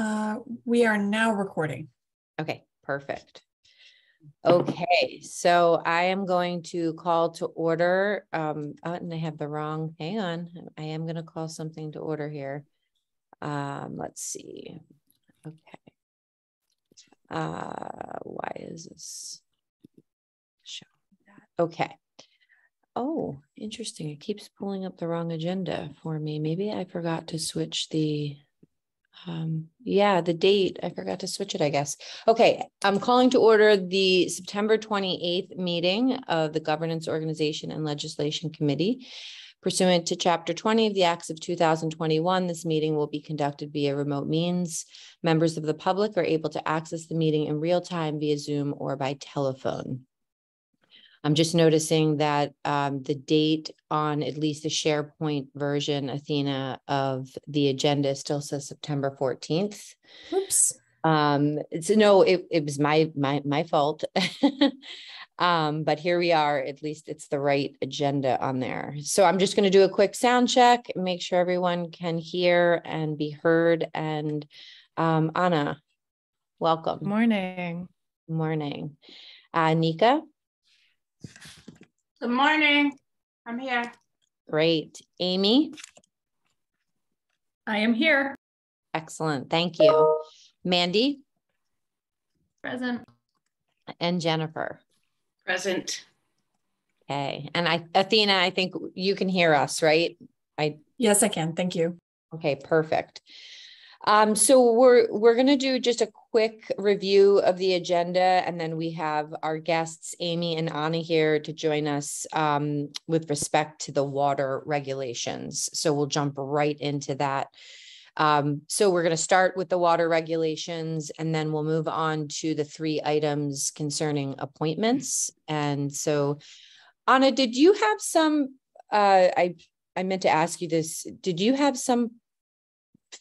Uh, we are now recording. Okay, perfect. Okay, so I am going to call to order, um, oh, and I have the wrong, hang on, I am gonna call something to order here. Um, let's see, okay. Uh, why is this? showing that? Okay. Oh, interesting, it keeps pulling up the wrong agenda for me, maybe I forgot to switch the um, yeah, the date, I forgot to switch it, I guess. Okay, I'm calling to order the September twenty-eighth meeting of the Governance Organization and Legislation Committee. Pursuant to chapter twenty of the Acts of two thousand twenty-one, this meeting will be conducted via remote means. Members of the public are able to access the meeting in real time via Zoom or by telephone. I'm just noticing that um, the date on at least the SharePoint version, Athena, of the agenda still says September 14th. Oops. Um, so no, it, it was my, my, my fault. um, but here we are, at least it's the right agenda on there. So I'm just going to do a quick sound check, make sure everyone can hear and be heard. And um, Anna, welcome. Morning. Morning. Uh, Nika? Good morning. I'm here. Great. Amy? I am here. Excellent. Thank you. Mandy Present. and Jennifer. Present. Okay. And I, Athena, I think you can hear us, right? I, Yes, I can. Thank you. okay, perfect. Um, so we're, we're going to do just a quick review of the agenda and then we have our guests, Amy and Anna here to join us um, with respect to the water regulations. So we'll jump right into that. Um, so we're going to start with the water regulations and then we'll move on to the three items concerning appointments. And so Anna, did you have some, uh, I, I meant to ask you this, did you have some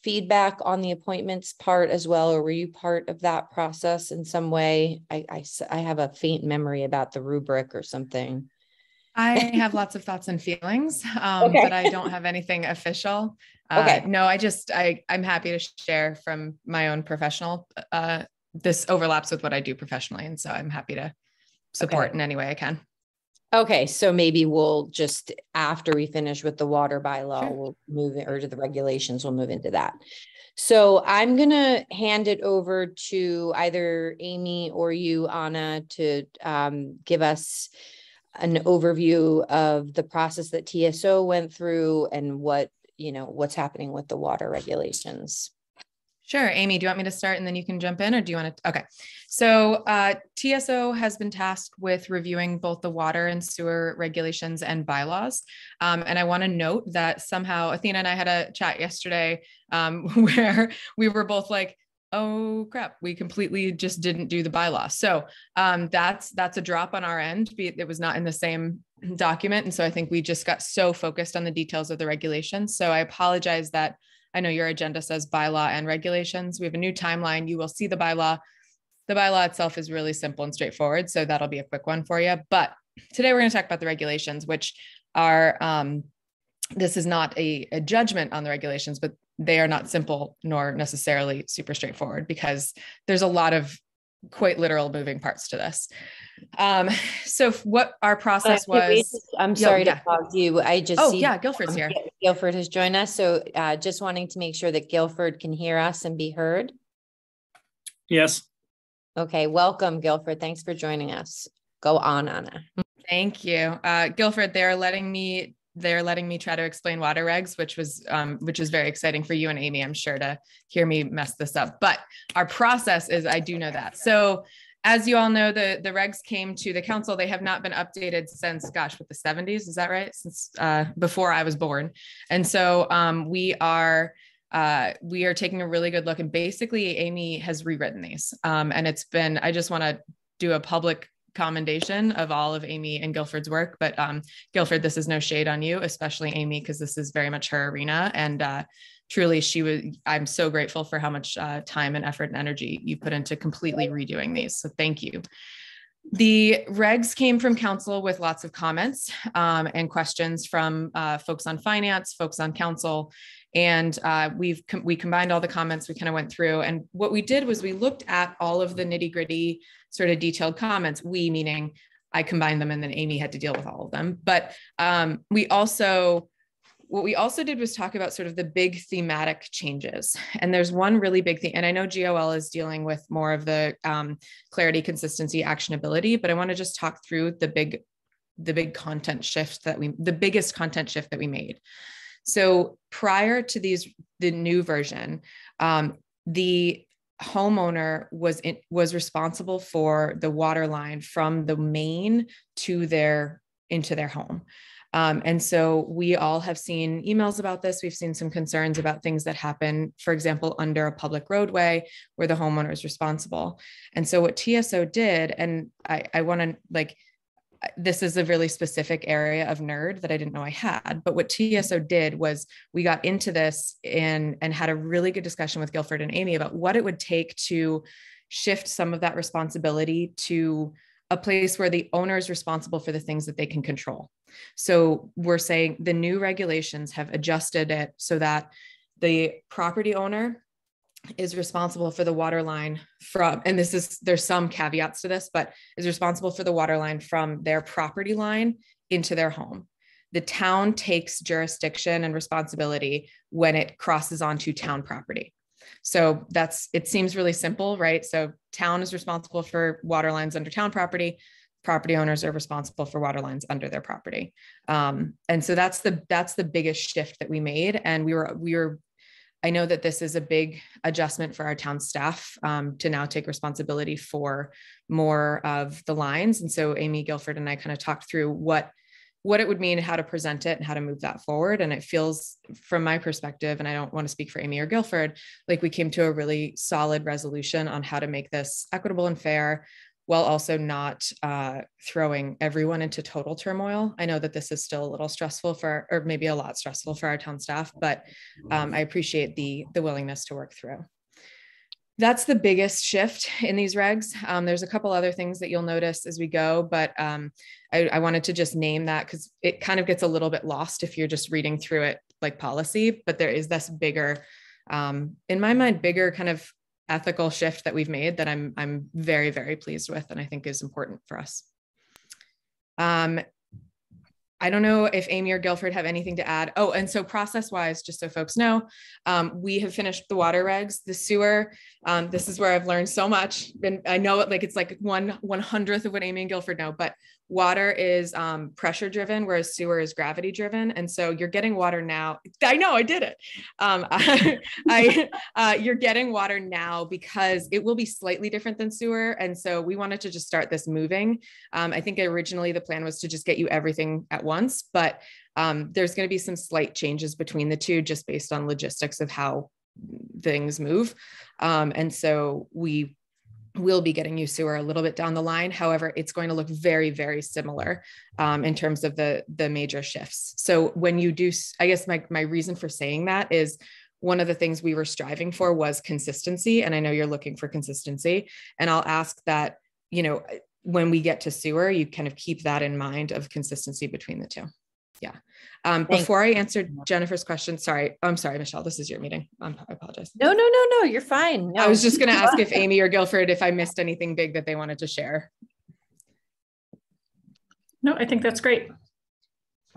feedback on the appointments part as well, or were you part of that process in some way? I I have a faint memory about the rubric or something. I have lots of thoughts and feelings, um, Okay. but I don't have anything official. Uh, Okay. No, I just I I'm happy to share from my own professional. Uh, this overlaps with what I do professionally, and so I'm happy to support Okay. in any way I can. Okay, so maybe we'll just, after we finish with the water bylaw, Sure. we'll move, or to the regulations, we'll move into that. So I'm gonna hand it over to either Amy or you, Anna, to um, give us an overview of the process that TSO went through and what, you know, what's happening with the water regulations. Sure. Amy, do you want me to start and then you can jump in or do you want to? Okay. So uh, TSO has been tasked with reviewing both the water and sewer regulations and bylaws. Um, and I want to note that somehow Athena and I had a chat yesterday um, where we were both like, oh crap, we completely just didn't do the bylaw. So um, that's that's a drop on our end. It, it was not in the same document. And so I think we just got so focused on the details of the regulations. So I apologize that I know your agenda says bylaw and regulations. We have a new timeline. You will see the bylaw. The bylaw itself is really simple and straightforward. So that'll be a quick one for you. But today we're going to talk about the regulations, which are, um, this is not a, a judgment on the regulations, but they are not simple nor necessarily super straightforward because there's a lot of quite literal moving parts to this. Um, so what our process Uh, was. just- I'm Yo, sorry yeah. to pause you. I just. Oh see- yeah, Guilford's um, here. Guilford has joined us, so uh, just wanting to make sure that Guilford can hear us and be heard. Yes, Okay, welcome Guilford. Thanks for joining us. Go on, Anna. Thank you. Uh, Guilford, they're letting me, they're letting me try to explain water regs, which was, um, which is very exciting for you and Amy, I'm sure to hear me mess this up, but our process is, I do know that. So as you all know, the, the regs came to the council. They have not been updated since, gosh, with the seventies, is that right? Since, uh, before I was born. And so, um, we are, uh, we are taking a really good look and basically Amy has rewritten these. Um, and it's been, I just want to do a public commendation of all of Amy and Guilford's work. But um, Guilford, this is no shade on you, especially Amy, because this is very much her arena. And uh, truly, she was, I'm so grateful for how much uh, time and effort and energy you put into completely redoing these. So thank you. The regs came from council with lots of comments um, and questions from uh, folks on finance, folks on council. And uh, we've com- we combined all the comments. We kind of went through, and what we did was we looked at all of the nitty gritty, sort of detailed comments. We meaning I combined them, and then Amy had to deal with all of them. But um, we also what we also did was talk about sort of the big thematic changes. And there's one really big thing, and I know GOL is dealing with more of the um, clarity, consistency, actionability, but I want to just talk through the big, the big content shift that we, the biggest content shift that we made. So prior to these, the new version, um, the homeowner was in, was responsible for the water line from the main to their into their home. Um, and so we all have seen emails about this. We've seen some concerns about things that happen, for example, under a public roadway where the homeowner is responsible. And so what TSO did, and I, I want to like, this is a really specific area of nerd that I didn't know I had. But what TSO did was we got into this and and had a really good discussion with Guilford and Amy about what it would take to shift some of that responsibility to a place where the owner is responsible for the things that they can control. So we're saying the new regulations have adjusted it so that the property owner is responsible for the water line from, and this is, there's some caveats to this, but is responsible for the water line from their property line into their home. The town takes jurisdiction and responsibility when it crosses onto town property. So that's, it seems really simple, right? So town is responsible for water lines under town property. Property owners are responsible for water lines under their property. Um, and so that's the, that's the biggest shift that we made. And we were, we were, I know that this is a big adjustment for our town staff um, to now take responsibility for more of the lines. And so Amy Guilford and I kind of talked through what what it would mean, how to present it, and how to move that forward. And it feels, from my perspective, and I don't want to speak for Amy or Guilford, like we came to a really solid resolution on how to make this equitable and fair while also not uh, throwing everyone into total turmoil. I know that this is still a little stressful for, or maybe a lot stressful for our town staff, but um, I appreciate the the willingness to work through that's the biggest shift in these regs. Um, there's a couple other things that you'll notice as we go, but um, I, I, wanted to just name that because it kind of gets a little bit lost if you're just reading through it like policy. But there is this bigger, um, in my mind, bigger kind of ethical shift that we've made that I'm I'm very very pleased with, and I think is important for us. Um, I don't know if Amy or Guilford have anything to add. Oh, and so process wise, just so folks know, um, we have finished the water regs, the sewer. Um, this is where I've learned so much. And I know it like it's like one one hundredth of what Amy and Guilford know, but water is um, pressure driven, whereas sewer is gravity driven. And so you're getting water now. I know I did it. Um, I, I uh, you're getting water now because it will be slightly different than sewer. And so we wanted to just start this moving. Um, I think originally the plan was to just get you everything at once, but um, there's going to be some slight changes between the two just based on logistics of how things move. Um, and so we will be getting you sewer a little bit down the line. However, it's going to look very, very similar um, in terms of the the major shifts. So when you do, I guess my my reason for saying that is one of the things we were striving for was consistency, and I know you're looking for consistency. And I'll ask that you know when we get to sewer, you kind of keep that in mind of consistency between the two. Yeah. Um, before I answered Jennifer's question, sorry, I'm sorry, Michelle, this is your meeting. I apologize. No, no, no, no, you're fine. No. I was just going to ask if Amy or Guilford, if I missed anything big that they wanted to share. No, I think that's great.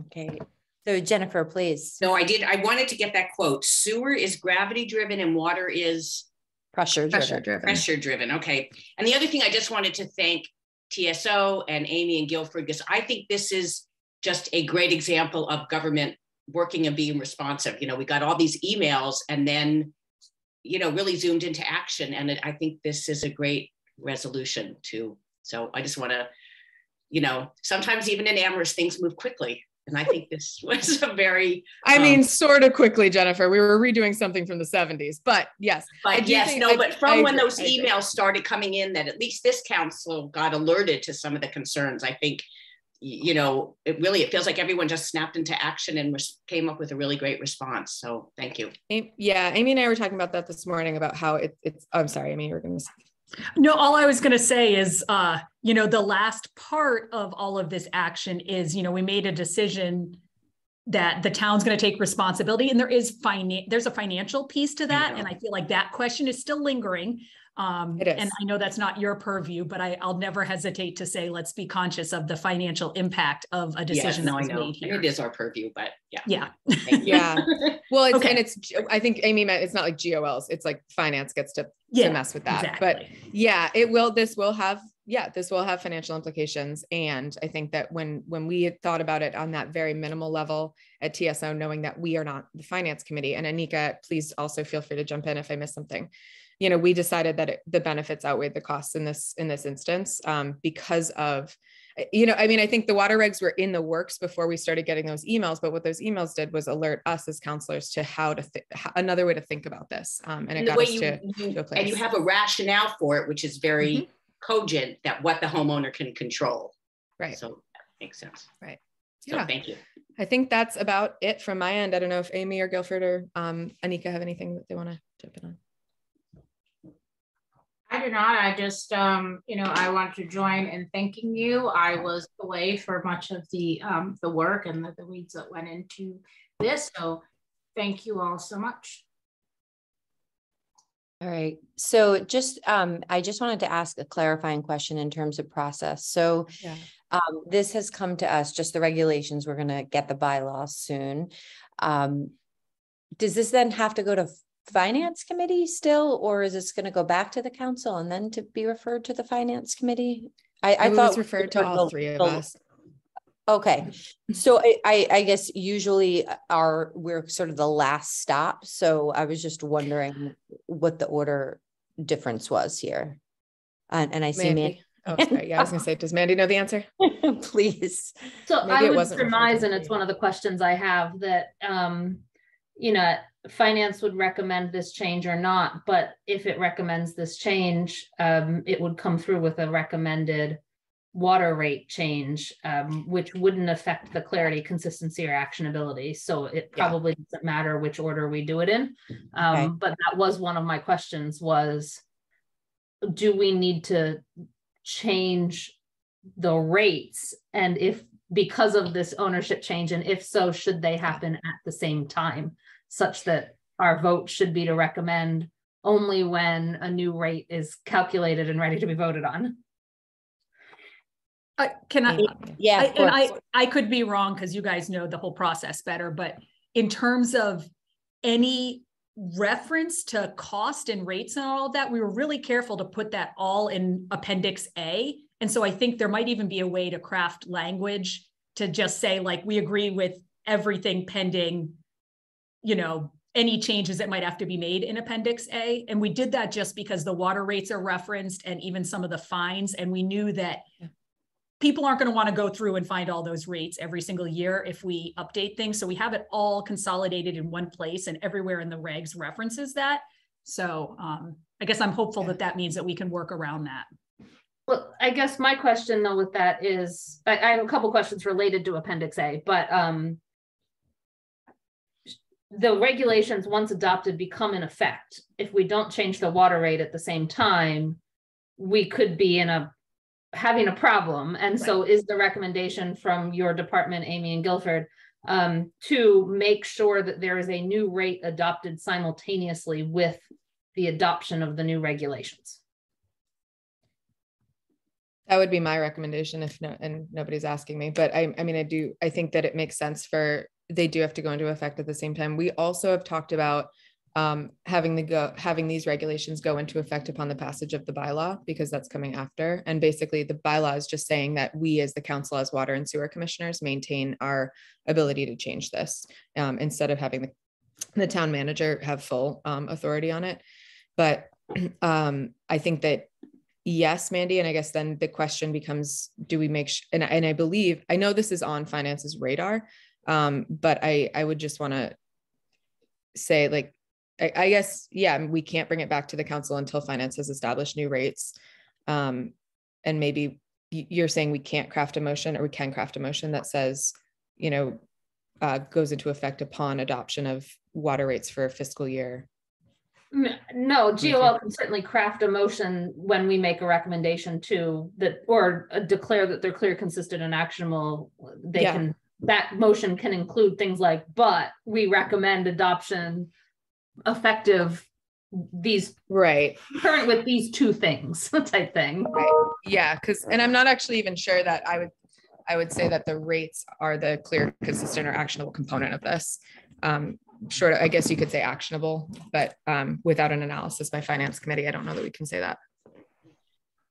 Okay. So Jennifer, please. No, I did. I wanted to get that quote. Sewer is gravity driven and water is pressure driven. Pressure driven. Pressure driven. Okay. And the other thing I just wanted to thank TSO and Amy and Guilford because I think this is just a great example of government working and being responsive. You know, we got all these emails and then, you know, really zoomed into action. And it, I think this is a great resolution too. So I just want to, you know, sometimes even in Amherst, things move quickly. And I think this was a very. I um, mean, sort of quickly, Jennifer. We were redoing something from the 70s, but yes. But yes, think, no, I, but from I when agree, those emails started coming in, that at least this council got alerted to some of the concerns, I think you know, it really it feels like everyone just snapped into action and res- came up with a really great response. So thank you. Yeah, Amy and I were talking about that this morning about how it, it's. I'm sorry, Amy, you were going to. say. No, all I was going to say is, uh, you know, the last part of all of this action is, you know, we made a decision that the town's going to take responsibility and there is finan- there's a financial piece to that know. and i feel like that question is still lingering um It is. and i know that's not your purview but I, i'll never hesitate to say let's be conscious of the financial impact of a Yes, decision no, that was know. made here it is our purview, but yeah. yeah Thank you. Yeah. Well, it's, Okay. and it's, I think Amy meant, it's not like GOLs, it's like finance gets to, to mess with that. But yeah, it will, this will have, yeah, this will have financial implications. And I think that when, when we had thought about it on that very minimal level at TSO, knowing that we are not the finance committee and Anika, please also feel free to jump in if I miss something. You know, we decided that it, the benefits outweighed the costs in this, in this instance, um, because of, you know, I mean, I think the water regs were in the works before we started getting those emails, but what those emails did was alert us as counselors to how to, ho- another way to think about this. Um, and it And the got us you, to, you- to a and you. Mm-hmm. have a rationale for it, which is very cogent that what the homeowner can control. right. So that makes sense. Right. So Yeah. thank you. I think that's about it from my end. I don't know if Amy or Guilford or um, Anika have anything that they want to jump in on. I do not. I just, um, you know, I want to join in thanking you. I was away for much of the, um, the work and the, the weeds that went into this. So thank you all so much. All right, so just, um, I just wanted to ask a clarifying question in terms of process. So Yeah. um, this has come to us, just the regulations, we're gonna get the bylaws soon. Um, does this then have to go to finance committee still, or is this gonna go back to the council and then to be referred to the finance committee? I, I It thought. was referred to all the- three of the- us. Okay, so I, I, I guess usually our, we're sort of the last stop, so I was just wondering what the order difference was here. And, and I see Mandy. Oh, sorry. Yeah, I was gonna say, does Mandy know the answer? Please. So Maybe I would wasn't surmise, and it's one of the questions I have, that, um, you know, finance would recommend this change or not, but if it recommends this change, um, it would come through with a recommended water rate change, um, which wouldn't affect the clarity, consistency, or actionability. So it Yeah. probably doesn't matter which order we do it in. Um, but that was one of my questions was, do we need to change the rates? And if, because of this ownership change, and if so, should they happen at the same time? Such that our vote should be to recommend only when a new rate is calculated and ready to be voted on. Uh, can i Yeah, I- and I. I could be wrong because you guys know the whole process better, but in terms of any reference to cost and rates and all of that, we were really careful to put that all in Appendix A. And so I think there might even be a way to craft language to just say like, we agree with everything pending, you know, any changes that might have to be made in Appendix A. And we did that just because the water rates are referenced and even some of the fines. And we knew that Yeah. people aren't going to want to go through and find all those rates every single year if we update things. So we have it all consolidated in one place and everywhere in the regs references that. So um, I guess I'm hopeful Yeah. that that means that we can work around that. Well, I guess my question though with that is, I, I have a couple questions related to Appendix A, but, um. The regulations, once adopted, become in effect. If we don't change the water rate at the same time, we could be in a, having a problem. And so is the recommendation from your department, Amy and Guilford, um, to make sure that there is a new rate adopted simultaneously with the adoption of the new regulations? That would be my recommendation if no, and nobody's asking me, but I, I mean, I do, I think that it makes sense for, they do have to go into effect at the same time. We also have talked about um, having the go, having these regulations go into effect upon the passage of the bylaw, because that's coming after. And basically the bylaw is just saying that we as the council, as water and sewer commissioners, maintain our ability to change this, um, instead of having the, the town manager have full um, authority on it. But um, I think that Yes, Mandy, and I guess then the question becomes, do we make, and, and I believe, I know this is on finance's radar, um, but I, I would just want to say like, I, I guess, yeah, we can't bring it back to the council until finance has established new rates. Um, and maybe you're saying we can't craft a motion or we can craft a motion that says, you know, uh, goes into effect upon adoption of water rates for a fiscal year. No. GOL can certainly craft a motion when we make a recommendation to that, or uh, declare that they're clear, consistent and actionable. They Yeah. can that motion can include things like, but we recommend adoption effective these right. current with these two things type thing. right. Yeah because and i'm not actually even sure that i would i would say that the rates are the clear consistent or actionable component of this. Um short i guess you could say actionable but um without an analysis by finance committee i don't know that we can say that.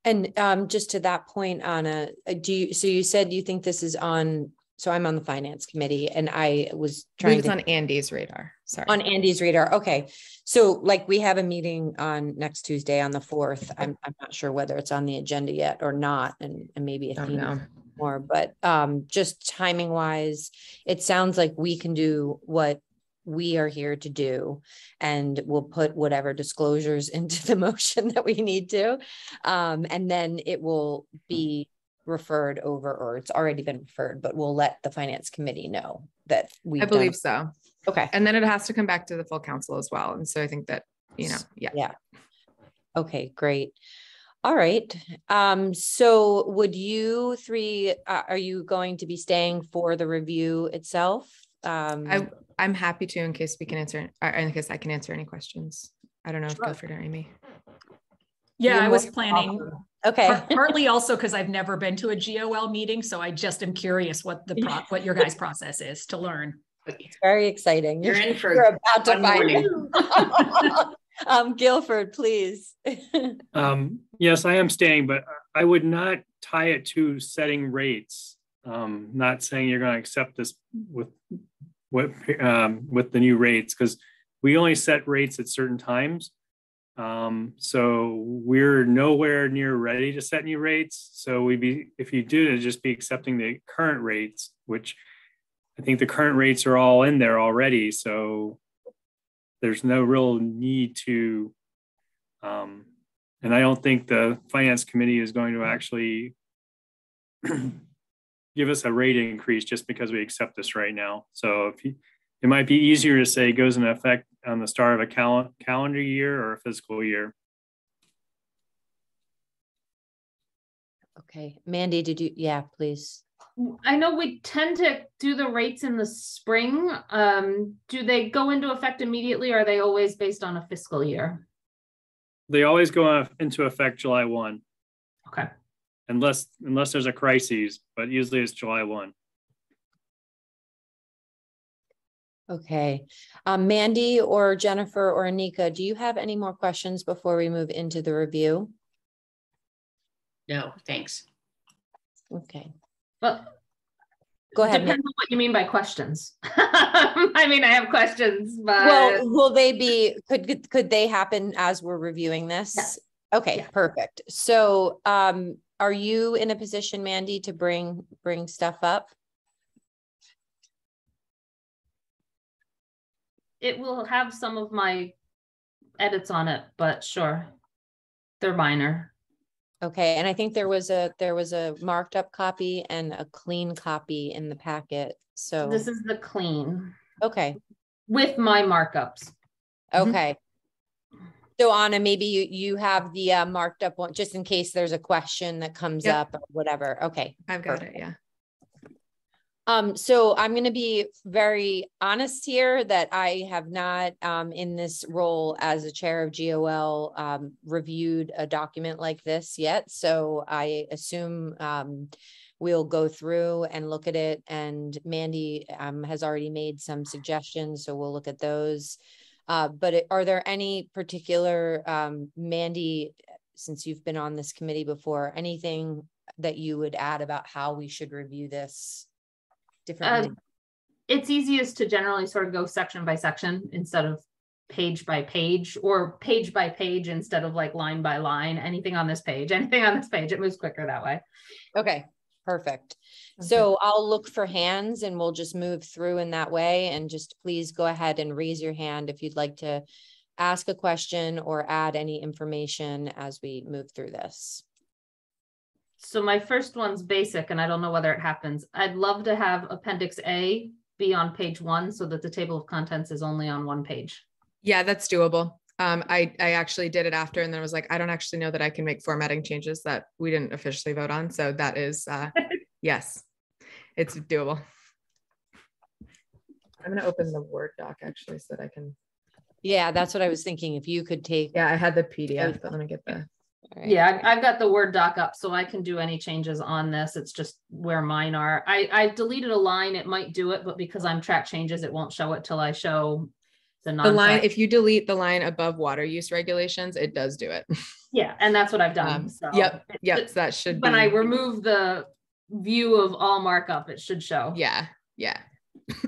And um, just to that point, Anna, uh, do you, so you said you think this is on, so I'm on the finance committee and I was trying it's to. on andy's radar sorry On Andy's radar. Okay. So like we have a meeting on next Tuesday on the fourth. I'm, I'm not sure whether it's on the agenda yet or not. And, and maybe Athena know more, but um, just timing wise, it sounds like we can do what we are here to do. And we'll put whatever disclosures into the motion that we need to. Um, and then it will be referred over, or it's already been referred, but we'll let the finance committee know that we. i believe so Okay. and then it has to come back to the full council as well and so i think that you know yeah Yeah. Okay, great. All right. Um, so would you three, uh, are you going to be staying for the review itself? Um, I, I'm happy to in case we can answer, or in case I can answer any questions. I don't know if Sure. Guilford or Amy. Yeah, I was planning, welcome. okay. partly also because I've never been to a GOL meeting, so I just am curious what the, pro- what your guys' process is to learn. It's very exciting. You're in for You're about to find morning. Um, Guilford, please. Um, yes, I am staying, but I would not tie it to setting rates. Um, not saying you're going to accept this with what um, with the new rates because we only set rates at certain times. Um, so we're nowhere near ready to set new rates. So we'd be if you do to just be accepting the current rates, which I think the current rates are all in there already. So there's no real need to um, and I don't think the finance committee is going to actually give us a rate increase just because we accept this right now. So if you, it might be easier to say it goes into effect on the start of a cal- calendar year or a fiscal year. Okay, Mandy, did you, yeah, please. I know we tend to do the rates in the spring. Um, do they go into effect immediately or are they always based on a fiscal year? They always go into effect July 1 Okay. unless unless there's a crisis, but usually it's July 1. Okay, um, Mandy or Jennifer or Anika, do you have any more questions before we move into the review? No, thanks. Okay, Well, go ahead. depends on what you mean by questions. I mean, I have questions, but Well, will they be, could, could- could they happen as we're reviewing this? Yes. Okay, Yeah. perfect. So, um, are you in a position, Mandy, to bring, bring stuff up? It will have some of my edits on it, but sure. They're minor. Okay, and I think there was a, there was a marked up copy and a clean copy in the packet, so, This is the clean okay, with my markups. Okay. So Anna, maybe you, you have the uh, marked up one, just in case there's a question that comes Yep. up or whatever, okay. I've got it. Yeah. Um, so I'm gonna be very honest here that I have not, um, in this role as a chair of GOL, um, reviewed a document like this yet. So I assume, um, we'll go through and look at it and Mandy, um, has already made some suggestions, so we'll look at those. Uh, but are there any particular, um, Mandy, since you've been on this committee before, anything that you would add about how we should review this? Differently. Um, it's easiest to generally sort of go section by section instead of page by page or page by page instead of like line by line, anything on this page, anything on this page. It moves quicker that way. Okay, perfect. Okay. So I'll look for hands and we'll just move through in that way and just please go ahead and raise your hand if you'd like to ask a question or add any information as we move through this. So my first one's basic and I don't know whether it happens. I'd love to have appendix A be on page one so that the table of contents is only on one page. Yeah, that's doable. Um, I, I actually did it after and then I was like, I don't actually know that I can make formatting changes that we didn't officially vote on. So that is, uh, yes, it's doable. I'm gonna open the Word doc actually so that I can, Yeah, that's what I was thinking. If you could take. yeah, I had the PDF, but let me get the, all right. Yeah, I've, I've got the Word doc up, so I can do any changes on this. It's just where mine are. I, I deleted a line, it might do it, but because I'm track changes, it won't show it till I show the the line, if you delete the line above water use regulations, it does do it. Yeah, and that's what I've done, Um, so. Yep, yep, it- so that should be. When I remove the view of all markup, it should show. Yeah, yeah.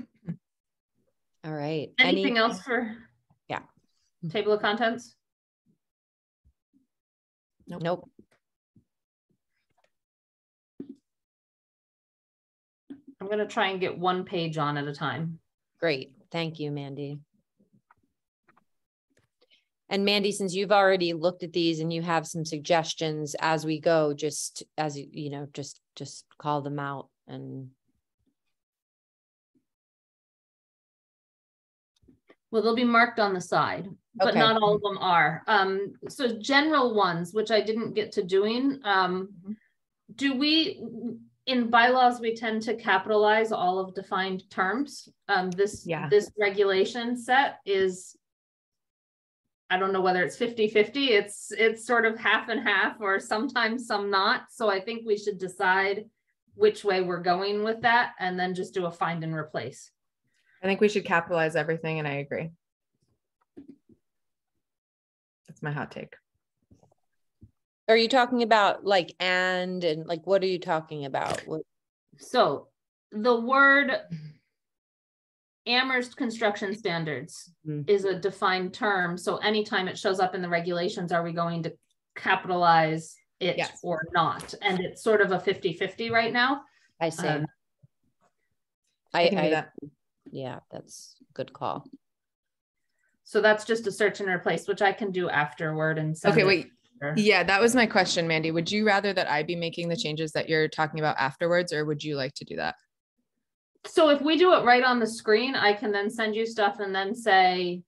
All right. Anything Any- else for? Yeah. Table of contents? Nope. I'm gonna try and get one page on at a time. Great. Thank you, Mandy. And Mandy, since you've already looked at these and you have some suggestions as we go, just as you, you know, just, just call them out and Well, they'll be marked on the side, but Okay. not all of them are. Um, so general ones, which I didn't get to doing, um, Mhm. do we, in bylaws, we tend to capitalize all of defined terms. Um, this, Yeah. this regulation set is, I don't know whether it's 50 50, it's, it's sort of half and half, or sometimes some not. So I think we should decide which way we're going with that and then just do a find and replace. I think we should capitalize everything and I agree. That's my hot take. are you talking about like and and like what are you talking about? What- So the word Amherst construction standards Hmm. is a defined term. So anytime it shows up in the regulations, are we going to capitalize it Yes. or not? And it's sort of a 50-50 right now. I see. Um, I, can do I, that. Yeah, that's a good call. So that's just a search and replace, which I can do afterward and send Okay, wait. later. Yeah, that was my question, Mandy. Would you rather that I be making the changes that you're talking about afterwards, or would you like to do that? So if we do it right on the screen, I can then send you stuff and then say,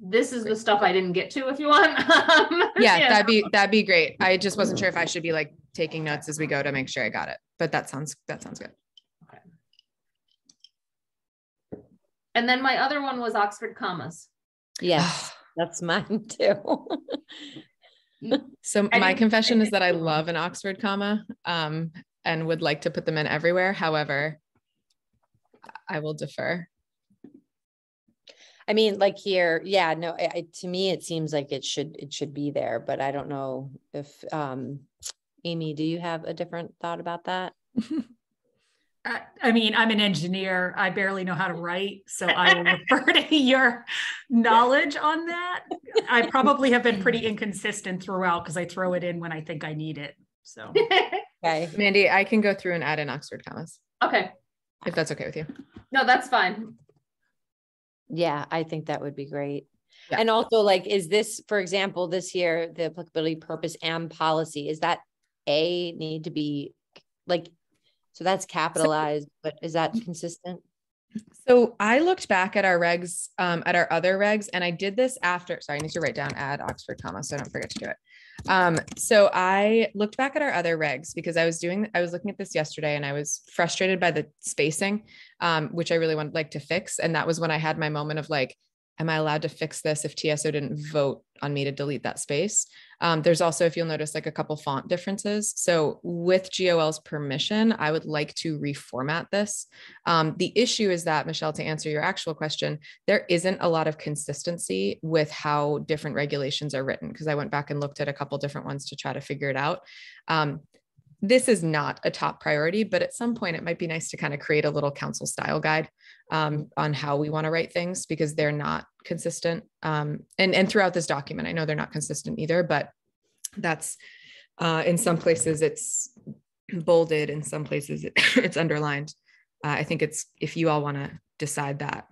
this is the stuff I didn't get to if you want. Um, Yeah, that'd be that'd be great. I just wasn't sure if I should be like taking notes as we go to make sure I got it. But that sounds that sounds good. And then my other one was Oxford commas. Yes, that's mine too. So I my confession is that I love an Oxford comma um, and would like to put them in everywhere. However, I will defer. I mean, like here, yeah, no, I, I- to me, it seems like it should, it should be there, but I don't know if, um, Amy, do you have a different thought about that? I, I mean, I'm an engineer. I barely know how to write, so I will refer to your knowledge on that. I probably have been pretty inconsistent throughout because I throw it in when I think I need it. So Okay, Mandy, I can go through and add in Oxford commas Okay, if that's okay with you. no, that's fine. yeah, I think that would be great. Yeah. And also like, is this, for example, this year, the applicability purpose and policy, is that A need to be like, so that's capitalized, but is that consistent? So I looked back at our regs, um, at our other regs, and I did this after. Sorry, I need to write down add Oxford comma so I don't forget to do it. Um, so I looked back at our other regs because I was doing, I was looking at this yesterday and I was frustrated by the spacing, um, which I really would like to fix. And that was when I had my moment of like, am I allowed to fix this if TSO didn't vote on me to delete that space? Um, there's also, if you'll notice, like a couple font differences. So with GOL's permission, I would like to reformat this. Um, the issue is that, Michelle, to answer your actual question, there isn't a lot of consistency with how different regulations are written because I went back and looked at a couple different ones to try to figure it out. Um, this is not a top priority, but at some point it might be nice to kind of create a little council style guide um, on how we want to write things because they're not consistent. Um, and, and throughout this document, I know they're not consistent either, but that's uh, in some places it's bolded, in some places it, it's underlined. Uh, I think it's if you all want to decide that.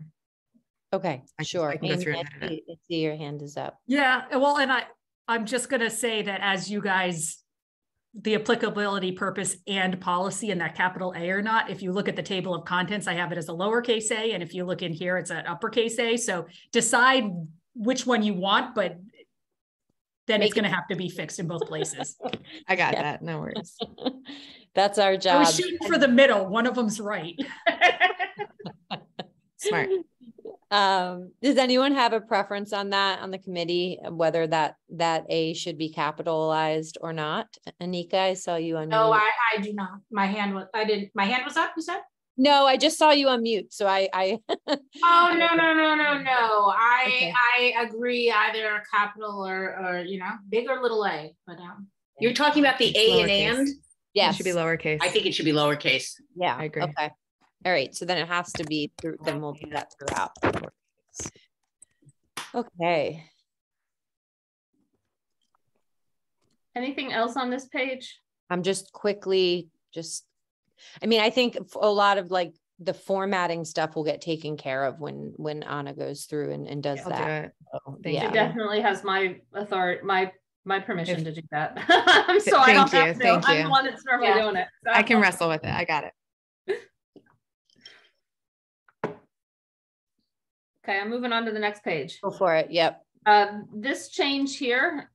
Okay, I sure. I can go Amy, through I and see I see your hand is up. yeah, well, and I, I'm just gonna say that as you guys, the applicability purpose and policy and that capital A or not, if you look at the table of contents, I have it as a lowercase a, and if you look in here, it's an uppercase a. So decide which one you want, but then it's it- gonna have to be fixed in both places. I got Yeah. that. No worries. That's our job. I job. was shooting for the middle. One of them's right. Smart. Um, does anyone have a preference on that on the committee, whether that, that A should be capitalized or not? Anika, I saw you on. No, mute. I, I do not. My hand was, I didn't, my hand was up, you said? No, I just saw you on mute, so I, I. Oh, no, no, no, no, no. I, Okay. I agree either capital or, or, you know, big or little a, but, um, You're talking about the A and Lowercase. and? It should be lowercase. I think it should be lowercase. yeah, I agree. okay. All right, so then it has to be, through. then we'll do that throughout. Okay, Anything else on this page? I'm just quickly, just, I mean, I think a lot of like the formatting stuff will get taken care of when, when Anna goes through and, and does I'll do that. it. So, Thank Yeah. It you. definitely has my authority, my, my permission If- to do that. So I don't Thank you, have to, thank I'm you. the one that's normally Yeah. doing it. so- I can wrestle with it. I got it. Okay, I'm moving on to the next page. Go for it, yep. Uh, this change here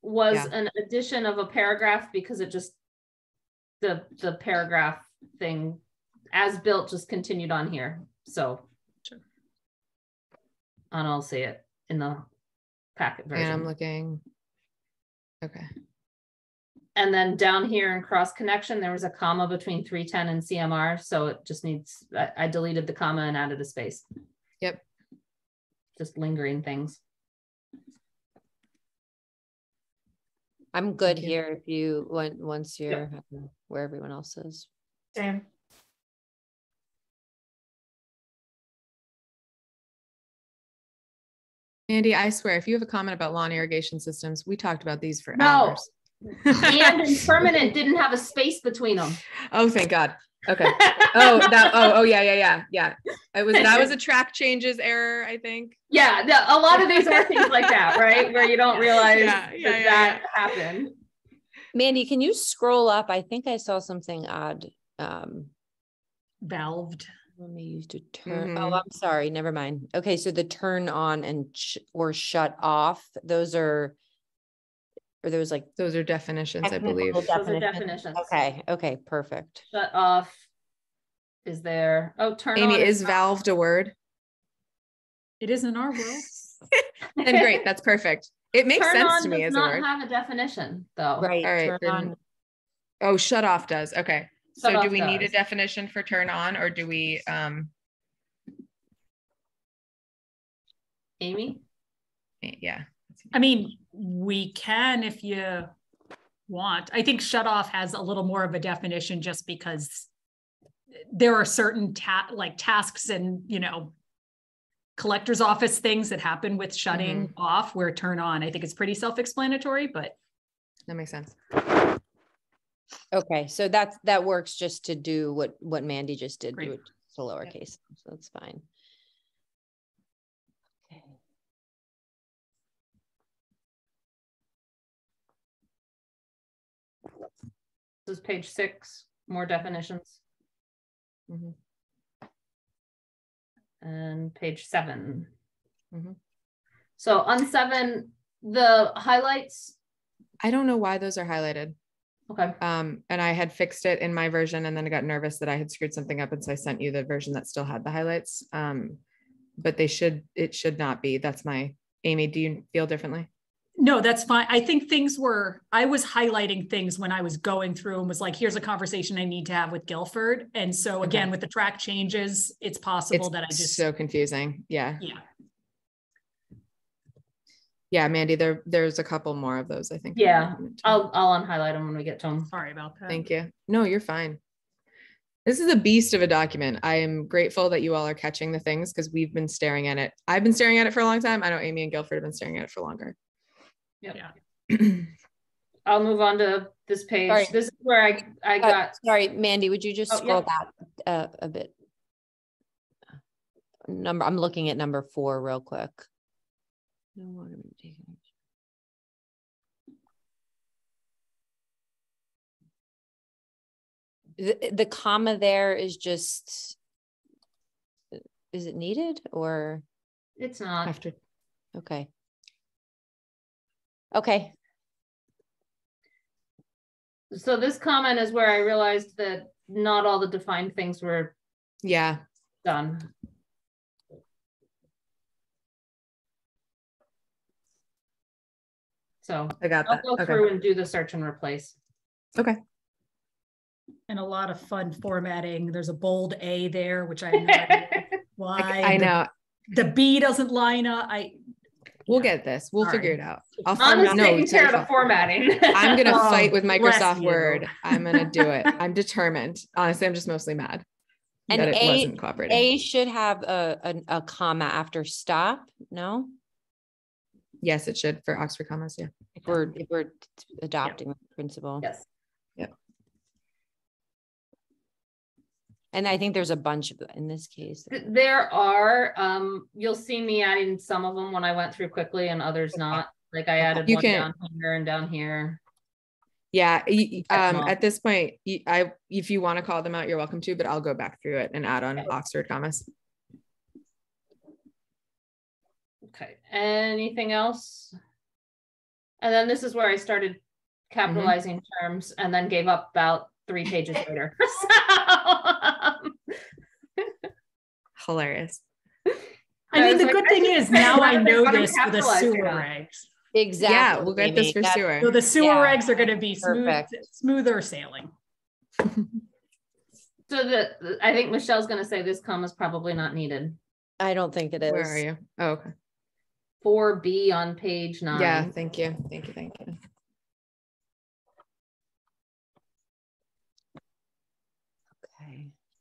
was Yeah. an addition of a paragraph because it just, the, the paragraph thing as built just continued on here, so. Sure. And I'll see it in the packet version. And I'm looking. Okay. And then down here in cross connection, there was a comma between three ten and CMR, so it just needs, I, I deleted the comma and added a space. Yep. Just lingering things. I'm good Thank you. here if you, when, once you're uh, where everyone else is. same. Andy, I swear, if you have a comment about lawn irrigation systems, we talked about these for No. hours. And in permanent didn't have a space between them. oh, thank God. Okay. Oh, that. Oh, oh, yeah, yeah, yeah, yeah. It was that was a track changes error, I think. Yeah, the- a lot of these are things like that, right? Where you don't realize Yeah, that yeah, yeah, that happened. Mandy, can you scroll up? I think I saw something odd. Um, Valved. let me use to turn, oh, Mhm. I'm sorry, never mind. Okay, so the turn on and sh- or shut off, those are, or those like. Those are definitions, I technical believe. Those are definitions? definitions. Okay, okay, perfect. Shut off is there. Oh, turn on? Amy, on is not. valved a word? It is in our world. Then great, that's perfect. It makes Turn sense on to me does as a not word. have a definition, though. Right. All right, turn then- on- Oh, shut off does. Okay. So do off we need a definition for turn on or do we, um, Amy? yeah. I mean, we can if you want. I think shut off has a little more of a definition just because there are certain ta- like tasks and, you know, collector's office things that happen with shutting mm-hmm. off where turn on. I think it's pretty self-explanatory, but That makes sense. Okay, so that's, that works just to do what, what Mandy just did, Great. do it to lowercase, so that's fine. Is page six, more definitions. Mhm. And page seven. Mhm. So on seven, the highlights, I don't know why those are highlighted. okay, Um, and I had fixed it in my version and then I got nervous that I had screwed something up. And so I sent you the version that still had the highlights. Um, but they should, it should not be. That's my, Amy, do you feel differently? No, that's fine. I think things were, I was highlighting things when I was going through and was like, here's a conversation I need to have with Guilford. And so again, Okay. with the track changes, it's possible It's that I just, so confusing. Yeah. yeah. Yeah, Mandy, there, there's a couple more of those, I think. Yeah, I'll, I'll unhighlight them when we get to them. Sorry about that. Thank you. No, you're fine. This is a beast of a document. I am grateful that you all are catching the things because we've been staring at it. I've been staring at it for a long time. I know Amy and Guilford have been staring at it for longer. Yeah. I'll move on to this page. Sorry. This is where I, I Uh, got, Sorry, Mandy, would you just Oh, scroll yeah. back uh, a bit? Number, I'm looking at number four real quick. No water being taken. The, the comma there is just, is it needed or, it's not, After, okay. Okay. So this comment is where I realized that not all the defined things were yeah done. So I got that. I'll go okay. through and do the search and replace. Okay. And a lot of fun formatting. There's a bold A there, which I know why. I know. The B doesn't line up. I We'll get this. We'll All figure right. it out. I'll Anna's find no, taking it's care your of the formatting. I'm gonna Oh, fight with Microsoft. Word. I'm gonna do it. I'm determined. Honestly, I'm just mostly mad And that it A- wasn't cooperating. A should have a, a, a comma after stop, no? yes, it should for Oxford commas. Yeah. If we're, if we're adopting the principle. Yes. And I think there's a bunch of, in this case. There are, um, you'll see me adding some of them when I went through quickly and others not. Like I added You one can- down here and down here. Yeah. y- y- Check Um, at this point, I if you want to call them out, you're welcome to, but I'll go back through it and add on Oxford commas. Okay, anything else? And then this is where I started capitalizing terms and then gave up about three pages later. So, Hilarious. I I mean, the like, good thing is now I rather know this for the sewer on. regs. Exactly. Yeah, we'll get this for That- sewer. So the sewer Yeah. regs are gonna be smooth, smoother sailing. So the, I think Michelle's gonna say this comma is probably not needed. I don't think it is. Where are you? Oh, okay. Four B on page nine. Yeah. Thank you. Thank you. Thank you.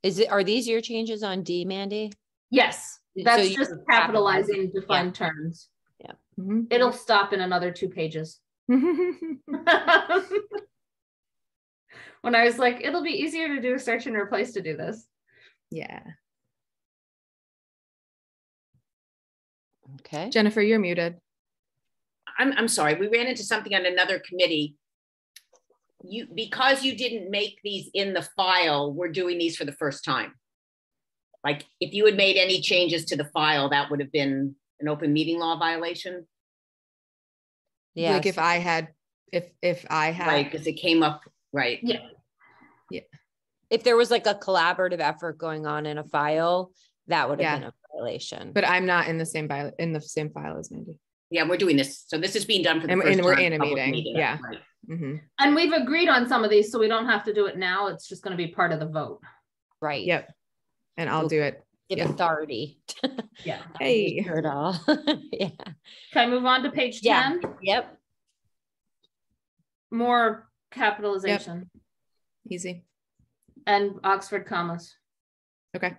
Is it, are these your changes on D, Mandy? Yes, that's you just were capitalizing defined terms. Mhm. It'll stop in another two pages. when I was like, it'll be easier to do a search and replace to do this. yeah. Okay. Jennifer, you're muted. I'm, I'm sorry, we ran into something on another committee. You, because you didn't make these in the file, we're doing these for the first time. Like, if you had made any changes to the file, that would have been an open meeting law violation, Yeah. Like if I had, if if I had, right? Because it came up, right? Yeah. yeah If there was like a collaborative effort going on in a file, that would Yeah. have been a violation. but I'm not in the same file in the same file as Mandy. Yeah, we're doing this. So this is being done for the And- first and we're time, in meeting, yeah. right. Hmm And we've agreed on some of these, so we don't have to do it now. It's just gonna be part of the vote. Right. Yep. And I'll do it. Give yeah. authority. Yeah. Hey. Heard all. Yeah. Can I move on to page Yeah. ten? Yep. More capitalization Easy. and Oxford commas. Okay.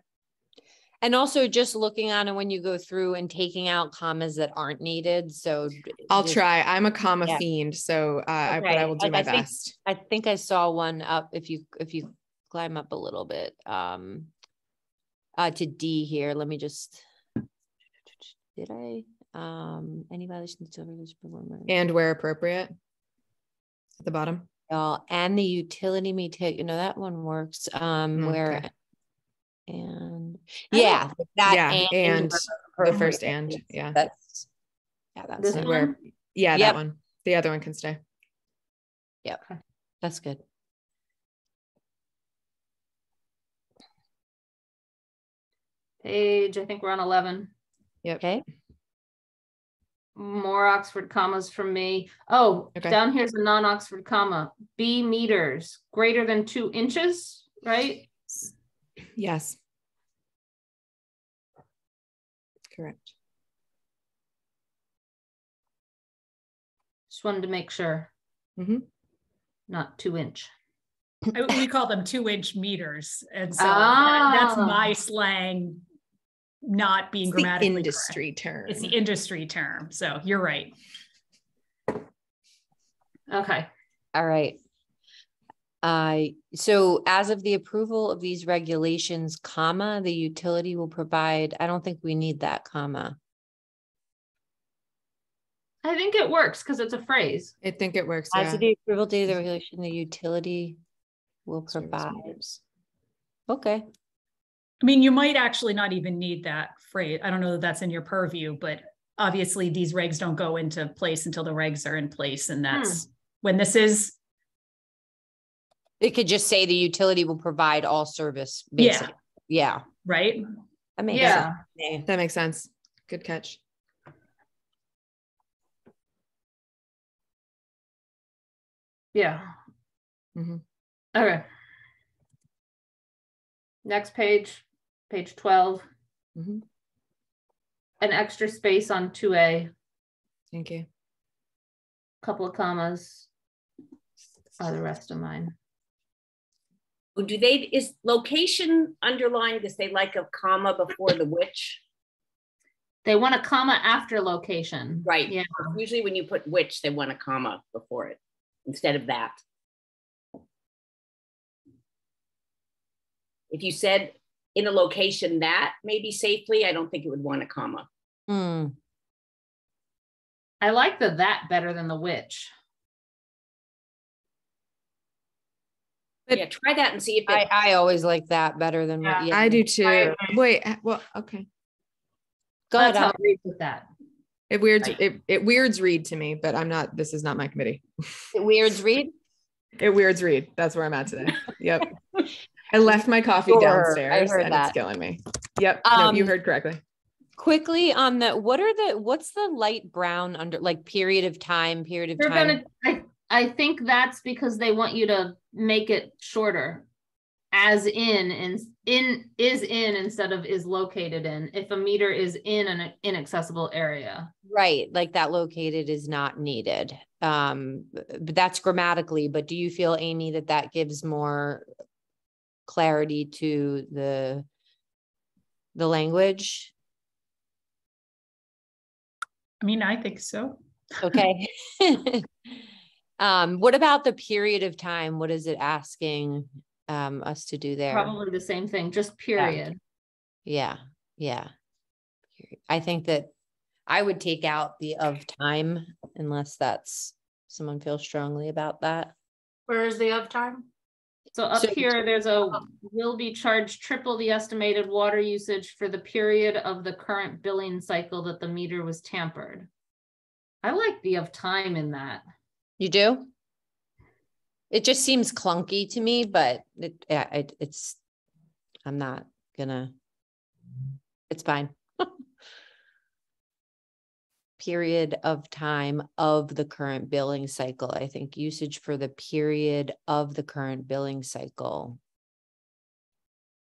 And also just looking on it when you go through and taking out commas that aren't needed. So I'll just- try. I'm a comma Yeah. fiend, so uh, I, but I will do I- my I think- best. I think I saw one up if you, if you climb up a little bit, um, uh, to D here, let me just, did I, um, any violations of this performance? And where appropriate. At the bottom. Uh, and the utility may take, you know, that one works, um, Mm, where. Okay. And, I yeah, that yeah, and where the first and Yes, yeah. That's, yeah, that's, This. And where um, yeah, Yep. that one. The other one can stay. Yeah, that's good. Page, I think we're on eleven. Yep. Okay, More Oxford commas from me. Oh, Okay. down here's a non-Oxford comma. B meters greater than two inches, right? Yes. Correct. Just wanted to make sure. Mhm. Not two inch. I- We call them two inch meters. And so that- that's Ah. my slang, not being It's the grammatically correct. industry term. It's the industry term. So you're right. Okay. all right. Uh, so as of the approval of these regulations, comma, the utility will provide, I don't think we need that comma. I think it works because it's a phrase. I think it works. As Yeah. of the approval date of the regulation, the utility will provide, okay. I mean, you might actually not even need that phrase. I don't know that that's in your purview, but obviously these regs don't go into place until the regs are in place. And that's when this is, It could just say the utility will provide all service, Yeah. basically. Yeah, right? that makes Yeah. sense. That makes sense. Good catch. Yeah. Mm-hmm. Okay. Next page, page twelve, Mhm. an extra space on two A, Thank you. couple of commas. Are the rest of mine. Do they, is location underlined because they like a comma before the which? They want a comma after location. Right. Yeah. Usually when you put which, they want a comma before it instead of that. If you said in a location that maybe safely, I don't think it would want a comma. Hmm, I like the that better than the which. Yeah, try that and see if I, it, I always like that better than what. Yeah. yeah. I do too. agree. Wait, well, okay. Go ahead. That's how I read with that. It weirds Right. it, it weirds read to me, but I'm not. This is not my committee. It weirds read. It weirds read. That's where I'm at today. Yep. I left my coffee Sure, I downstairs heard and that. it's killing me. Yep. no, you Um, heard correctly. Quickly on the, what are the, what's the light brown under, like period of time, period of They're time? gonna, I, I think that's because they want you to make it shorter. As in, and in, is in instead of is located in, if a meter is in an inaccessible area. Right, like that located is not needed. Um, but that's grammatically, but do you feel, Amy, that that gives more clarity to the the language? I mean, I think so. Okay. Um, what about the period of time? What is it asking um us to do there? Probably the same thing, just period. Yeah, yeah. Period. I think that I would take out the of time unless that's someone feels strongly about that. Where is the of time? So up So- here, there's a will be charged triple the estimated water usage for the period of the current billing cycle that the meter was tampered. I like the of time in that. You do? It just seems clunky to me, but it, yeah, it, it's, I'm not gonna, it's fine. Period of time of the current billing cycle. I think usage for the period of the current billing cycle.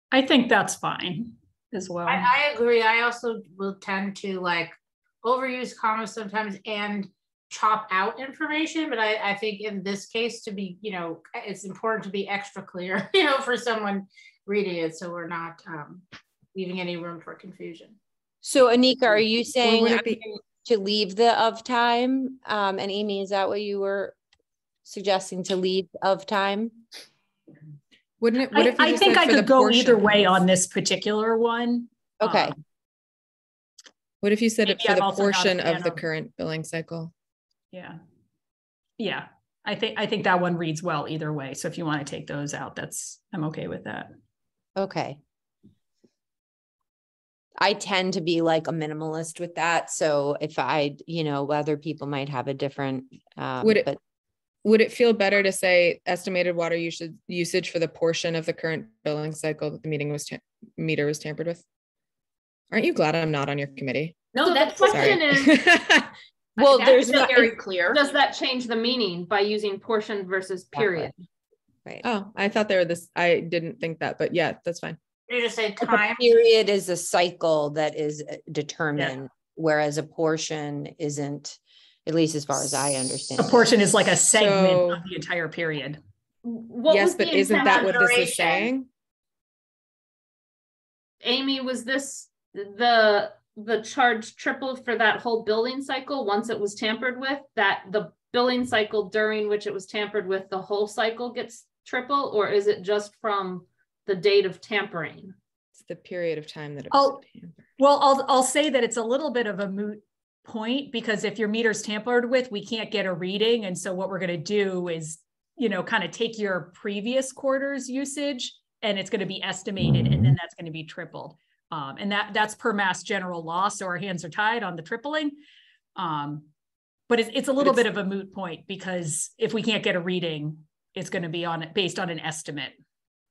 I think that's fine as well. I, I agree. I also will tend to like overuse commas sometimes and chop out information, but I, I think in this case to be, you know, it's important to be extra clear, you know, for someone reading it, so we're not um, leaving any room for confusion. So Anika, are you saying would it I'm be- to leave the of time? Um, and Amy, is that what you were suggesting to leave of time? Wouldn't it? What I, if you I think I could go either way on this particular one. Okay, Um, What if you said it for I'm the also not a portion of the current billing cycle? Yeah. Yeah, I think, I think that one reads well either way. So if you want to take those out, that's, I'm okay with that. okay. I tend to be like a minimalist with that, so if I, you know, other people might have a different, um, Would it- but Would it feel better to say estimated water usage usage for the portion of the current billing cycle that the meeting was tam- meter was tampered with? Aren't you glad I'm not on your committee? no, So the that's question Sorry. is, Well, that's there's not, very clear. does that change the meaning by using portion versus period? right. oh, I thought they were this. I didn't think that, but yeah, that's fine. You just say A time. period is a cycle that is uh, determined, whereas a portion isn't, at least as far as I understand. A portion is like a segment So- of the entire period. What yes, but isn't that on what this is saying? Amy, was this the, the charge tripled for that whole billing cycle once it was tampered with? That the billing cycle during which it was tampered with, the whole cycle gets triple? Or is it just from the date of tampering? It's the period of time that it Oh, was tampered. Well, I'll, I'll say that it's a little bit of a moot point because if your meter's tampered with, we can't get a reading. And so what we're gonna do is, you know, kind of take your previous quarter's usage and it's gonna be estimated and then mm-hmm. that's gonna be tripled. Um, and that, that's per mass general law, so our hands are tied on the tripling. Um, but it's, it's a little bit of a moot point because if we can't get a reading, it's gonna be on, based on an estimate.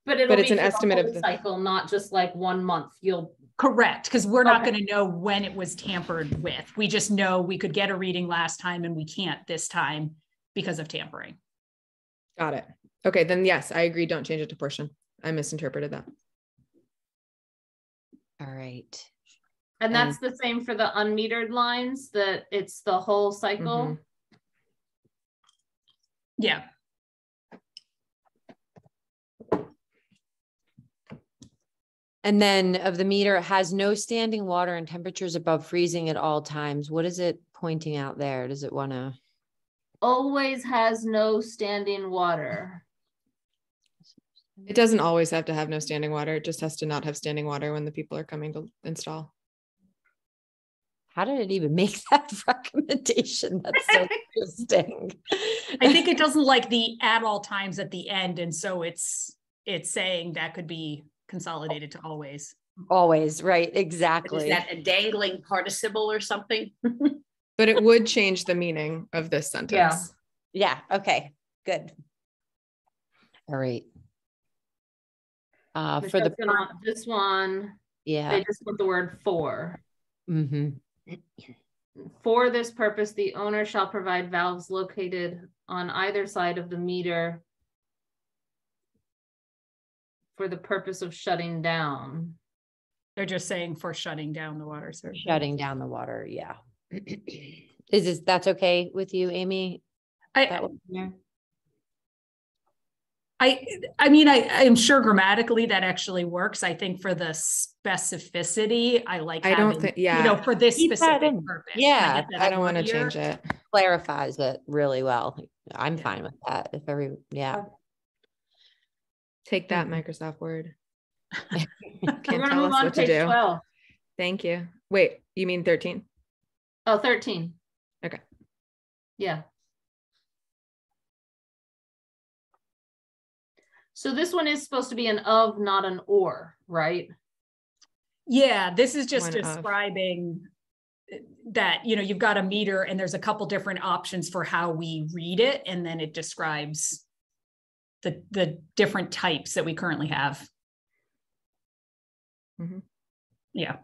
But it'll But be it's an for the estimate of the- cycle, not just like one month. You'll, Correct, because we're not gonna know when it was tampered with. We just know we could get a reading last time and we can't this time because of tampering. Got it. Okay, then yes, I agree. Don't change it to portion. I misinterpreted that. All right. And that's the same for the unmetered lines, that it's the whole cycle. Mhm. Yeah. And then of the meter it has no standing water and temperatures above freezing at all times. What is it pointing out there? Does it want to? Always has no standing water. It doesn't always have to have no standing water. It just has to not have standing water when the people are coming to install. How did it even make that recommendation? That's so interesting. I think it doesn't like the at all times at the end. And so it's, it's saying that could be consolidated to always. Always, right, Exactly. Is that a dangling participle or something? But it would change the meaning of this sentence. Yeah. Yeah, okay, good. All right. Uh, for the, Because on This one, yeah, they just put the word for. mm-hmm, For this purpose, the owner shall provide valves located on either side of the meter for the purpose of shutting down. They're just saying for shutting down the water service. shutting down the water, yeah. Is this, that's okay with you, Amy? That I, one there? I, I mean, I, I'm sure grammatically that actually works. I think for the specificity, I like. I don't think yeah. You know, for this Keep specific purpose. Yeah, get that I don't want to change it. Clarifies it really well. I'm Yeah. fine with that, if every, yeah. Take that. Microsoft Word. We're Can't gonna tell move us on what to to page do. twelve. Thank you. Wait, you mean 13? Oh, 13. Okay. Yeah. So this one is supposed to be an of, not an or, right? Yeah, this is just One describing uh, that, you know, you've got a meter and there's a couple different options for how we read it. And then it describes the, the different types that we currently have. Mm-hmm. Yeah,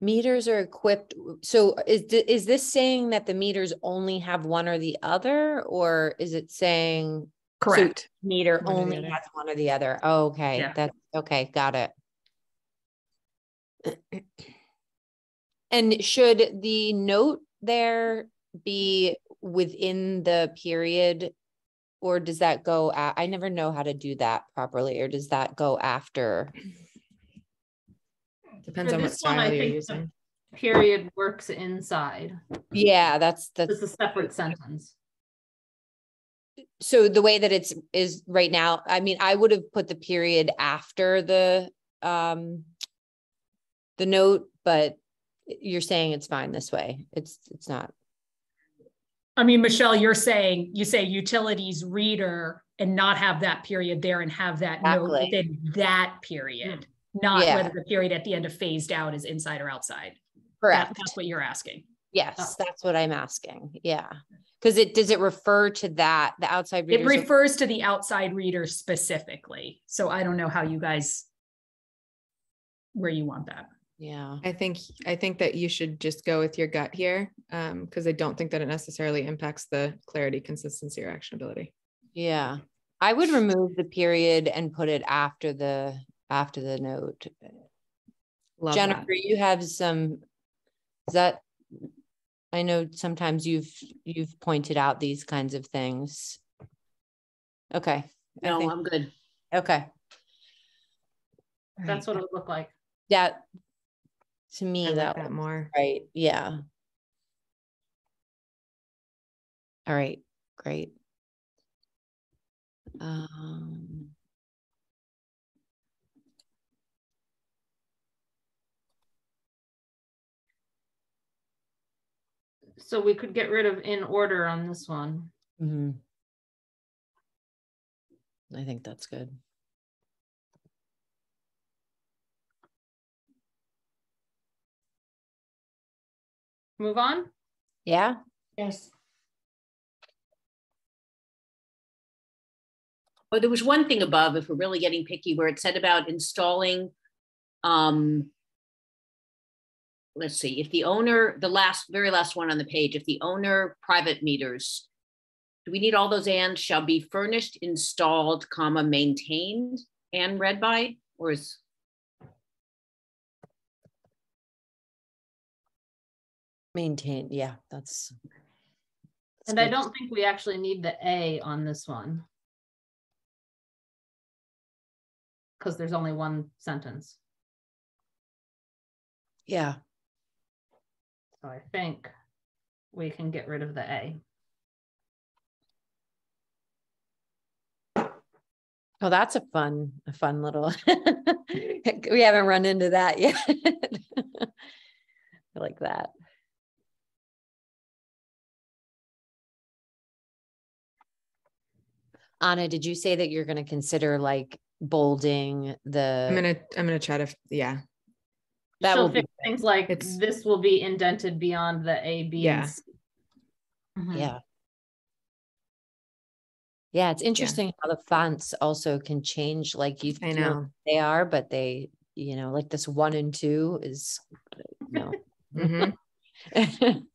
Meters are equipped, so is, is this saying that the meters only have one or the other? Or is it saying correct. meter One only other. has one or the other? Oh, Okay, Yeah. that's, okay, got it. And should the note there be within the period? Or does that go, I never know how to do that properly, or does that go after? Depends For on what this one, I style you're think the using. Period works inside. Yeah, that's, that's. It's a separate sentence. So the way that it's is right now, I mean, I would have put the period after the um. The note, but you're saying it's fine this way. It's, it's not. I mean, Michelle, you're saying, you say utilities reader and not have that period there and have that note within that period. Not Yeah. whether the period at the end of phased out is inside or outside. That- Correct. That's what you're asking. Yes, that's what I'm asking. Yeah. Cause it, does it refer to that, the outside reader? It refers to the outside reader specifically. So I don't know how you guys, where you want that. Yeah, I think, I think that you should just go with your gut here, um, because I don't think that it necessarily impacts the clarity, consistency, or actionability. yeah. I would remove the period and put it after the, after the note. Love that. Jennifer, you have some, is that? I know sometimes you've, you've pointed out these kinds of things. Okay. I No, think- I'm good. Okay. That's what it would look like. That, to I me, like that that was more. right, yeah. All right, great. Um. So we could get rid of in order on this one. mhm. I think that's good. Move on. Yeah, Yes. Well, there was one thing above, if we're really getting picky, where it said about installing, um, let's see, if the owner, the last, very last one on the page, if the owner private meters do we need all those and shall be furnished, installed, comma, maintained and read by, or is? Maintained, yeah, that's. that's And I don't think we actually need the A on this one. Because there's only one sentence. Yeah, So I think we can get rid of the A. oh, that's a fun, a fun little. We haven't run into that yet. I like that. Anna, did you say that you're gonna consider like bolding the? I'm gonna, I'm gonna try to, yeah, That She'll will be fix things like It's- this will be indented beyond the A, B, Yeah. and C. Mhm. Yeah. Yeah, it's interesting how the fonts also can change, like you I feel know. they are, but they, you know, like this one and two is, no. Mhm.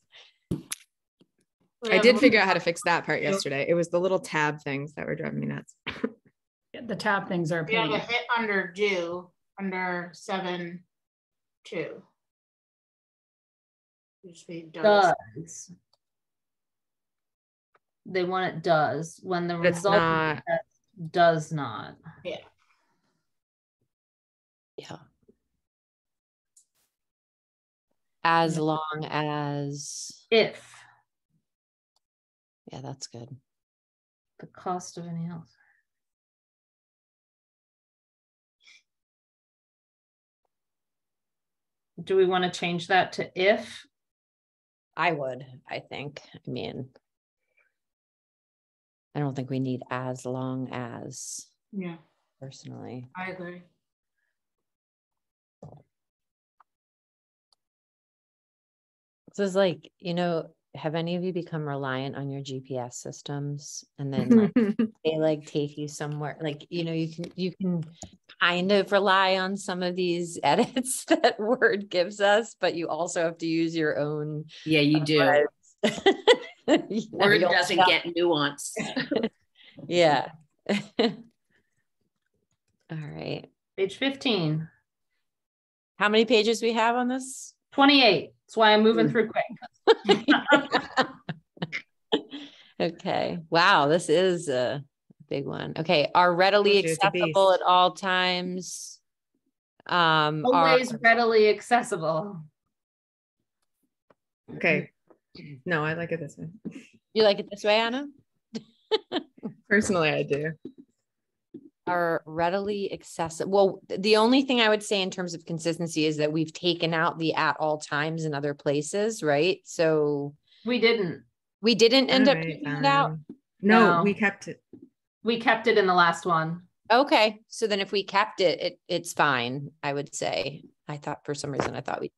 I did figure out how to fix that part yesterday. It was the little tab things that were driving me nuts. Yeah, The tab things are a We have a hit under due, under seven, two. Which we does. Does. They want it does, when the It's result of the not. test does not. Yeah. Yeah. As Yeah. long as, If yeah, that's good. the cost of any else. Do we want to change that to if? I would, I think, I mean. I don't think we need as long as Yeah, personally. I agree. This is like, you know, have any of you become reliant on your GPS systems? And then like they like take you somewhere like you know you can you can kind of rely on some of these edits that word gives us but you also have to use your own Yeah, you do. You Word doesn't get nuance. yeah. All right. Page 15, how many pages we have on this 28. That's why I'm moving Mm. through quick. okay wow this is a big one okay are readily Told you it's a accessible at all times um are- Always readily accessible. Okay. No, I like it this way. you like it this way anna Personally, I do. Are readily accessible. Well, the only thing I would say in terms of consistency is that we've taken out the at all times in other places, right? So We didn't. we didn't end up Alright, taking it out. No, No. we kept it. We kept it in the last one. Okay, so then if we kept it, it it's fine. I would say. I thought for some reason I thought we.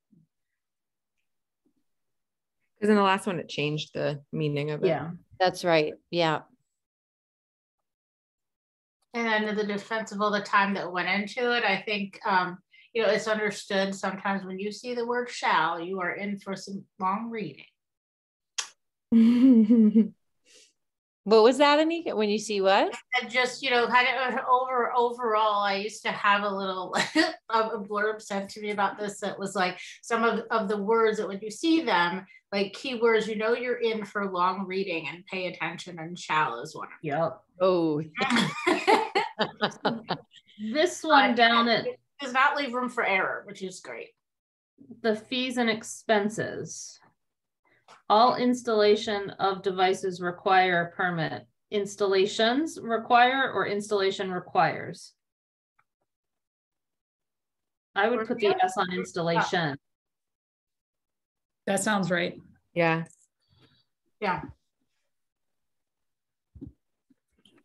Because in the last one, it changed the meaning of it. Yeah. That's right. Yeah. And the defense of all the time that went into it, I think, um, you know, it's understood sometimes when you see the word shall, you are in for some long reading. What was that, Anika? When you see what? And just, you know, kind of over overall, I used to have a little a blurb sent to me about this that was like some of, of the words that when you see them, like keywords, you know you're in for long reading and pay attention and shall is one Yep. Oh. This one down at It does not leave room for error, which is great. the fees and expenses. All installation of devices require a permit. Installations require or installation requires? I would put the S on installation. That sounds right. yeah. Yeah.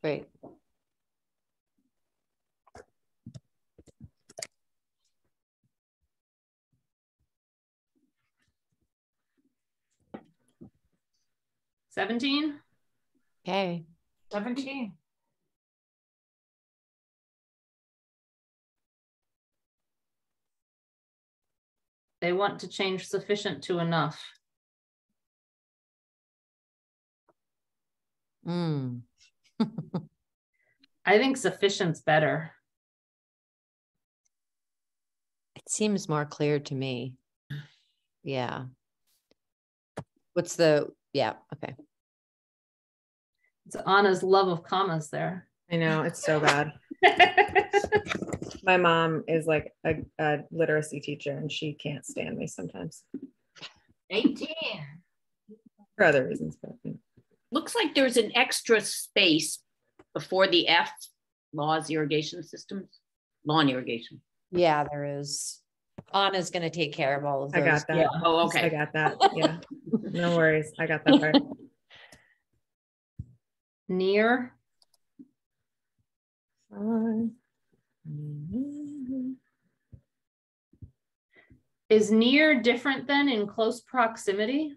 Great. Seventeen? Okay. 17. They want to change sufficient to enough. Mm. I think sufficient's better. It seems more clear to me. Yeah. What's the, yeah, okay. It's Anna's love of commas there. I know it's so bad. My mom is like a, a literacy teacher and she can't stand me sometimes 18. for other reasons. But you know. Looks like there's an extra space before the F, laws irrigation systems, lawn irrigation. Yeah, there is. Anna's gonna take care of all of those. I those. got that. Yeah. Oh, okay. I got that. Yeah. No worries. I got that part. Near, is near different than in close proximity?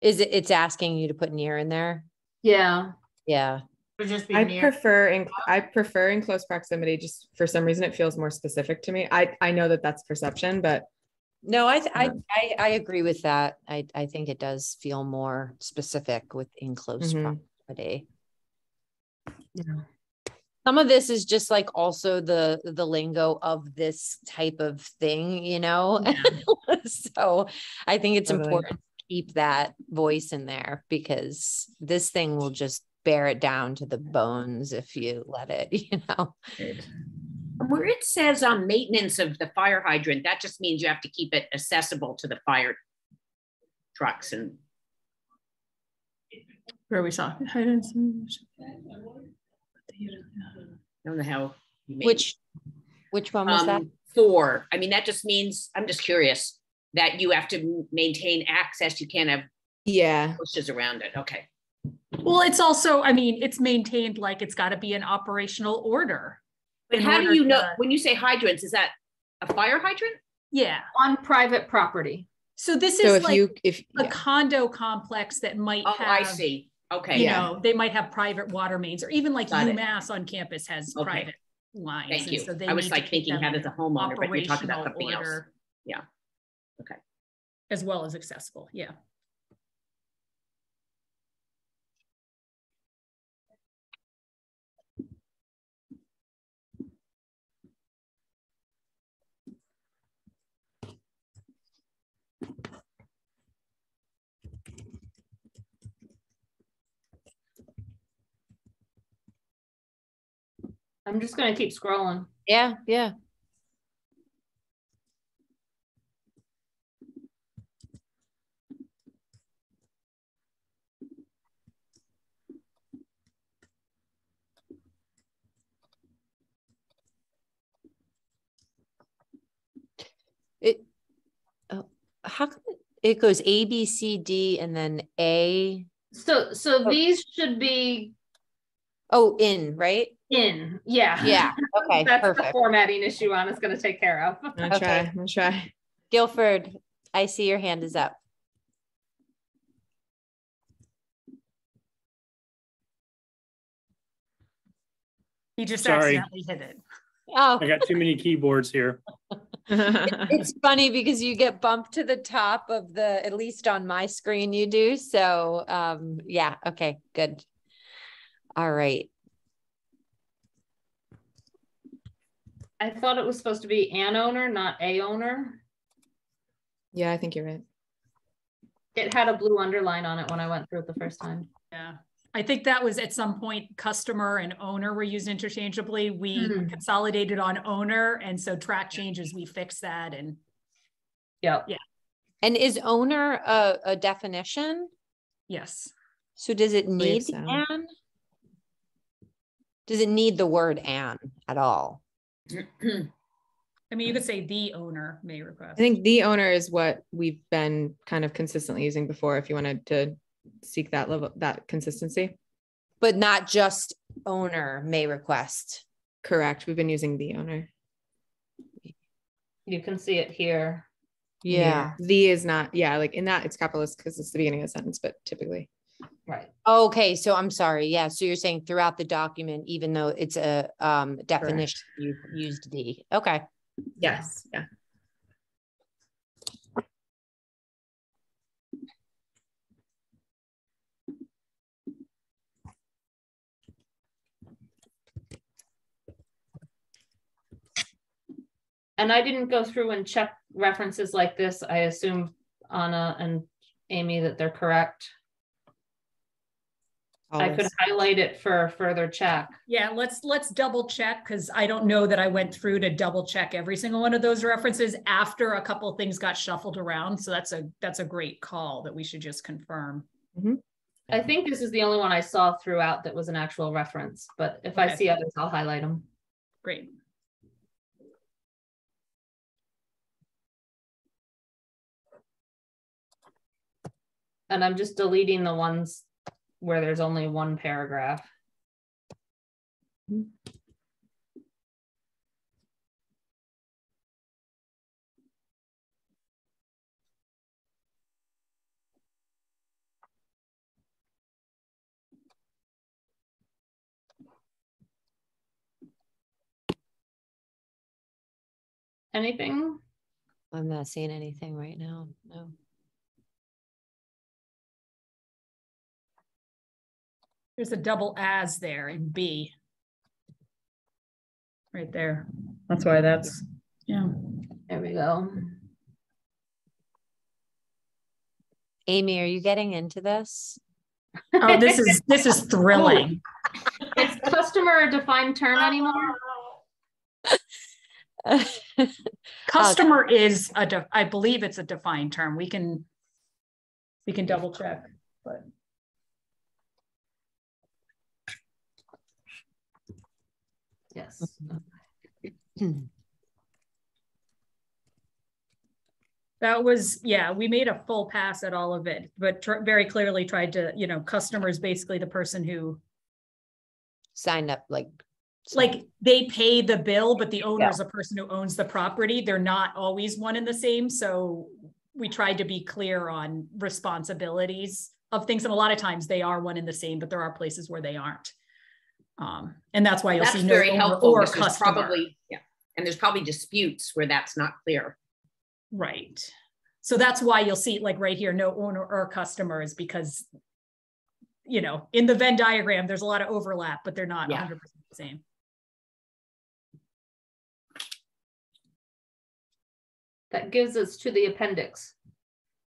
Is it, it's asking you to put near in there? Yeah. Yeah. Just I near. prefer in I prefer in close proximity. Just for some reason, it feels more specific to me. I I know that that's perception, but No, I, th- I, I, I agree with that. I, I think it does feel more specific with in close Mhm. proximity. Yeah. Some of this is just like also the, the lingo of this type of thing, you know? So I think it's Totally. important to keep that voice in there because this thing will just bear it down to the bones if you let it, you know? Where it says on maintenance of the fire hydrant, that just means you have to keep it accessible to the fire trucks and Where we saw. Hydrants. I don't know how. you made- Which, which one was that? um, four. I mean, that just means, I'm just curious that you have to maintain access. You can't have yeah, bushes around it. Okay. Well, it's also, I mean, it's maintained like it's got to be in operational order. But how do you know, to- when you say hydrants, is that a fire hydrant? Yeah. On private property. So this so is if like you if a yeah. condo complex that might Oh, have. I see. Okay. You Yeah. know, they might have private water mains or even like Got it. UMass on campus has Okay. private lines. Thank you. so they I was like thinking them how does a homeowner, but you're talking about operational something else. Yeah. Okay. As well as accessible, yeah. I'm just gonna keep scrolling. Yeah, yeah. It, oh, how come it- it goes A, B, C, D, and then A? So, so Oh. these should be Oh, in, right? In, yeah. Yeah, okay, That's the formatting issue Anna's gonna take care of. I'm gonna try. I'm gonna try. Guilford, I see your hand is up. He just Sorry. accidentally hit it. Oh, I got too many keyboards here. it's funny because you get bumped to the top of the, at least on my screen you do. So, um, yeah, okay, good. All right. I thought it was supposed to be an owner, not a owner. yeah, I think you're right. It had a blue underline on it when I went through it the first time. Yeah. I think that was at some point customer and owner were used interchangeably. We Mhm. consolidated on owner. And so track changes, we fixed that and yeah. Yeah. And is owner a, a definition? yes. So does it need so. an? Does it need the word an at all? I mean, you could say the owner may request. I think the owner is what we've been kind of consistently using before. If you wanted to seek that level, that consistency, But not just owner may request. correct. We've been using the owner. You can see it here. Yeah. The is not. Yeah, like in that it's capitalist because it's the beginning of the sentence, but typically. Right. Okay, so I'm sorry. Yeah, so you're saying throughout the document, even though it's a um, definition, you used D. Okay. Yes. Yeah. And I didn't go through and check references like this. I assume Anna and Amy that they're correct. I could highlight it for further check. Yeah, let's let's double check because I don't know that I went through to double check every single one of those references after a couple of things got shuffled around. So that's a that's a great call that we should just confirm. Mm-hmm. I think this is the only one I saw throughout that was an actual reference, but if I see others, I'll highlight them. Great. And I'm just deleting the ones where there's only one paragraph. Anything? I'm not seeing anything right now. No. There's a double as there in B. Right there. That's why that's, yeah. There we go. Amy, are you getting into this? Oh, this is, this is thrilling. Is customer a defined term uh, anymore? Customer is a, de- I believe it's a defined term. We can, we can double check, but. Yes. That was, yeah, we made a full pass at all of it, but tr- very clearly tried to, you know, customers basically the person who, Signed up like. like, they pay the bill, but the owner is a person who owns the property. They're not always one and the same. So we tried to be clear on responsibilities of things. And a lot of times they are one and the same, but there are places where they aren't. Um, and that's why you'll That's see no very owner helpful. or because customer. Probably, yeah. And there's probably disputes where that's not clear. Right. So that's why you'll see like right here, no owner or customers because you know, in the Venn diagram, there's a lot of overlap, but they're not Yeah. hundred percent the same. That gives us to the appendix,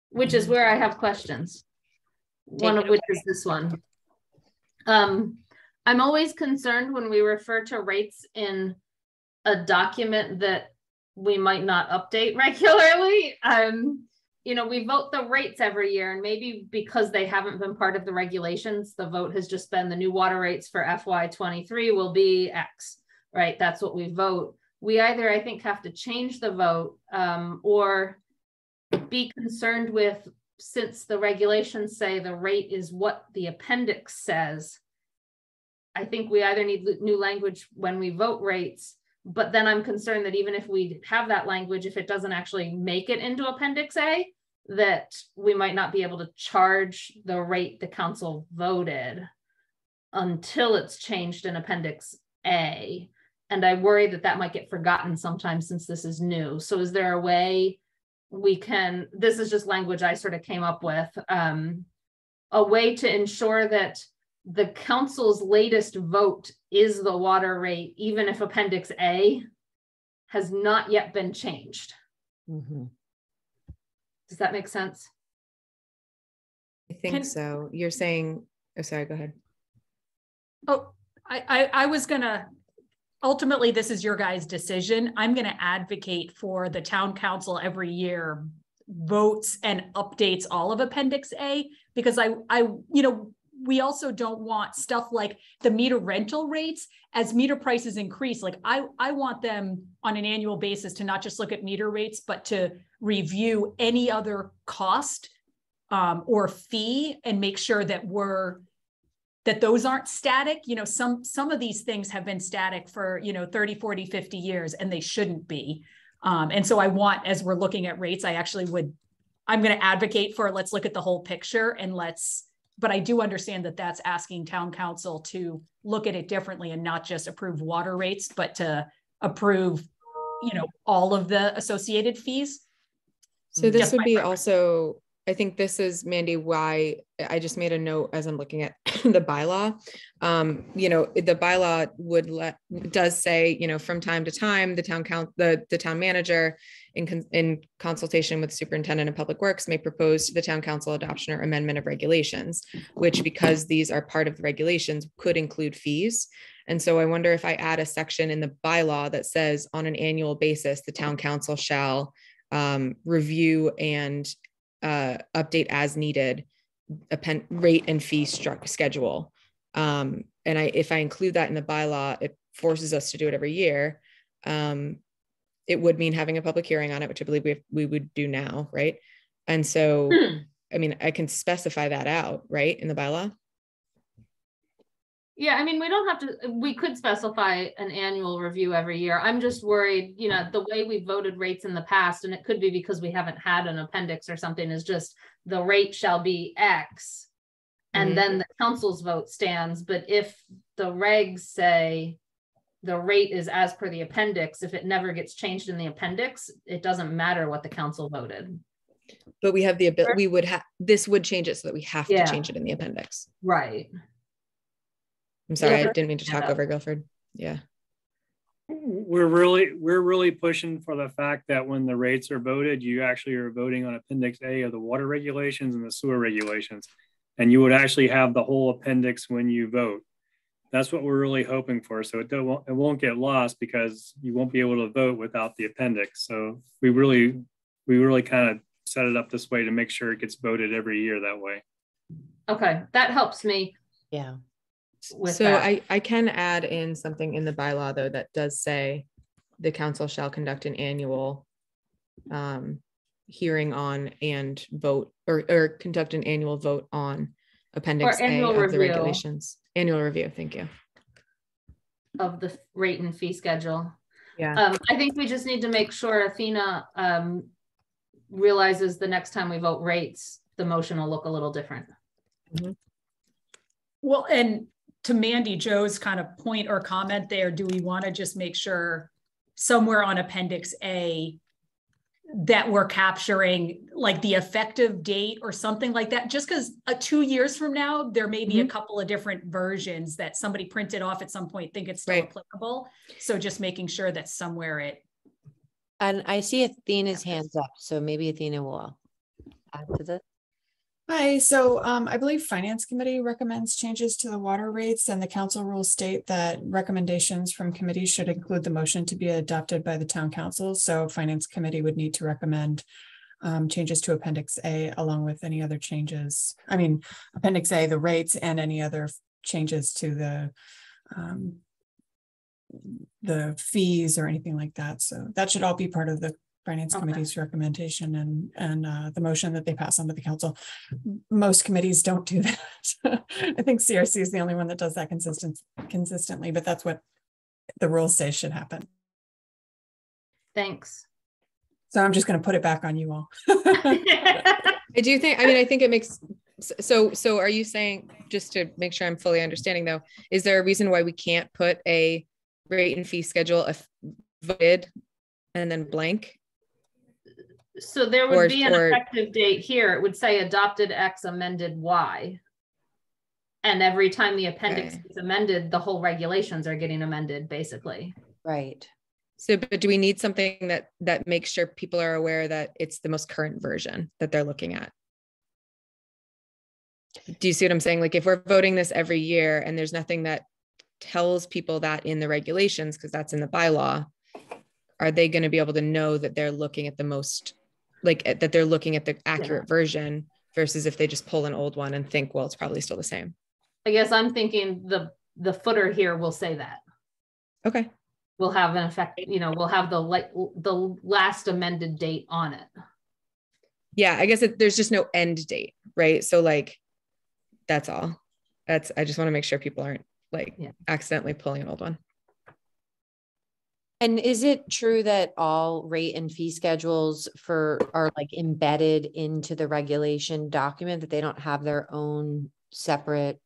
which is where I have questions. One of it which is this one. Um, I'm always concerned when we refer to rates in a document that we might not update regularly. Um, you know, we vote the rates every year, and maybe because they haven't been part of the regulations, the vote has just been the new water rates for FY twenty-three will be X, right? That's what we vote. We either, I think, have to change the vote um, or be concerned with, since the regulations say the rate is what the appendix says. I think we either need new language when we vote rates, but then I'm concerned that even if we have that language, if it doesn't actually make it into Appendix A, that we might not be able to charge the rate the council voted until it's changed in Appendix A. And I worry that that might get forgotten sometimes since this is new. So is there a way we can, this is just language I sort of came up with, um, a way to ensure that the council's latest vote is the water rate, even if Appendix A has not yet been changed. Mhm. Does that make sense? I think Can- so. You're saying, oh, sorry, go ahead. Oh, I, I, I was gonna, ultimately, this is your guys' decision. I'm gonna advocate for the town council every year votes and updates all of Appendix A, because I, I, you know, we also don't want stuff like the meter rental rates as meter prices increase. Like I, I want them on an annual basis to not just look at meter rates, but to review any other cost um, or fee and make sure that we're that those aren't static you know some some of these things have been static for you know 30 40 50 years and they shouldn't be um, and so i want as we're looking at rates i actually would i'm going to advocate for let's look at the whole picture and let's but i do understand that that's asking town council to look at it differently and not just approve water rates but to approve you know all of the associated fees So this Just would be preference. also I think this is Mandy why I just made a note as I'm looking at the bylaw. Um, you know, the bylaw would let does say, you know, from time to time, the town count the the town manager in con- in consultation with superintendent of public works may propose to the town council adoption or amendment of regulations, which because these are part of the regulations could include fees. And so I wonder if I add a section in the bylaw that says on an annual basis, the town council shall um, review and uh, update as needed a rate and fee schedule. Um, and I, if I include that in the bylaw, it forces us to do it every year. Um, it would mean having a public hearing on it, which I believe we, we would do now, right? And so, Hmm. I mean, I can specify that out, right, in the bylaw. Yeah, I mean, we don't have to, we could specify an annual review every year. I'm just worried, you know, the way we voted rates in the past, and it could be because we haven't had an appendix or something, is just the rate shall be X. And then the council's vote stands, but if the regs say the rate is as per the appendix, if it never gets changed in the appendix, it doesn't matter what the council voted. But we have the ability, we would have, this would change it so that we have to change it in the appendix. Right. I'm sorry, I didn't mean to talk Yeah. over Guilford. Yeah. We're really, we're really pushing for the fact that when the rates are voted, you actually are voting on appendix A of the water regulations and the sewer regulations. And you would actually have the whole appendix when you vote. That's what we're really hoping for. So it don't, it won't get lost because you won't be able to vote without the appendix. So we really, we really kind of set it up this way to make sure it gets voted every year that way. Okay, that helps me Yeah. So that. I, I can add in something in the bylaw though that does say the council shall conduct an annual um, hearing on and vote or, or conduct an annual vote on appendix A annual of the regulations. Annual review, thank you. of the rate and fee schedule. Yeah. Um, I think we just need to make sure Athena, um, realizes the next time we vote rates, the motion will look a little different. Well, and to Mandy Jo's kind of point or comment there, do we want to just make sure somewhere on Appendix A that we're capturing like the effective date or something like that? Just because uh, two years from now, there may be a couple of different versions that somebody printed off at some point, think it's still Right. applicable. So just making sure that somewhere it, And I see Athena's hands up, so maybe Athena will add to this. Hi, so um, I believe Finance Committee recommends changes to the water rates and the council rules state that recommendations from committees should include the motion to be adopted by the town council. So Finance Committee would need to recommend um, changes to Appendix A along with any other changes. I mean, Appendix A, the rates and any other changes to the um, the fees or anything like that. So that should all be part of the Finance Okay. Committee's recommendation and, and uh, the motion that they pass on to the council. Most committees don't do that. I think CRC is the only one that does that consistent, consistently, but that's what the rules say should happen. Thanks. So I'm just going to put it back on you all. I do think, I mean, I think it makes, so, so are you saying, just to make sure I'm fully understanding though, is there a reason why we can't put a rate and fee schedule of voted and then blank? So there Or- would be an or- effective date here. It would say adopted X amended Y. And every time the appendix Okay. is amended, the whole regulations are getting amended, basically. Right. So, but do we need something that, that makes sure people are aware that it's the most current version that they're looking at? Do you see what I'm saying? Like if we're voting this every year and there's nothing that tells people that in the regulations, because that's in the bylaw, are they going to be able to know that they're looking at the most, like eh, that they're looking at the accurate version versus if they just pull an old one and think, well, it's probably still the same? I guess I'm thinking the, the footer here will say that. Okay. We'll have an effect, you know, we'll have the like, the last amended date on it. Yeah, I guess it, there's just no end date, right? So like, that's all. That's, I just want to make sure people aren't like Yeah. accidentally pulling an old one. And is it true that all rate and fee schedules for are like embedded into the regulation document that they don't have their own separate?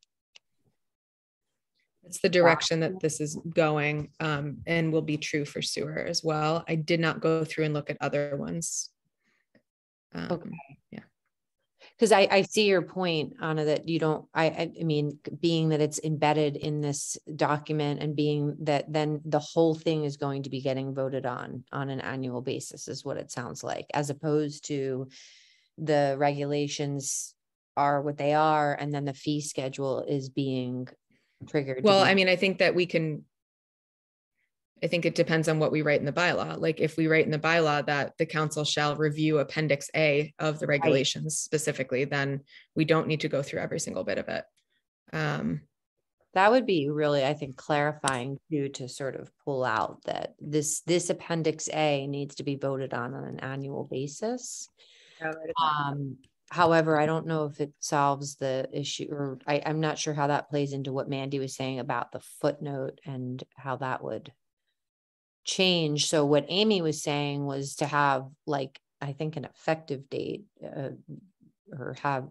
It's the direction that this is going um, and will be true for sewer as well. I did not go through and look at other ones. Um, Okay. Yeah. Because I, I see your point, Anna, that you don't, I, I, mean, being that it's embedded in this document and being that then the whole thing is going to be getting voted on, on an annual basis is what it sounds like, as opposed to the regulations are what they are, and then the fee schedule is being triggered. Well, I mean, I think that we can. I think it depends on what we write in the bylaw. Like if we write in the bylaw that the council shall review appendix A of the regulations specifically, then we don't need to go through every single bit of it. Um, That would be really, I think, clarifying too, to sort of pull out that this, this appendix A needs to be voted on on an annual basis. Um, however, I don't know if it solves the issue, or I, I'm not sure how that plays into what Mandy was saying about the footnote and how that would change. So what Amy was saying was to have like, I think an effective date, uh, or have,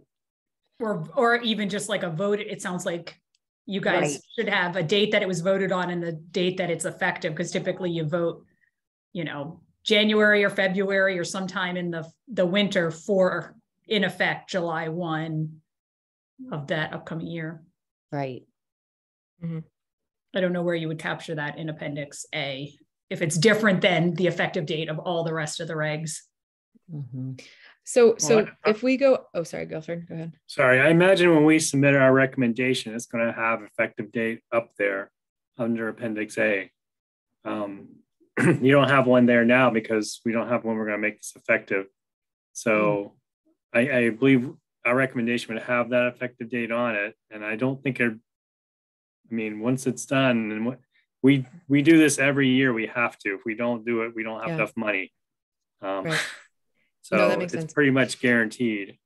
Or, or even just like a vote, it sounds like you guys Right. should have a date that it was voted on and the date that it's effective, because typically you vote, you know, January or February or sometime in the, the winter for, in effect, July one of that upcoming year. right, I don't know where you would capture that in Appendix A, if it's different than the effective date of all the rest of the regs. mhm. so, so I- if we go, oh, sorry, Guilford, go ahead. Sorry, I imagine when we submit our recommendation, it's gonna have effective date up there under appendix A. Um, you don't have one there now because we don't have one we're gonna make this effective. So I, I believe our recommendation would have that effective date on it, and I don't think it. I mean, once it's done, and what, we, we do this every year, we have to. If we don't do it, we don't have Yeah. enough money. Um, Right. so No, that makes it's sense. pretty much guaranteed.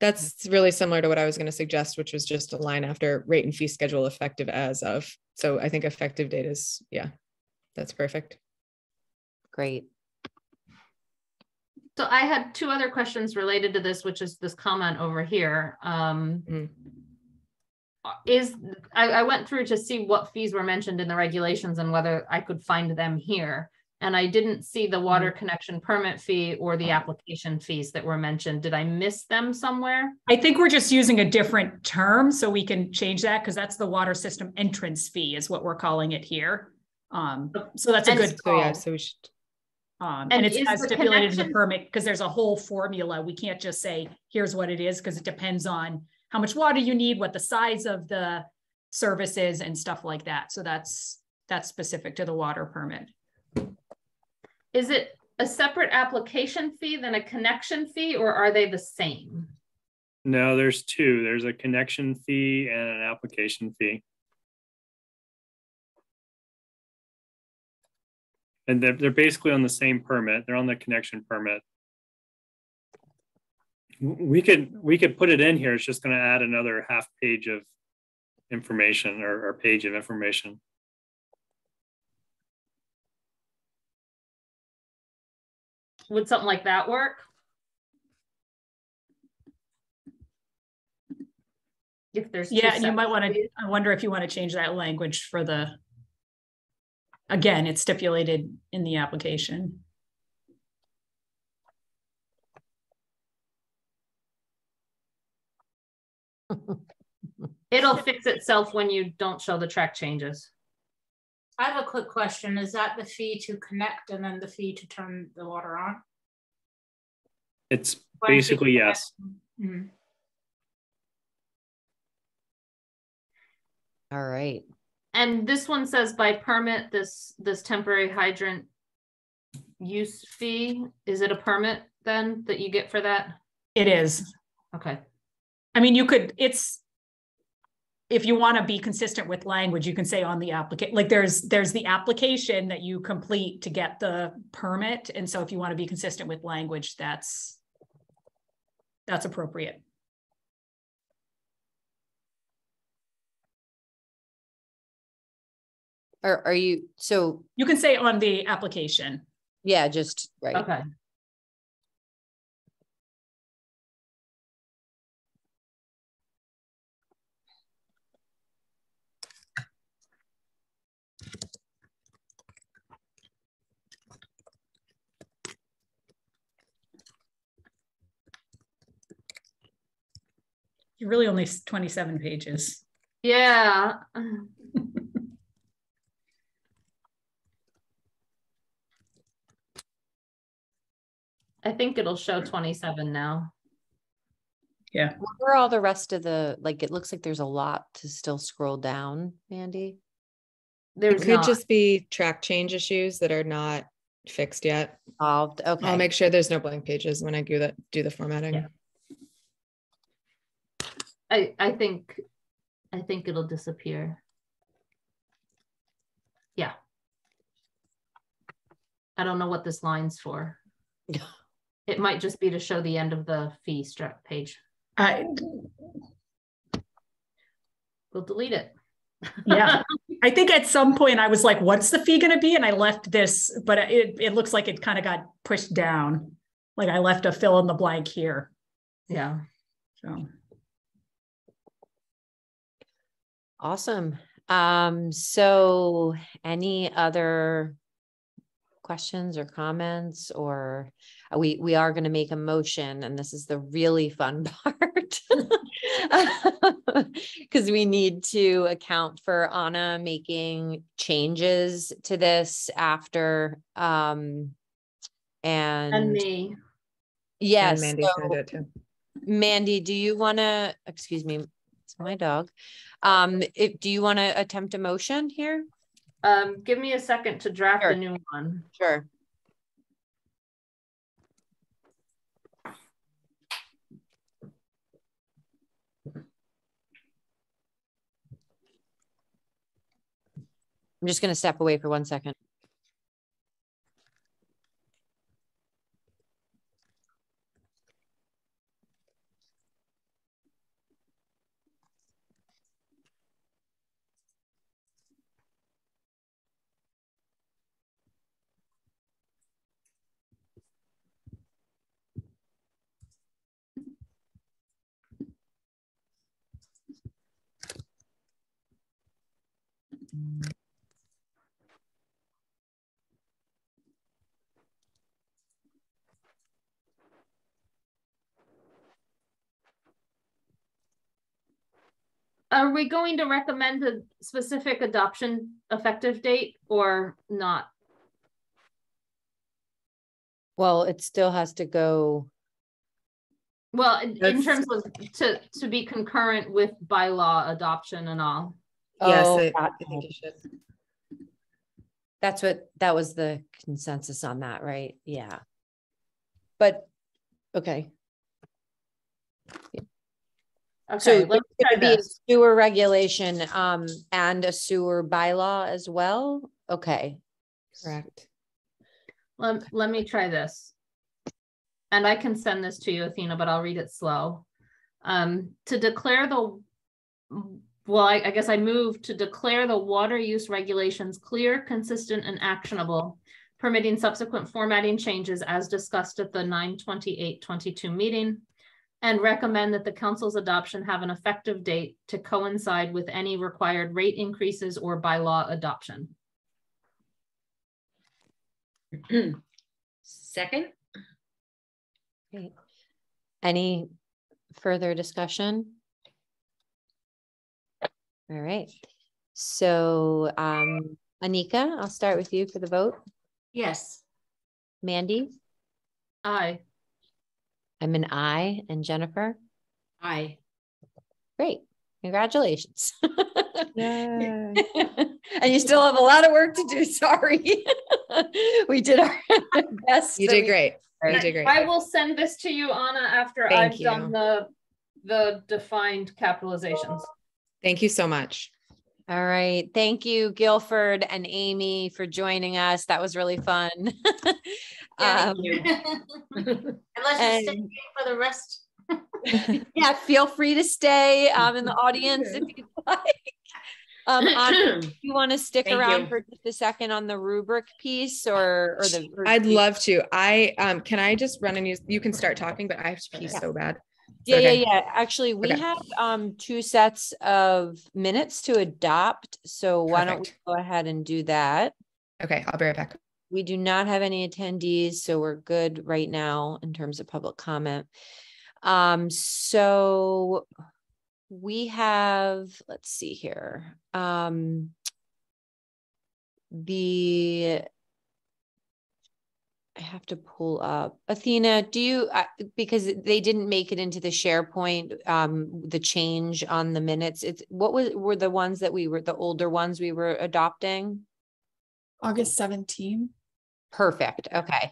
That's really similar to what I was going to suggest, which was just a line after rate and fee schedule effective as of. So I think effective date is, yeah, that's perfect. great. So I had two other questions related to this, which is this comment over here. Um, Mhm. Is, I, I went through to see what fees were mentioned in the regulations and whether I could find them here. And I didn't see the water connection permit fee or the application fees that were mentioned. Did I miss them somewhere? I think we're just using a different term, so we can change that, because that's the water system entrance fee is what we're calling it here. Um, so that's a And good So yeah, so we should, Um, And and it's as stipulated in the permit, because there's a whole formula. We can't just say, here's what it is, because it depends on how much water you need, what the size of the service is and stuff like that. So that's, that's specific to the water permit. Is it a separate application fee than a connection fee, or are they the same? No, there's two. There's a connection fee and an application fee. And they're, they're basically on the same permit. They're on the connection permit. W- We could, we could put it in here. It's just gonna add another half page of information or, or page of information. Would something like that work? If there's. Yeah, and you might want to. I wonder if you want to change that language for the. Again, it's stipulated in the application. It'll fix itself when you don't show the track changes. I have a quick question. Is that the fee to connect and then the fee to turn the water on? It's One fee basically yes. connect. Mhm. All right. And this one says by permit, this, this temporary hydrant use fee, is it a permit then that you get for that? It is. Okay, I mean, you could, it's. If you want to be consistent with language, you can say on the applicant, like there's, there's the application that you complete to get the permit. And so if you want to be consistent with language, that's. That's appropriate. Are, are you, so, You can say on the application. yeah, just, right. okay. Really only 27 pages. Yeah. I think it'll show 27 now. Yeah. What are all the rest of the, like, it looks like there's a lot to still scroll down, Mandy. There could not. just be track change issues that are not fixed yet. Solved, I'll make sure there's no blank pages when I do that, do the formatting. Yeah. I I think I think it'll disappear. Yeah. I don't know what this line's for. It might just be to show the end of the fee strip page. I, We'll delete it. yeah. I think at some point I was like, what's the fee going to be? And I left this, but it, it looks like it kind of got pushed down. Like I left a fill in the blank here. Yeah. So. Awesome. Um, so any other questions or comments or uh, we we are going to make a motion and this is the really fun part because we need to account for Anna making changes to this after um and, And me. yes And Mandy's so- it too. Mandy, do you want to, excuse me, it's my dog. Um, if, do you want to attempt a motion here? Um, give me a second to draft Sure. a new one. Sure. I'm just going to step away for one second. Are we going to recommend a specific adoption effective date or not? Well, it still has to go. Well, in, in terms of to to be concurrent with bylaw adoption and all. Yes, Oh, I, I think it. you should. That's what, that was the consensus on that, right? Yeah. But, okay. So Okay, there's let's try be a sewer regulation, um, and a sewer bylaw as well? Okay. Correct. Let, let me try this. And I can send this to you, Athena, but I'll read it slow. Um, to declare the, well, I, I guess I moved to declare the water use regulations clear, consistent, and actionable, permitting subsequent formatting changes as discussed at the 9-28-22 meeting, and recommend that the council's adoption have an effective date to coincide with any required rate increases or bylaw adoption. Second, Great. Any further discussion? All right. So, um, Anika, I'll start with you for the vote. Yes. Mandy, Aye. aye'm an I, and Jennifer. aye. Great. Congratulations. And you still have a lot of work to do. Sorry. we did our best. You did great. You did great. I will send this to you, Anna, after Thank I've done the, the defined capitalizations. Thank you so much. All right. Thank you, Guilford and Amy, for joining us. That was really fun. Yeah, Um, thank you. Unless you stay and- for the rest. yeah, feel free to stay um, in the audience if you'd like. Um, Anna, do you want to stick Thank around you. for just a second on the rubric piece or, or the? or I'd the- love to. I um can I just run and use you can start talking, but I have to pee Okay. so bad. Yeah, yeah, Okay. yeah. Actually, we Okay. have um two sets of minutes to adopt. So why don't we go ahead and do that? Okay, I'll be right back. We do not have any attendees, so we're good right now in terms of public comment. Um, so we have, let's see here. Um, the I have to pull up Athena. Do you uh, because they didn't make it into the SharePoint? Um, the change on the minutes. It's what was were the ones that we were the older ones we were adopting. August 17. Perfect. Okay.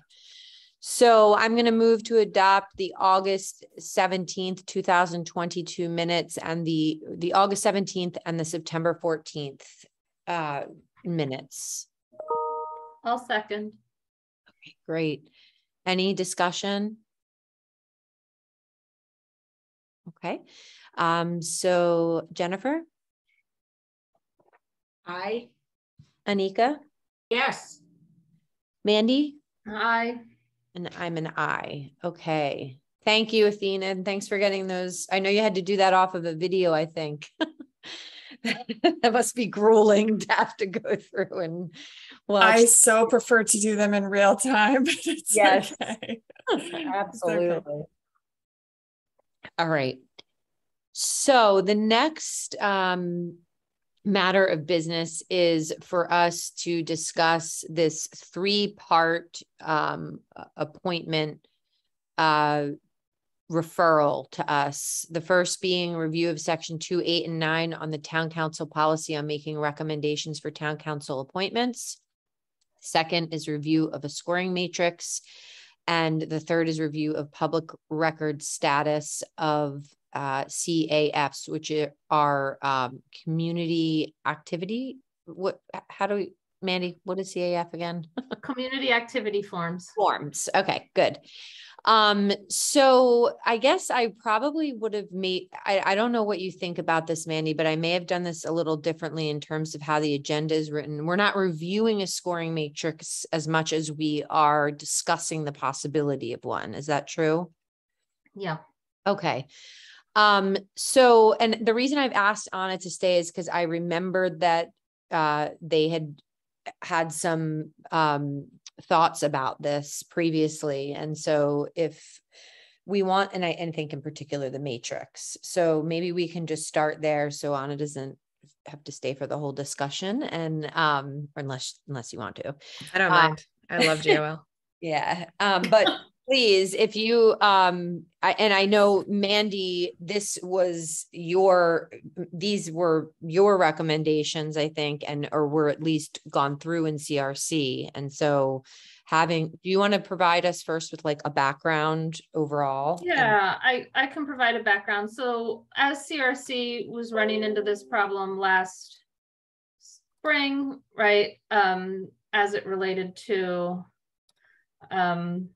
So I'm going to move to adopt the August 17th, 2022 minutes and the the August 17th and the September 14th uh, minutes. I'll second. Okay, great. Any discussion? Okay. Um, so Jennifer, Aye. Anika, Yes. Mandy, Aye. and I'm an aye. Okay. Thank you, Athena, and thanks for getting those. I know you had to do that off of a video, I think. that must be grueling to have to go through and watch. I so prefer to do them in real time. it's Yes. okay. Absolutely. All right. So the next um, matter of business is for us to discuss this three-part um, appointment uh, referral to us. The first being review of section two, eight, and nine on the town council policy on making recommendations for town council appointments. Second is review of a scoring matrix. And the third is review of public record status of uh, CAFs, which are um, community activity. What, how do we, Mandy, what is CAF again? Community activity forms. Forms. Okay, good. Um, so I guess I probably would have made, I, I don't know what you think about this, Mandy, but I may have done this a little differently in terms of how the agenda is written. We're not reviewing a scoring matrix as much as we are discussing the possibility of one. Is that true? Yeah. Okay. Um, so, and the reason I've asked Anna to stay is because I remembered that uh, they had had some um, thoughts about this previously. And so if we want, and I and think in particular the matrix. So maybe we can just start there so Anna doesn't have to stay for the whole discussion and um or unless unless you want to. I don't Uh, mind. I love GOL. Yeah, um, but please, if you, um, I, and I know Mandy, this was your, these were your recommendations, I think, and, or were at least gone through in CRC. And so having, do you want to provide us first with like a background overall? Yeah, I, I can provide a background. So as CRC was running into this problem last spring, right? Um, as it related to um,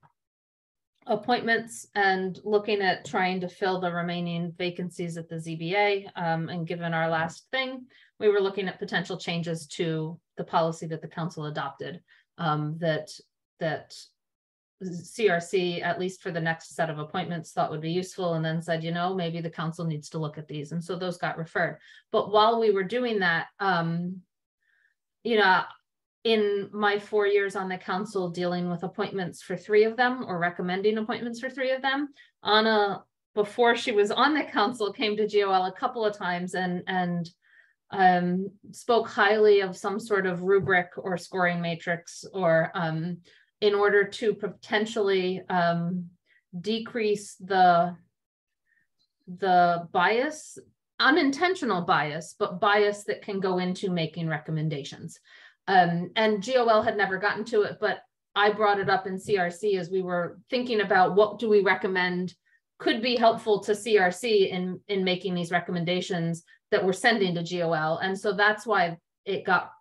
appointments and looking at trying to fill the remaining vacancies at the ZBA. Um, and given our last thing, we were looking at potential changes to the policy that the council adopted um, that that CRC, at least for the next set of appointments, thought would be useful and then said, you know, maybe the council needs to look at these. And so those got referred. But while we were doing that, um, you know, in my four years on the council dealing with appointments for three of them or recommending appointments for three of them, Anna, before she was on the council, came to GOL a couple of times and and um, spoke highly of some sort of rubric or scoring matrix or um, in order to potentially um, decrease the the bias, unintentional bias, but bias that can go into making recommendations. Um, and GOL had never gotten to it, but I brought it up in CRC as we were thinking about what do we recommend could be helpful to CRC in in making these recommendations that we're sending to GOL. And so that's why it got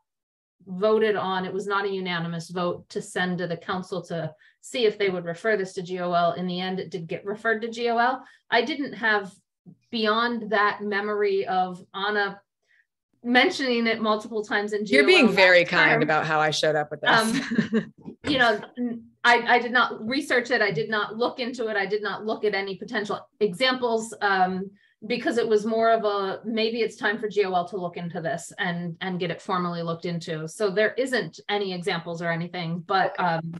voted on. It was not a unanimous vote to send to the council to see if they would refer this to GOL. In the end, it did get referred to GOL. I didn't have beyond that memory of Anna mentioning it multiple times in. You're being very kind term. about how I showed up with this. Um, you know, I, I did not research it. I did not look into it. I did not look at any potential examples um, because it was more of a maybe it's time for GOL to look into this and and get it formally looked into. So there isn't any examples or anything, but um,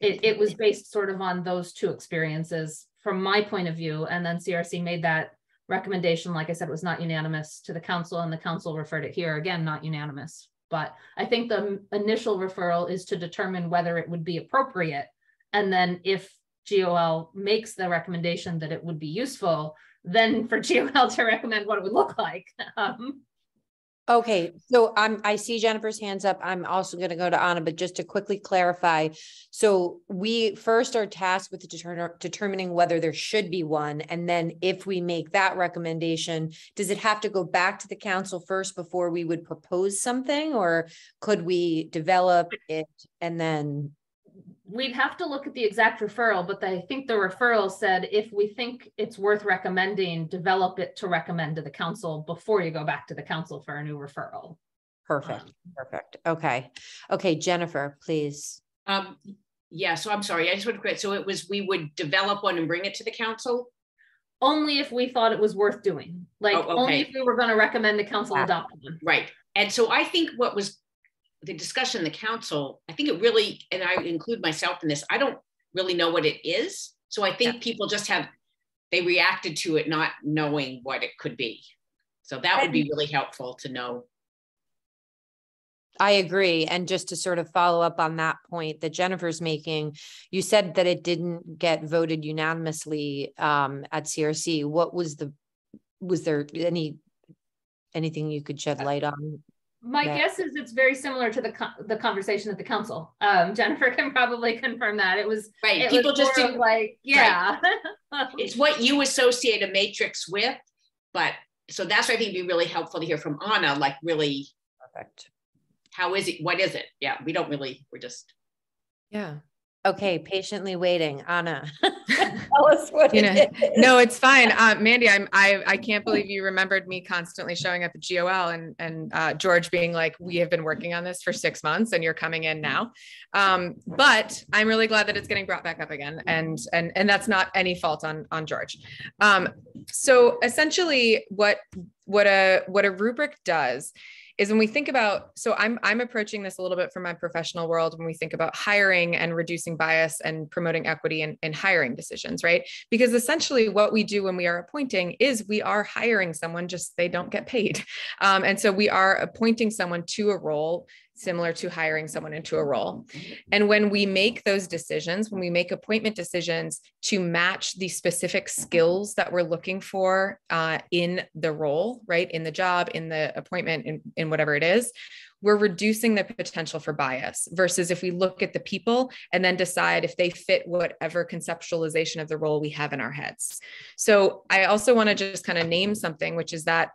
it, it was based sort of on those two experiences from my point of view. And then CRC made that recommendation, like I said, was not unanimous to the council and the council referred it here, again, not unanimous. But I think the initial referral is to determine whether it would be appropriate. And then if GOL makes the recommendation that it would be useful, then for GOL to recommend what it would look like. Um, Okay, so I'm, I see Jennifer's hands up. I'm also going to go to Anna, but just to quickly clarify. So we first are tasked with deter- determining whether there should be one. And then if we make that recommendation, does it have to go back to the council first before we would propose something? Or could we develop it and then we'd have to look at the exact referral, but I think the referral said if we think it's worth recommending, develop it to recommend to the council before you go back to the council for a new referral. Perfect, perfect. Okay. Okay, Jennifer, please. Um, yeah, so I'm sorry, I just want to correct. So it was, we would develop one and bring it to the council? Only if we thought it was worth doing, like Oh, only if we were gonna recommend the council Yeah. adopt one. Right. And so I think what was the discussion the council, I think it really, and I include myself in this, I don't really know what it is. So I think people just have, they reacted to it not knowing what it could be. So that would be really helpful to know. I agree. And just to sort of follow up on that point that Jennifer's making, you said that it didn't get voted unanimously um, at CRC. What was the, was there any, anything you could shed light on? My Yeah. guess is it's very similar to the the conversation at the council. Um, Jennifer can probably confirm that it was. Right, It people was just more didn't, like, yeah. it's what you associate a matrix with, but, so that's why I think it'd be really helpful to hear from Anna, like really, Perfect. how is it, what is it? Yeah, we don't really, we're just. Yeah. Okay, patiently waiting. Anna. Tell us what You know, is. No, it's fine. Uh, Mandy, I'm, I, I can't believe you remembered me constantly showing up at GOL and, and uh, George being like, we have been working on this for six months and you're coming in now. Um, but I'm really glad that it's getting brought back up again. And, and, and that's not any fault on, on George. Um, so essentially what, what a, what a rubric does is when we think about so i'm i'm approaching this a little bit from my professional world when we think about hiring and reducing bias and promoting equity in, in hiring decisions right? Because essentially what we do when we are appointing is we are hiring someone just they don't get paid. Um, and so we are appointing someone to a role similar to hiring someone into a role and when we make those decisions when we make appointment decisions to match the specific skills that we're looking for uh, in the role right in the job in the appointment in, in whatever it is we're reducing the potential for bias versus if we look at the people and then decide if they fit whatever conceptualization of the role we have in our heads. So I also want to just kind of name something, which is that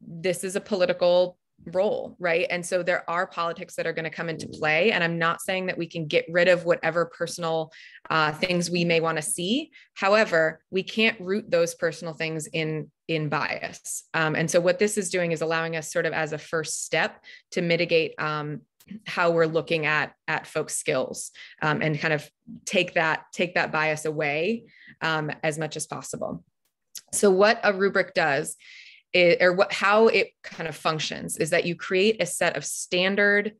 this is a political role, right? And so there are politics that are going to come into play. And I'm not saying that we can get rid of whatever personal uh, things we may want to see. However, we can't root those personal things in in bias. Um, and so what this is doing is allowing us sort of as a first step to mitigate um, how we're looking at at folks' skills um, and kind of take that take that bias away um, as much as possible. So what a rubric does it, or what how it kind of functions is that you create a set of standard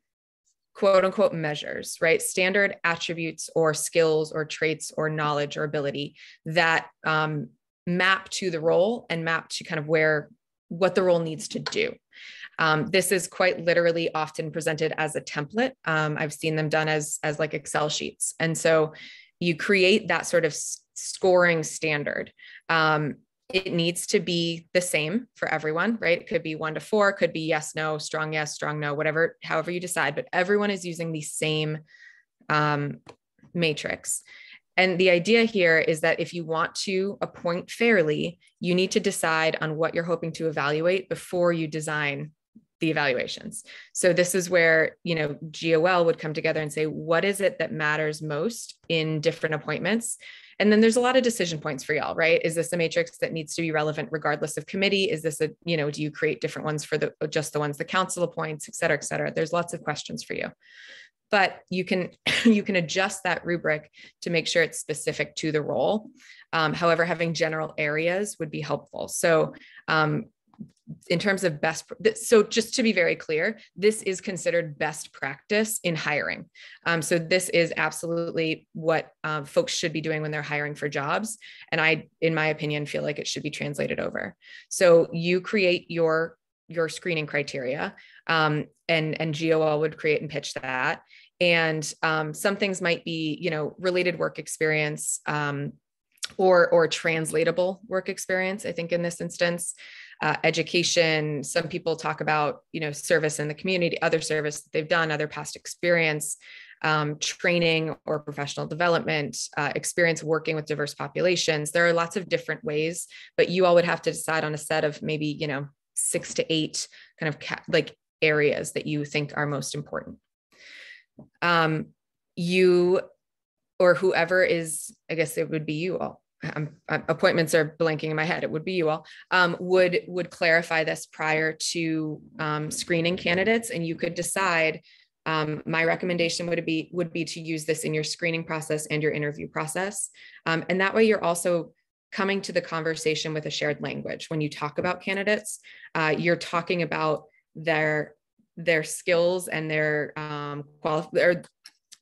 quote unquote measures right? Standard attributes or skills or traits or knowledge or ability that um, map to the role and map to kind of where what the role needs to do. Um, this is quite literally often presented as a template. Um, i've seen them done as as like excel sheets. And so you create that sort of scoring standard. Um, it needs to be the same for everyone, right? It could be one to four, could be yes, no, strong yes, strong no, whatever, however you decide, but everyone is using the same um, matrix. And the idea here is that if you want to appoint fairly, you need to decide on what you're hoping to evaluate before you design the evaluations. So this is where, you know, GOL would come together and say, what is it that matters most in different appointments? And then there's a lot of decision points for y'all, right? Is this a matrix that needs to be relevant regardless of committee? Is this a, you know, do you create different ones for the just the ones the council appoints, et cetera, et cetera? There's lots of questions for you. But you can you can adjust that rubric to make sure it's specific to the role. Um, however, having general areas would be helpful. So um, in terms of best so just to be very clear this is considered best practice in hiring. Um, so this is absolutely what um, folks should be doing when they're hiring for jobs. And i in my opinion feel like it should be translated over. So you create your your screening criteria um, and and gol would create and pitch that. And um, some things might be you know related work experience um, or or translatable work experience i think in this instance uh, education. Some people talk about you know service in the community other service that they've done other past experience um, training or professional development uh, experience working with diverse populations. There are lots of different ways but you all would have to decide on a set of maybe you know six to eight kind of ca- like areas that you think are most important. Um, you or whoever is i guess it would be you all um, appointments are blanking in my head. It would be you all. Um, would would clarify this prior to um, screening candidates and you could decide um, my recommendation would be would be to use this in your screening process and your interview process. Um, and that way you're also coming to the conversation with a shared language. When you talk about candidates uh, you're talking about their their skills and their um, quali- their,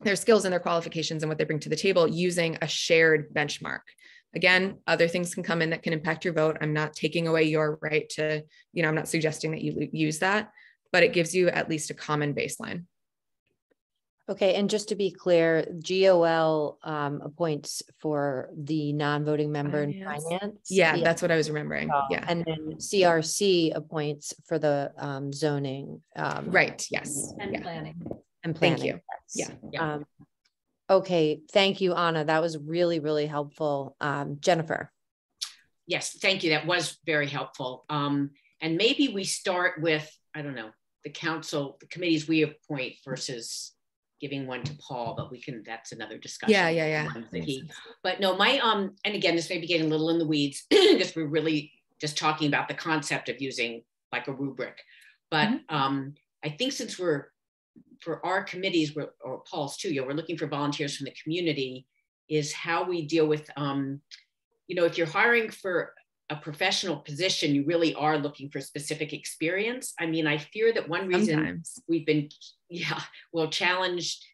their skills and their qualifications and what they bring to the table using a shared benchmark Again, other things can come in that can impact your vote. I'm not taking away your right to, you know, I'm not suggesting that you use that, but it gives you at least a common baseline. Okay, and just to be clear, GOL um, appoints for the non-voting member in finance. Yeah, yeah, that's what I was remembering. Yeah, and then CRC appoints for the um, zoning. Um, right. Yes. And yeah. planning. And planning. Thank you. Yeah. yeah. Okay, thank you, Anna. That was really, really helpful. Um, Jennifer. Yes, thank you. That was very helpful. Um, and maybe we start with, I don't know, the council, the committees we appoint versus giving one to Paul, but we can, that's another discussion. Yeah, yeah, yeah. He, but no, my, um, and again, this may be getting a little in the weeds because we're really just talking about the concept of using like a rubric. But mm-hmm. um, I think since we're for our committees, or Paul's too, you know, we're looking for volunteers from the community, is how we deal with, um, you know, if you're hiring for a professional position, you really are looking for specific experience. I mean, I fear that one reason Sometimes. we've been, yeah, well, challenged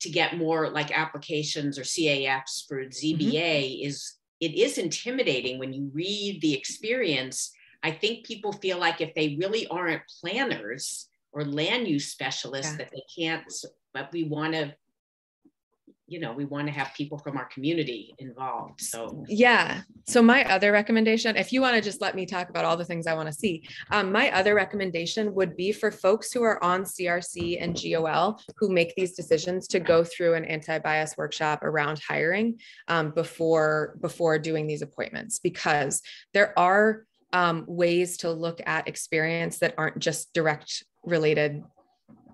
to get more like applications or CAFs for ZBA mm-hmm. is it is intimidating when you read the experience. I think people feel like if they really aren't planners, or land use specialists yeah. that they can't but we want to you know we want to have people from our community involved so yeah so my other recommendation if you want to just let me talk about all the things i want to see um, my other recommendation would be for folks who are on crc and gol who make these decisions to go through an anti-bias workshop around hiring um, before before doing these appointments because there are um, ways to look at experience that aren't just direct related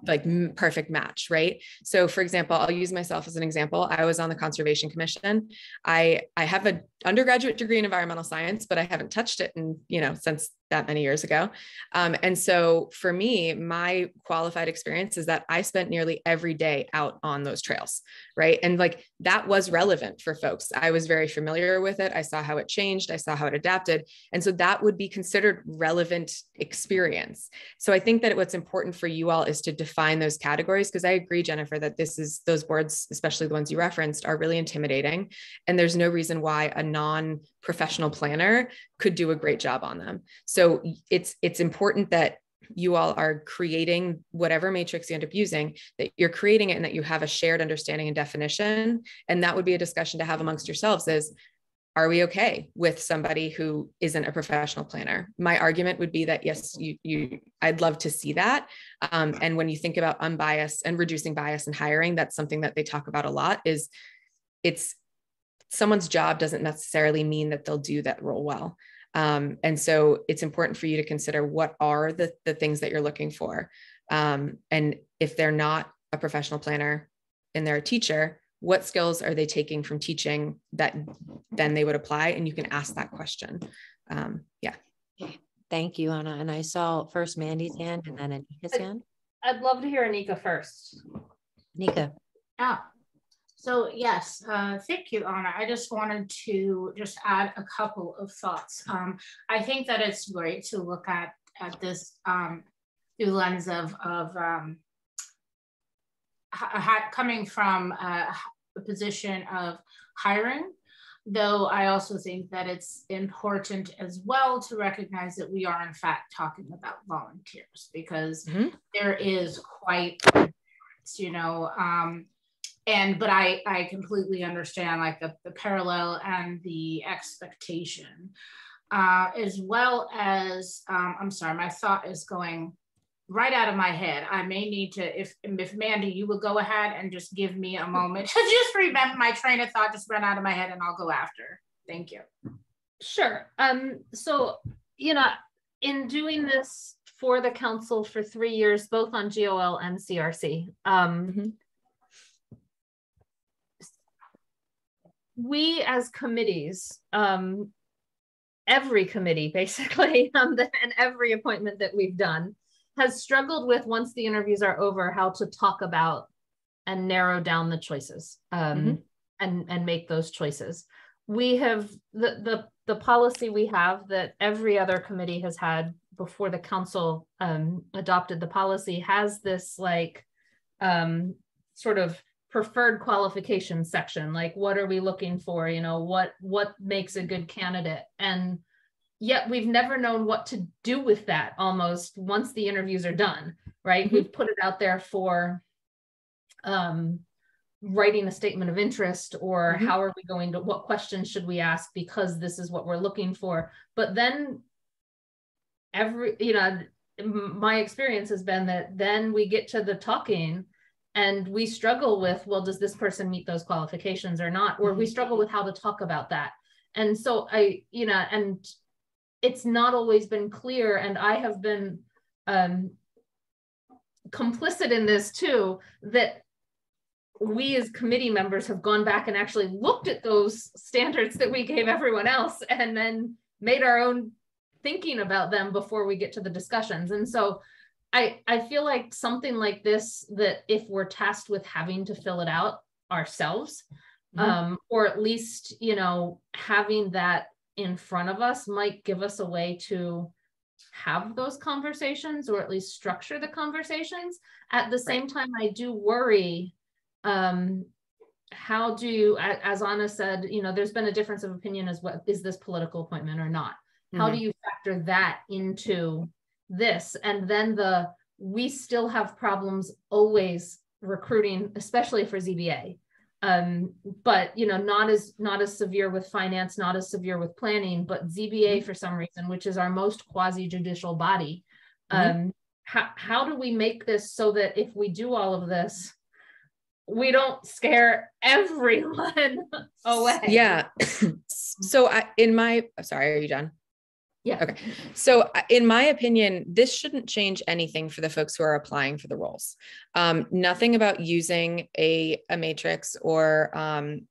like perfect match right? So for example i'll use myself as an example. I was on the conservation commission. I i have an undergraduate degree in environmental science but i haven't touched it in you know since that many years ago. Um, and so for me, my qualified experience is that I spent nearly every day out on those trails, right? And like that was relevant for folks. I was very familiar with it. I saw how it changed, I saw how it adapted. And so that would be considered relevant experience. So I think that what's important for you all is to define those categories because I agree, Jennifer, that this is those boards, especially the ones you referenced, are really intimidating. And there's no reason why a non professional planner could do a great job on them. So it's it's important that you all are creating whatever matrix you end up using that you're creating it and that you have a shared understanding and definition. And that would be a discussion to have amongst yourselves is are we okay with somebody who isn't a professional planner? My argument would be that yes you you i'd love to see that. Um, and when you think about unbiased and reducing bias in hiring that's something that they talk about a lot is it's someone's job doesn't necessarily mean that they'll do that role well. Um, and so it's important for you to consider what are the, the things that you're looking for. Um, and if they're not a professional planner and they're a teacher, what skills are they taking from teaching that then they would apply? And you can ask that question. Um, yeah. Thank you, Anna. And I saw first Mandy's hand and then Anika's hand. I'd love to hear Anika first. Anika. Yeah. So yes, uh, thank you, Anna. I just wanted to just add a couple of thoughts. Um, I think that it's great to look at at this um, through the lens of of um, coming from a, a position of hiring though I also think that it's important as well to recognize that we are in fact talking about volunteers because mm-hmm. there is quite you know um, and but I I completely understand like the, the parallel and the expectation uh, as well as um, I'm sorry my thought is going right out of my head. I may need to, if if Mandy, you would go ahead and just give me a moment to just remember my train of thought just run out of my head and I'll go after. Thank you. Sure. Um, so, you know, in doing this for the council for three years, both on GOL and CRC, um, mm-hmm. We as committees, um, every committee basically, um, and every appointment that we've done, has struggled with once the interviews are over how to talk about and narrow down the choices um, mm-hmm. and and make those choices we have the the the policy we have that every other committee has had before the council um, adopted the policy has this like um, sort of preferred qualification section like what are we looking for you know what what makes a good candidate and yet we've never known what to do with that almost once the interviews are done right mm-hmm. we've put it out there for um, writing a statement of interest or mm-hmm. how are we going to what questions should we ask because this is what we're looking for but then every you know my experience has been that then we get to the talking and we struggle with well does this person meet those qualifications or not? Or mm-hmm. we struggle with how to talk about that. And so i you know and it's not always been clear. And i have been um, complicit in this too that we as committee members have gone back and actually looked at those standards that we gave everyone else and then made our own thinking about them before we get to the discussions. And so i i feel like something like this that if we're tasked with having to fill it out ourselves mm-hmm. um, or at least you know having that in front of us might give us a way to have those conversations or at least structure the conversations. At the same right. time, I do worry um, how do you, as Anna said, you know, there's been a difference of opinion as what is this political appointment or not? Mm-hmm. How do you factor that into this? And then the we still have problems always recruiting, especially for ZBA um, but you know not as not as severe with finance not as severe with planning but zba mm-hmm. for some reason which is our most quasi judicial body mm-hmm. um, how, how do we make this so that if we do all of this we don't scare everyone away yeah so I, in my sorry are you done yeah. Okay. So, uh, in my opinion, this shouldn't change anything for the folks who are applying for the roles. Um, nothing about using a, a matrix or um,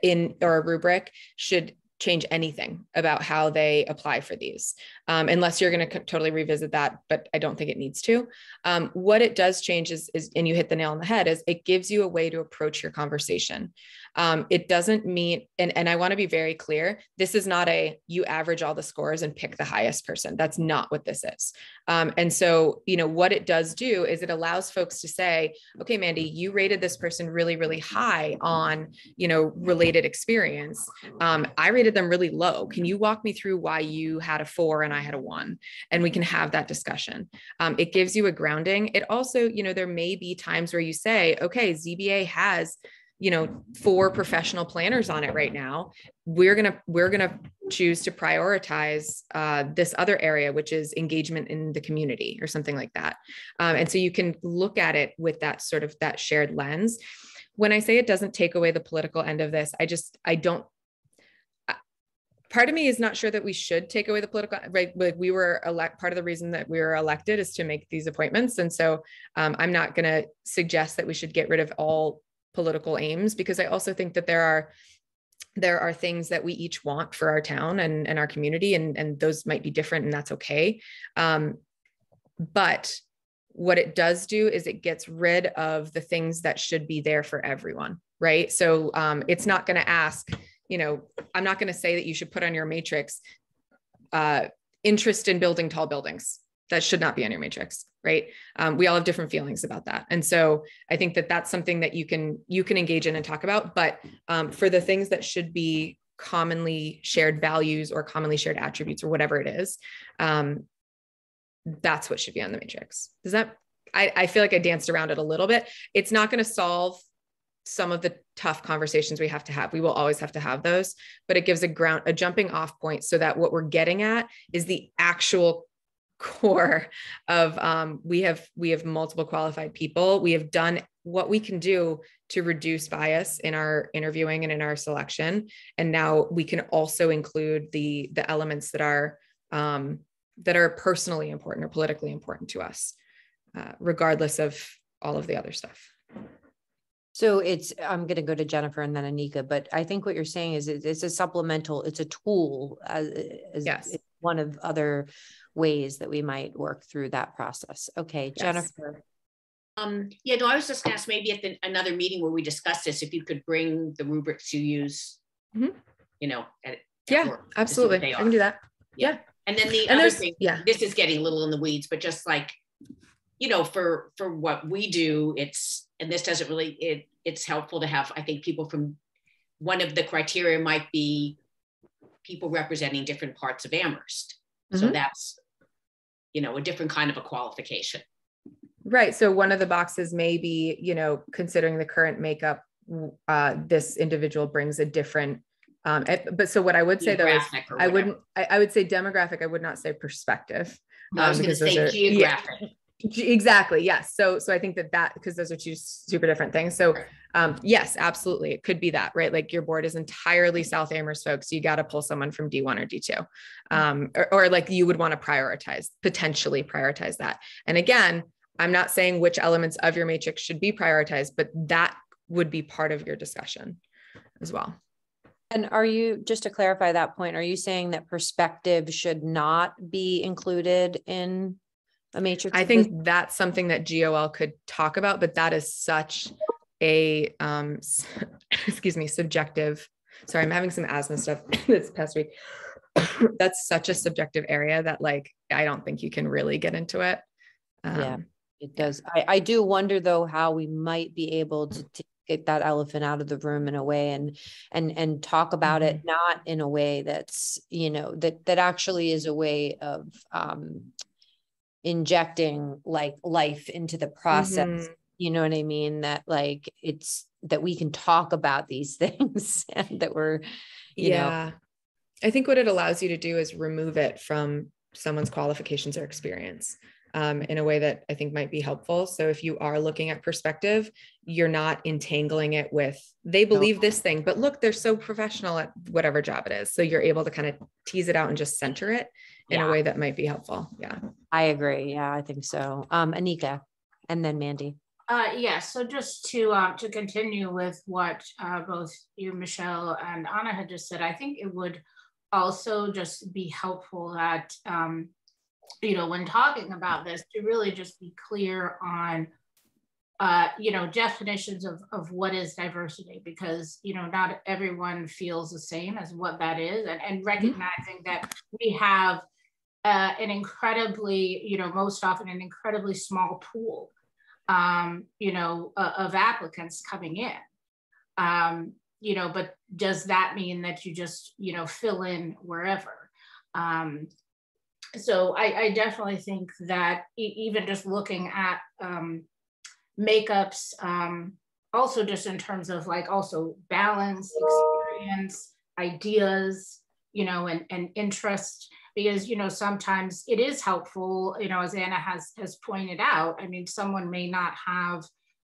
in or a rubric should change anything about how they apply for these, um, unless you're going to totally revisit that. But I don't think it needs to. Um, what it does change is, is, and you hit the nail on the head, is it gives you a way to approach your conversation. Um, it doesn't mean, and, and I want to be very clear this is not a you average all the scores and pick the highest person. That's not what this is. Um, and so, you know, what it does do is it allows folks to say, okay, Mandy, you rated this person really, really high on, you know, related experience. Um, I rated them really low. Can you walk me through why you had a four and I had a one? And we can have that discussion. Um, it gives you a grounding. It also, you know, there may be times where you say, okay, ZBA has you know four professional planners on it right now. We're going to we're going to choose to prioritize uh, this other area which is engagement in the community or something like that. Um, and so you can look at it with that sort of that shared lens. When i say it doesn't take away the political end of this i just i don't part of me is not sure that we should take away the political right? Like we were elect part of the reason that we were elected is to make these appointments. And so um, i'm not going to suggest that we should get rid of all political aims because I also think that there are there are things that we each want for our town and, and our community and, and those might be different and that's okay um, but what it does do is it gets rid of the things that should be there for everyone right? So um, it's not going to ask, you know, I'm not going to say that you should put on your matrix uh, interest in building tall buildings. That should not be on your matrix, right? Um, we all have different feelings about that, and so I think that that's something that you can you can engage in and talk about. But um, for the things that should be commonly shared values or commonly shared attributes or whatever it is, um, that's what should be on the matrix. Does that? I, I feel like I danced around it a little bit. It's not going to solve some of the tough conversations we have to have. We will always have to have those, but it gives a ground, a jumping off point so that what we're getting at is the actual core of um, we have we have multiple qualified people. We have done what we can do to reduce bias in our interviewing and in our selection, and now we can also include the the elements that are um, that are personally important or politically important to us, uh, regardless of all of the other stuff. So it's, I'm going to go to Jennifer and then Anika, but I think what you're saying is it's a supplemental, it's a tool as, as yes. One of other ways that we might work through that process. Okay, yes. Jennifer. Um, yeah, no, I was just going to ask maybe at the, another meeting where we discuss this, if you could bring the rubrics you use, mm-hmm. you know, at, yeah, work, absolutely. I can do that. Yeah. And then the and other thing, yeah, this is getting a little in the weeds, but just like, you know, for, for what we do, it's, and this doesn't really it it's helpful to have i think people from one of the criteria might be people representing different parts of amherst. Mm-hmm. so that's you know a different kind of a qualification. Right. So one of the boxes may be you know considering the current makeup uh, this individual brings a different um, but so what I would say though is I wouldn't I, I, would say demographic I would not say perspective no, I was um, going to say geographic yeah, exactly yes. So so i think that that because those are two super different things. So um yes absolutely it could be that right? Like your board is entirely south amherst folks you got to pull someone from d1 or d2 um or, or like you would want to prioritize potentially prioritize that. And again i'm not saying which elements of your matrix should be prioritized but that would be part of your discussion as well. And are you, just to clarify that point, are you saying that perspective should not be included in a matrix? I think that's something that GOL could talk about, but that is such a um excuse me, subjective. Sorry, I'm having some asthma stuff this past week. that's such a subjective area that like I don't think you can really get into it. Um, yeah, it does. I, I do wonder though how we might be able to, to get that elephant out of the room in a way and and and talk about mm-hmm. it not in a way that's you know that that actually is a way of um injecting like life into the process mm-hmm. you know what i mean that like it's that we can talk about these things and that we're yeah know. i think what it allows you to do is remove it from someone's qualifications or experience um, in a way that I think might be helpful. So if you are looking at perspective, you're not entangling it with they believe this thing, but look, they're so professional at whatever job it is. So you're able to kind of tease it out and just center it in yeah. a way that might be helpful. Yeah. I agree. Yeah, I think so. Um, Anika and then Mandy. Uh, yes. Yeah, so just to um, to continue with what uh, both you, Michelle, and Anna had just said, I think it would also just be helpful that um, you know when talking about this to really just be clear on uh, you know definitions of, of what is diversity because you know not everyone feels the same as what that is and, and mm-hmm. recognizing mm-hmm. that we have uh, an incredibly, you know, most often an incredibly small pool, um, you know, uh, of applicants coming in. Um, you know, but does that mean that you just, you know, fill in wherever? Um, so I, I, definitely think that e even just looking at um, makeups, um, also just in terms of like also balance, experience, ideas, you know, and, and interest, because you know sometimes it is helpful you know as anna has has pointed out i mean someone may not have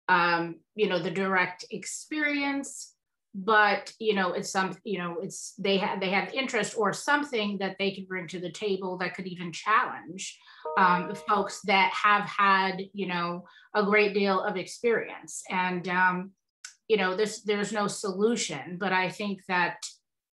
um, you know the direct experience but you know it's some you know it's they have they have interest or something that they can bring to the table that could even challenge um, folks that have had you know a great deal of experience. And um, you know this there's no solution but i think that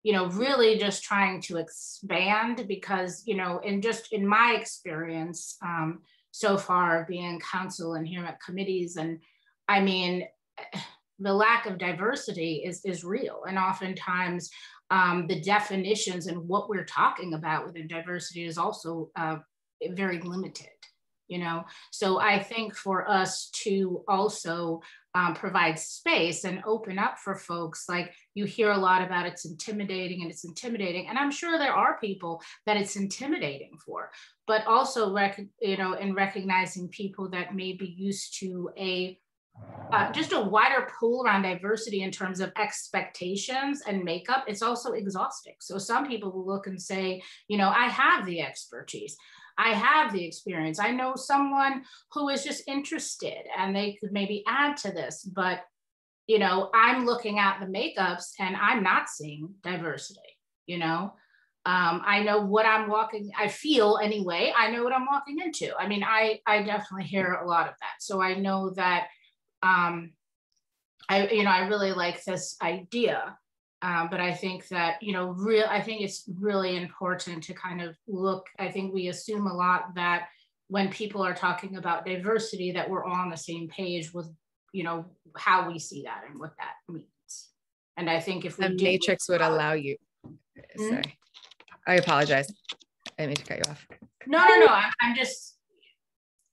you know, really just trying to expand because, you know, in just in my experience um, so far being council and here at committees, and I mean, the lack of diversity is is real. And oftentimes um, the definitions and what we're talking about within diversity is also uh, very limited you know? So i think for us to also um, provide space and open up for folks like you hear a lot about it's intimidating and it's intimidating and i'm sure there are people that it's intimidating for but also rec- you know in recognizing people that may be used to a uh, just a wider pool around diversity in terms of expectations and makeup, it's also exhausting. So some people will look and say, you know, I have the expertise. I have the experience. I know someone who is just interested and they could maybe add to this, but you know, I'm looking at the makeups and I'm not seeing diversity, you know. Um, I know what I'm walking, I feel anyway, I know what I'm walking into. I mean, I I definitely hear a lot of that. So I know that um I, you know, I really like this idea um, but I think that, you know, real, I think it's really important to kind of look, I think we assume a lot that when people are talking about diversity, that we're all on the same page with, you know, how we see that and what that means. And I think if we a matrix would allow you, hmm? sorry, I apologize. I didn't mean to cut you off. No, no, no. I'm, I'm just,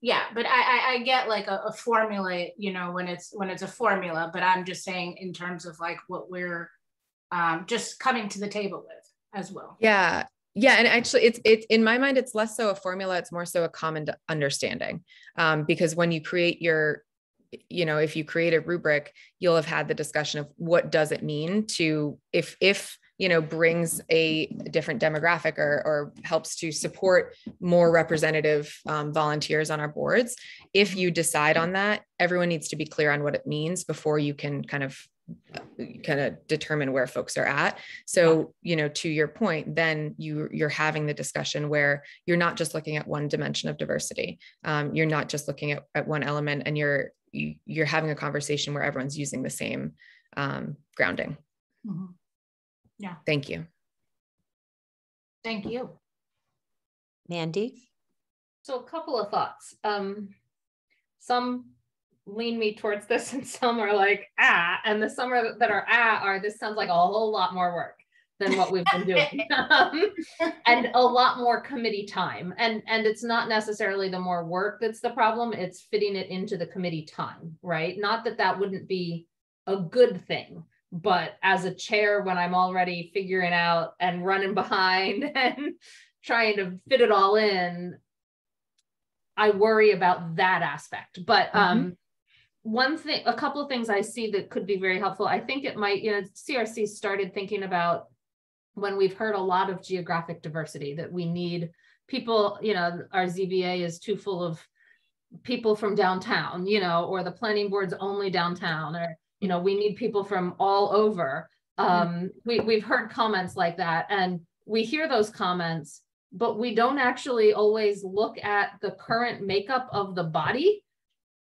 yeah, but I, I, I get like a, a formula, you know, when it's when it's a formula. But I'm just saying in terms of like what we're um, just coming to the table with as well. Yeah. Yeah, and actually, it's it's in my mind, it's less so a formula; it's more so a common understanding. Um, because when you create your, you know, if you create a rubric, you'll have had the discussion of what does it mean to if if you know brings a different demographic or, or helps to support more representative um, volunteers on our boards if you decide on that everyone needs to be clear on what it means before you can kind of kind of determine where folks are at. So you know to your point then you you're having the discussion where you're not just looking at one dimension of diversity. Um, you're not just looking at, at one element and you're you, you're having a conversation where everyone's using the same um, grounding. Mm-hmm. yeah. Thank you. Thank you. Mandy? So a couple of thoughts. Um, some lean me towards this and some are like ah and the some are, that are ah are this sounds like a whole lot more work than what we've been doing. Um, and a lot more committee time. And and it's not necessarily the more work that's the problem it's fitting it into the committee time right? Not that that wouldn't be a good thing but as a chair when i'm already figuring out and running behind and trying to fit it all in i worry about that aspect. But mm-hmm. um one thing, a couple of things I see that could be very helpful. I think it might, you know, CRC started thinking about when we've heard a lot of geographic diversity that we need people, you know, our ZBA is too full of people from downtown, you know, or the planning board's only downtown, or, you know, we need people from all over. Um, we, we've heard comments like that, and we hear those comments, but we don't actually always look at the current makeup of the body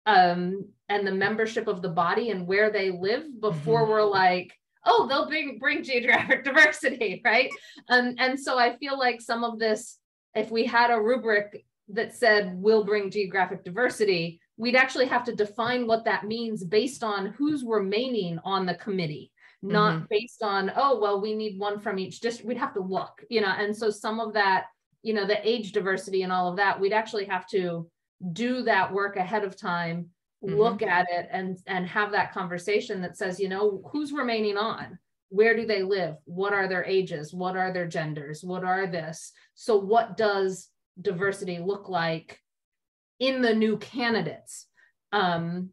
um, and the membership of the body and where they live before mm-hmm. we're like, oh, they'll bring bring geographic diversity, right? And and so I feel like some of this, if we had a rubric that said we'll bring geographic diversity, we'd actually have to define what that means based on who's remaining on the committee not mm-hmm. based on oh well we need one from each district we'd have to look you know and so some of that you know the age diversity and all of that we'd actually have to do that work ahead of time mm-hmm. look at it and and have that conversation that says you know who's remaining on? Where do they live? What are their ages? What are their genders? What are this? So what does diversity look like in the new candidates? Um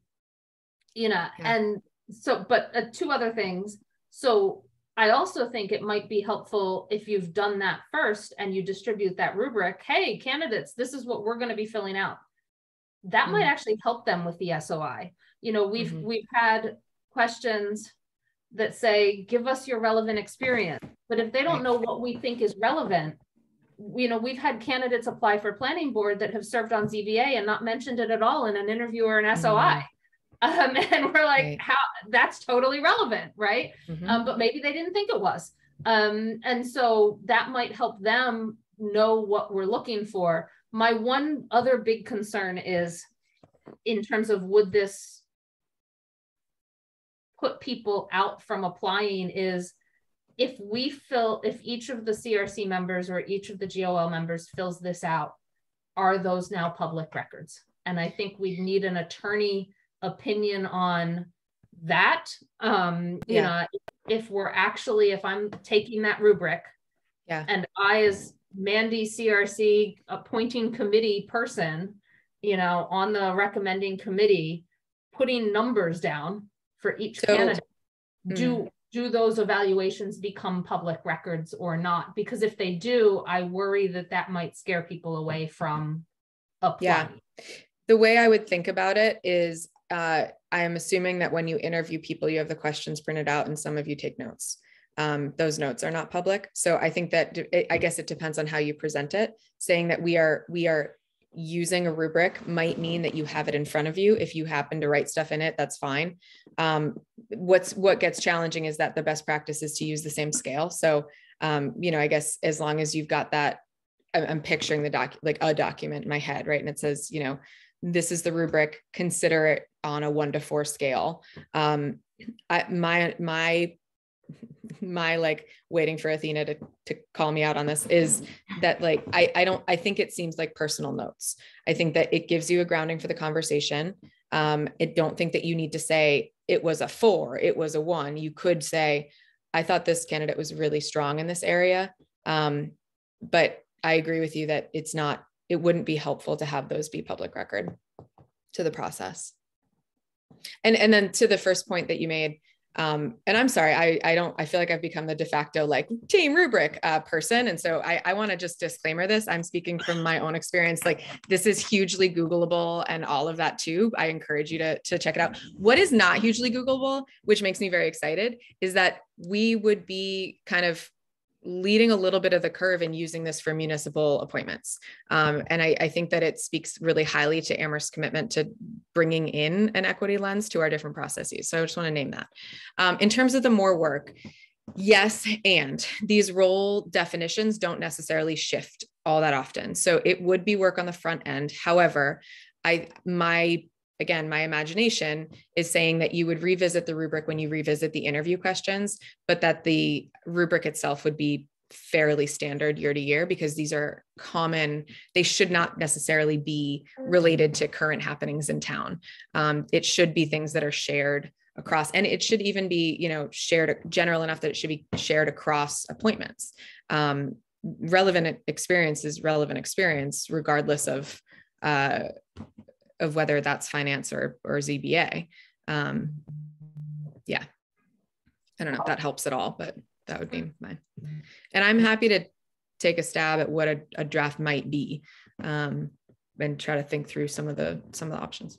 you know yeah. and so but uh, two other things. So I also think it might be helpful if you've done that first and you distribute that rubric. Hey, candidates, this is what we're going to be filling out that mm-hmm. might actually help them with the SOI. You know, we've mm-hmm. we've had questions that say, give us your relevant experience. But if they don't know what we think is relevant, you know, we've had candidates apply for planning board that have served on ZBA and not mentioned it at all in an interview or an SOI. Mm-hmm. Um, and we're like, right. how that's totally relevant, right? Mm-hmm. Um, but maybe they didn't think it was. Um, and so that might help them know what we're looking for my one other big concern is in terms of would this put people out from applying is if we fill, if each of the CRC members or each of the GOL members fills this out, are those now public records? And I think we need an attorney opinion on that. Um, you Yeah. know, if we're actually, if I'm taking that rubric Yeah. and I as Mandy CRC appointing committee person, you know, on the recommending committee, putting numbers down for each So- candidate, do do those evaluations become public records or not? Because if they do, I worry that that might scare people away from applying. Yeah. the way I would think about it is uh, I am assuming that when you interview people, you have the questions printed out and some of you take notes. Um, those notes are not public. So I think that I guess it depends on how you present it. Saying that we are we are using a rubric might mean that you have it in front of you. If you happen to write stuff in it, that's fine. Um, what's what gets challenging is that the best practice is to use the same scale. So um, you know, I guess as long as you've got that, I'm, I'm picturing the doc like a document in my head, right? And it says, you know, this is the rubric consider it on a one to four scale um I, my my my like waiting for athena to, to call me out on this is that like I, I don't i think it seems like personal notes. I think that it gives you a grounding for the conversation. Um i don't think that you need to say it was a four it was a one. You could say i thought this candidate was really strong in this area. Um but i agree with you that it's not it wouldn't be helpful to have those be public record to the process. And and then to the first point that you made, um, and I'm sorry, I I don't I feel like I've become the de facto like team rubric uh, person, and so I I want to just disclaimer this. I'm speaking from my own experience. Like this is hugely Googleable and all of that too. I encourage you to to check it out. What is not hugely Googleable, which makes me very excited, is that we would be kind of leading a little bit of the curve and using this for municipal appointments. Um, and I, I, think that it speaks really highly to Amherst's commitment to bringing in an equity lens to our different processes. So I just want to name that. Um, in terms of the more work, yes, and these role definitions don't necessarily shift all that often. So it would be work on the front end. However, I my again, my imagination is saying that you would revisit the rubric when you revisit the interview questions, but that the rubric itself would be fairly standard year to year because these are common they should not necessarily be related to current happenings in town. Um, it should be things that are shared across and it should even be you know shared general enough that it should be shared across appointments. Um, relevant experience is relevant experience regardless of uh, of whether that's finance or or ZBA. Um, yeah, I don't know if that helps at all, but that would be mine. And I'm happy to take a stab at what a, a draft might be um, and try to think through some of the some of the options.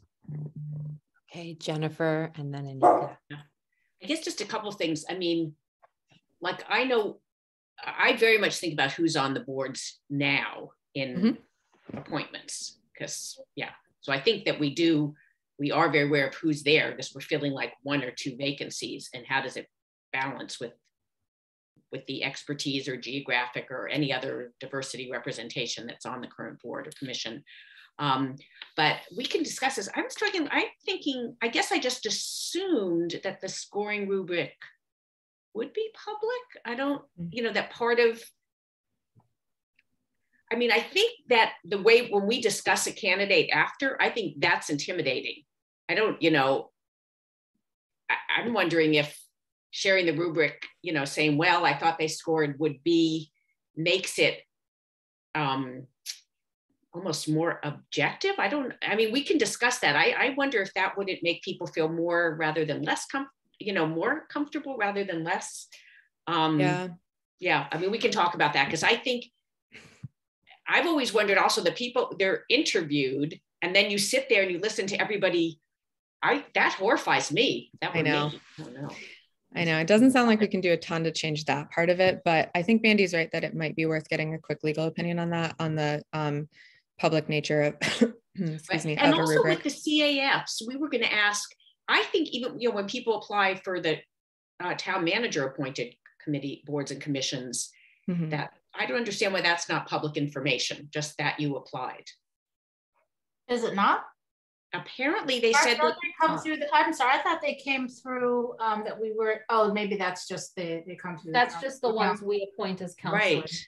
Okay, Jennifer, and then Anika. I guess just a couple things. I mean, like I know, I very much think about who's on the boards now in mm-hmm. appointments because yeah, so I think that we do, we are very aware of who's there because we're feeling like one or two vacancies and how does it balance with with the expertise or geographic or any other diversity representation that's on the current board or commission. Um, but we can discuss this. I'm struggling, I'm thinking, I guess I just assumed that the scoring rubric would be public. I don't, you know, that part of I mean, I think that the way when we discuss a candidate after, I think that's intimidating. I don't, you know, I, am wondering if sharing the rubric, you know, saying, well, I thought they scored would be, makes it um, almost more objective. I don't, I mean, we can discuss that. I, I wonder if that wouldn't make people feel more rather than less, com- you know, more comfortable rather than less. Um, yeah. Yeah. I mean, we can talk about that because I think I've always wondered also the people they're interviewed, and then you sit there and you listen to everybody. I that horrifies me. That I know. Me. I know. I know it doesn't sound like we can do a ton to change that part of it, but I think Mandy's right that it might be worth getting a quick legal opinion on that on the um, public nature of excuse me and of also with the CAFs, we were going to ask. I think even you know when people apply for the uh, town manager appointed committee boards and commissions, mm-hmm. that I don't understand why that's not public information, just that you applied. Is it not? apparently they Are- said, that- they come through the, I'm sorry, I thought they came through, um, that we were, oh, maybe that's just the, they come through. That's just the council. ones we appoint as counselors. right.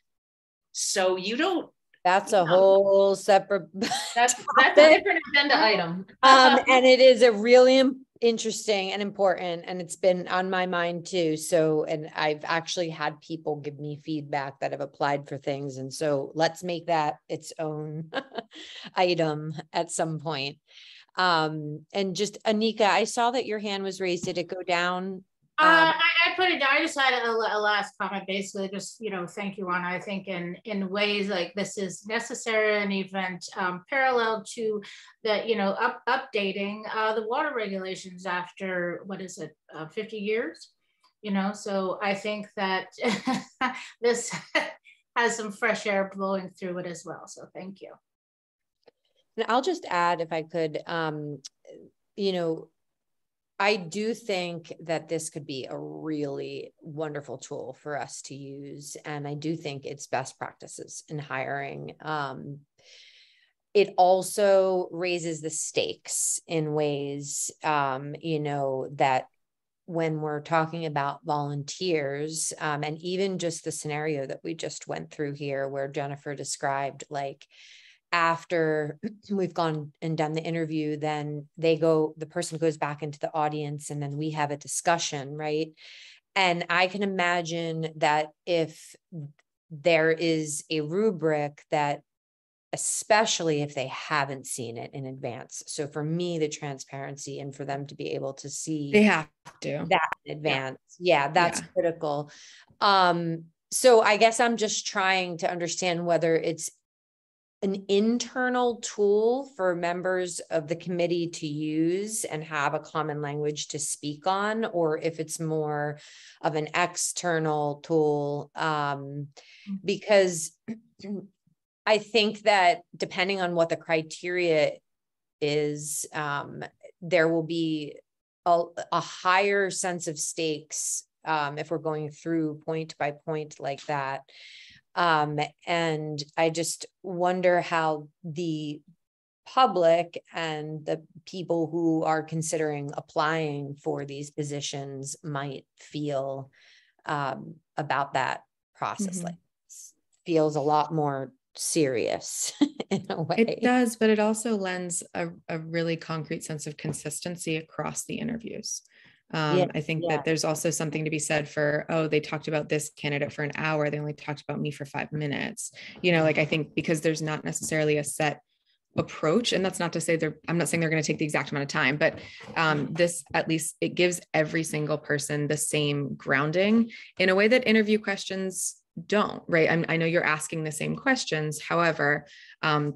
So you don't, That's a No. whole separate. That's, that's a different agenda item. Um, and it is a really im- interesting and important, and it's been on my mind too. So, and I've actually had people give me feedback that have applied for things. And so let's make that its own item at some point. Um, and just Anika, I saw that your hand was raised. Did it go down? Uh, Um, I, I put it down, I just had a, a last comment, basically, just, you know, thank you, Ron. I think in, in ways like this is necessary and even um, parallel to the, you know, up, updating uh, the water regulations after, what is it, uh, 50 years? You know, so I think that this has some fresh air blowing through it as well. So thank you. And I'll just add, if I could, um, you know, I do think that this could be a really wonderful tool for us to use. And I do think it's best practices in hiring. Um, it also raises the stakes in ways, um, you know, that when we're talking about volunteers, um, and even just the scenario that we just went through here, where Jennifer described like, after we've gone and done the interview, then they go, the person goes back into the audience and then we have a discussion, right? And I can imagine that if there is a rubric that, especially if they haven't seen it in advance. So for me, the transparency and for them to be able to see They have to. that in advance. Yeah, that's Yeah. critical. Um, so I guess I'm just trying to understand whether it's an internal tool for members of the committee to use and have a common language to speak on, or if it's more of an external tool. Um, because I think that depending on what the criteria is, um, there will be a, a higher sense of stakes um, if we're going through point by point like that. Um, and I just wonder how the public and the people who are considering applying for these positions might feel um, about that process. Mhm. Like feels a lot more serious in a way. It does, but it also lends a, a really concrete sense of consistency across the interviews. Um, Yeah, I think yeah. that there's also something to be said for, oh, they talked about this candidate for an hour. They only talked about me for five minutes. You know, like I think because there's not necessarily a set approach, and that's not to say they're, I'm not saying they're going to take the exact amount of time, but um, this at least it gives every single person the same grounding in a way that interview questions don't, right? I'm, I know you're asking the same questions. However, um,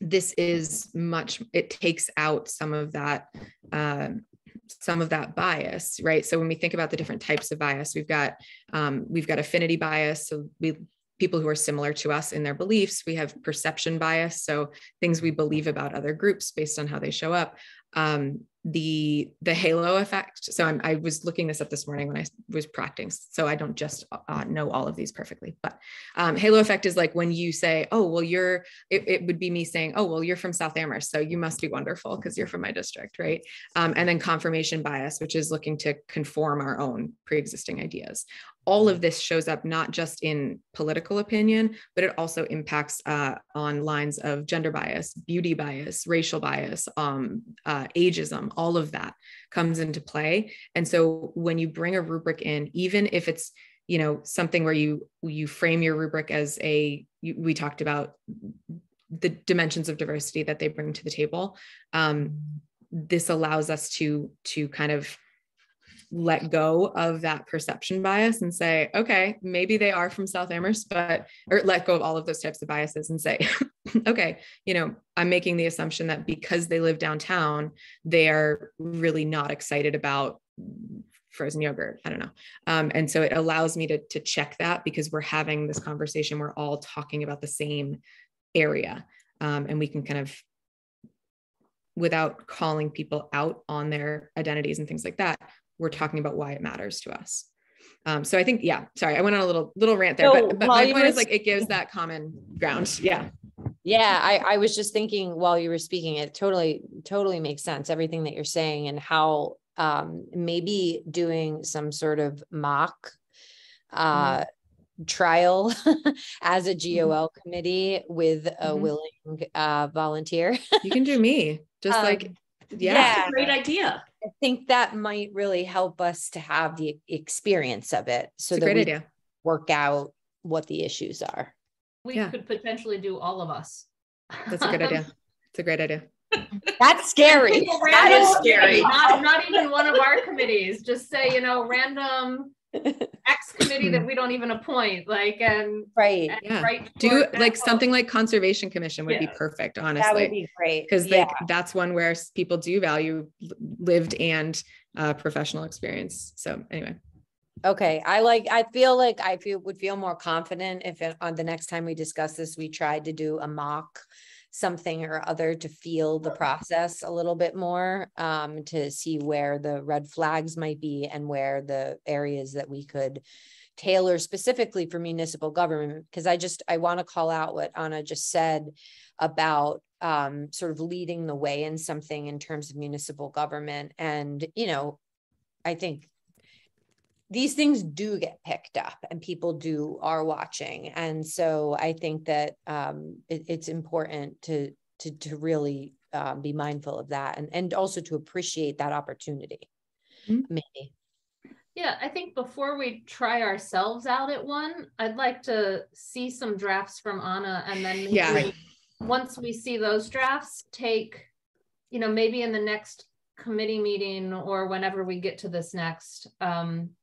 this is much, it takes out some of that. um some of that bias, right? So when we think about the different types of bias, we've got um, we've got affinity bias. So we people who are similar to us in their beliefs. We have perception bias, so things we believe about other groups based on how they show up. Um, the the halo effect. So I'm, I was looking this up this morning when I was practicing. So I don't just uh, know all of these perfectly, but um, halo effect is like when you say, "Oh, well, you're." It, it would be me saying, "Oh, well, you're from South Amherst, so you must be wonderful because you're from my district, right?" Um, and then confirmation bias, which is looking to conform our own pre-existing ideas. All of this shows up not just in political opinion, but it also impacts uh, on lines of gender bias, beauty bias, racial bias, um, uh, ageism. All of that comes into play. And so when you bring a rubric in, even if it's you know something where you you frame your rubric as a you, we talked about the dimensions of diversity that they bring to the table um, this allows us to to kind of let go of that perception bias and say okay maybe they are from south amherst but or let go of all of those types of biases and say okay you know i'm making the assumption that because they live downtown they are really not excited about frozen yogurt. I don't know. Um, and so it allows me to, to check that because we're having this conversation. We're all talking about the same area. Um, and we can kind of without calling people out on their identities and things like that we're talking about why it matters to us. Um, so i think yeah sorry i went on a little little rant there No, but, but my point is like it gives that common ground. Yeah Yeah, I, I was just thinking while you were speaking, it totally totally makes sense, everything that you're saying and how um, maybe doing some sort of mock uh, trial as a Mm-hmm. GOL committee with a Mhm. willing uh, volunteer. You can do me, just like, Um, yeah. yeah. Great idea. I think that might really help us to have the experience of it so It's that great we idea. work out what the issues are. We Yeah. could potentially do all of us. That's a good idea. It's a great idea. That's scary. That is Random scary. Not, not even one of our committees, just say, you know, random X committee that we don't even appoint, like, and. right. and Yeah. write Do like that. something like conservation commission would be Yeah. perfect, That would honestly. be great. Because yeah. like that's one where people do value lived and uh, professional experience. So anyway, Okay, I like, I feel like I feel, would feel more confident if it- on the next time we discuss this, we tried to do a mock something or other to feel the process a little bit more, um, to see where the red flags might be and where the areas that we could tailor specifically for municipal government, because I just, I want to call out what Anna just said about um, sort of leading the way in something in terms of municipal government. And, you know, I think these things do get picked up and people do are watching and so i think that um, it, it's important to to to really um, be mindful of that and and also to appreciate that opportunity Mhm. maybe Yeah, I think before we try ourselves out at one, I'd like to see some drafts from Anna and then maybe Yeah. once we see those drafts, take, you know, maybe in the next committee meeting or whenever we get to this next, um,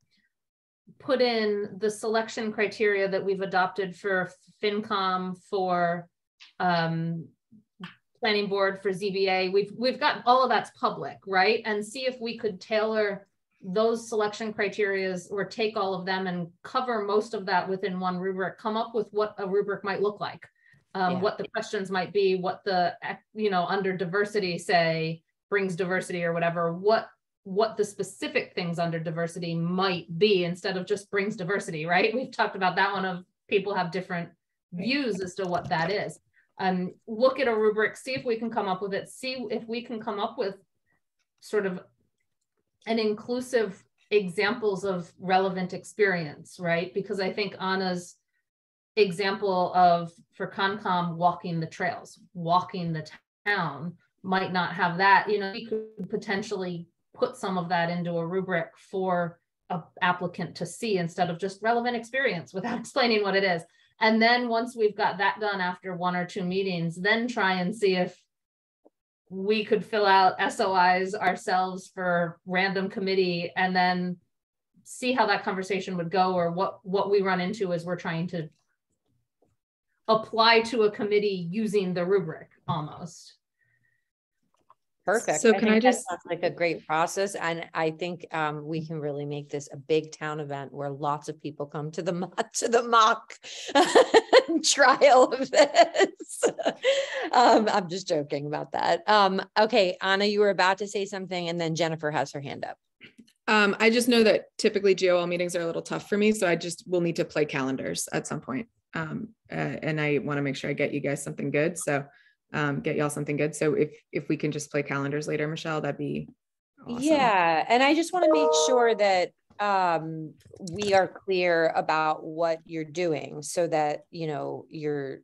put in the selection criteria that we've adopted for FinCom, for um, planning board, for ZBA. We've we've got all of that's public, right? And see if we could tailor those selection criterias or take all of them and cover most of that within one rubric. Come up with what a rubric might look like, um, Yeah. what the questions might be, what the you know under diversity say brings diversity or whatever. What what the specific things under diversity might be instead of just brings diversity, right? We've talked about that one of people have different views as to what that is. Um, look at a rubric, see if we can come up with it, see if we can come up with sort of an inclusive examples of relevant experience, right? Because I think Anna's example of for Concom walking the trails, walking the town might not have that. You know, we could potentially put some of that into a rubric for a applicant to see instead of just relevant experience without explaining what it is. And then once we've got that done after one or two meetings, then try and see if we could fill out SOIs ourselves for random committee and then see how that conversation would go or what what we run into as we're trying to apply to a committee using the rubric almost. Perfect So can I think that just- like a great process and i think um, we can really make this a big town event where lots of people come to the to the mock trial of this um, i'm just joking about that um, okay anna you were about to say something and then jennifer has her hand up um, I just know that typically GOL meetings are a little tough for me, so I just will need to play calendars at some point. Um, uh, and I want to make sure I get you guys something good. So um, get y'all something good. So if if we can just play calendars later, Michelle, that'd be awesome. Yeah, and I just want to make sure that um we are clear about what you're doing so that, you know, you're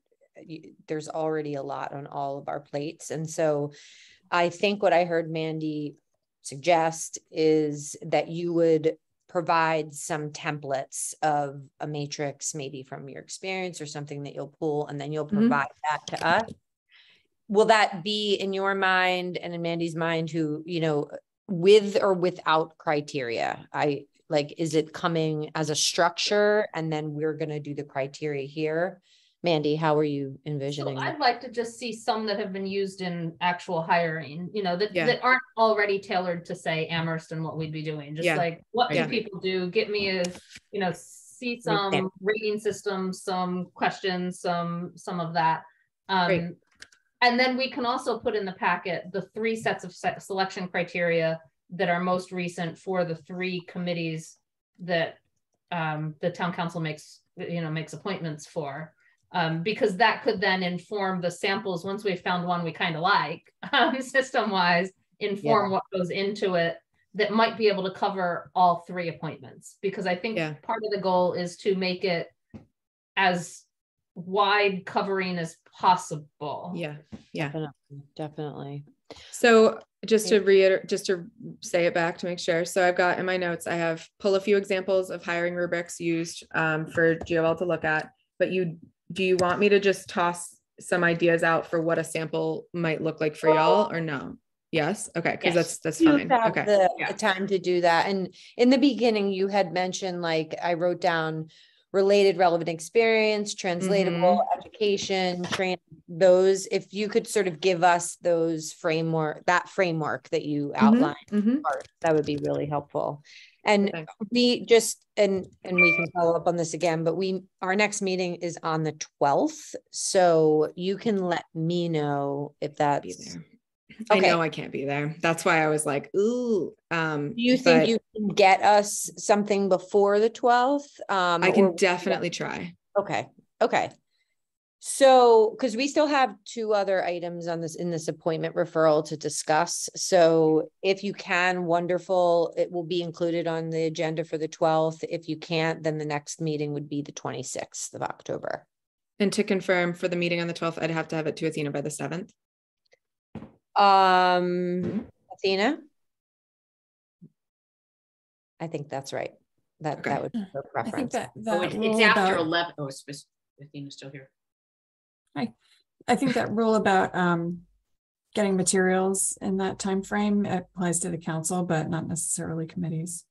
you, there's already a lot on all of our plates. And so I think what I heard Mandy suggest is that you would provide some templates of a matrix, maybe from your experience or something that you'll pull, and then you'll Mhm. provide that to us. Will that be in your mind and in Mandy's mind who, you know, with or without criteria? I like, is it coming as a structure and then we're gonna do the criteria here? Mandy, how are you envisioning? that? I'd like to just see some that have been used in actual hiring, you know, that, Yeah. that aren't already tailored to say Amherst and what we'd be doing. Just Yeah. like, what do people do? Get me a, you know, see some rating systems, some questions, some, some of that. Um, and then we can also put in the packet the three sets of se- selection criteria that are most recent for the three committees that um, the town council makes, you know, makes appointments for. Um, because that could then inform the samples, once we've found one we kind of like, um, system-wise, inform what goes into it that might be able to cover all three appointments. Because I think Yeah. part of the goal is to make it as wide covering as possible. Yeah. Yeah. Definitely, definitely. So just to reiterate, just to say it back to make sure. So I've got in my notes, I have pull a few examples of hiring rubrics used um, for GOL to look at. But you, do you want me to just toss some ideas out for what a sample might look like for y'all or no? Yes. Okay. Because Yes. that's that's You fine. Okay. the, Yeah. the time to do that. And in the beginning, you had mentioned, like, I wrote down related relevant experience, translatable education, train, those, if you could sort of give us those framework, that framework that you outlined, Mhm. first, that would be really helpful. And Okay. we just, and, and we can follow up on this again, but we, our next meeting is on the twelfth. So you can let me know if that's, there. I know I can't be there. That's why I was like, ooh. Um, Do you think you can get us something before the twelfth? Um, I can definitely try. Okay, okay. So, because we still have two other items on this, in this appointment referral to discuss. So if you can, wonderful, it will be included on the agenda for the twelfth. If you can't, then the next meeting would be the twenty-sixth of October. And to confirm for the meeting on the 12th, I'd have to have it to Athena by the 7th. Um, Athena? I think that's right. That, Okay. that would be her I think preference. that, Oh, that it's, it's rule after about, eleven. Oh, it's, it's- Athena's still here. I think that rule about, um, getting materials in that time frame applies to the council, but not necessarily committees.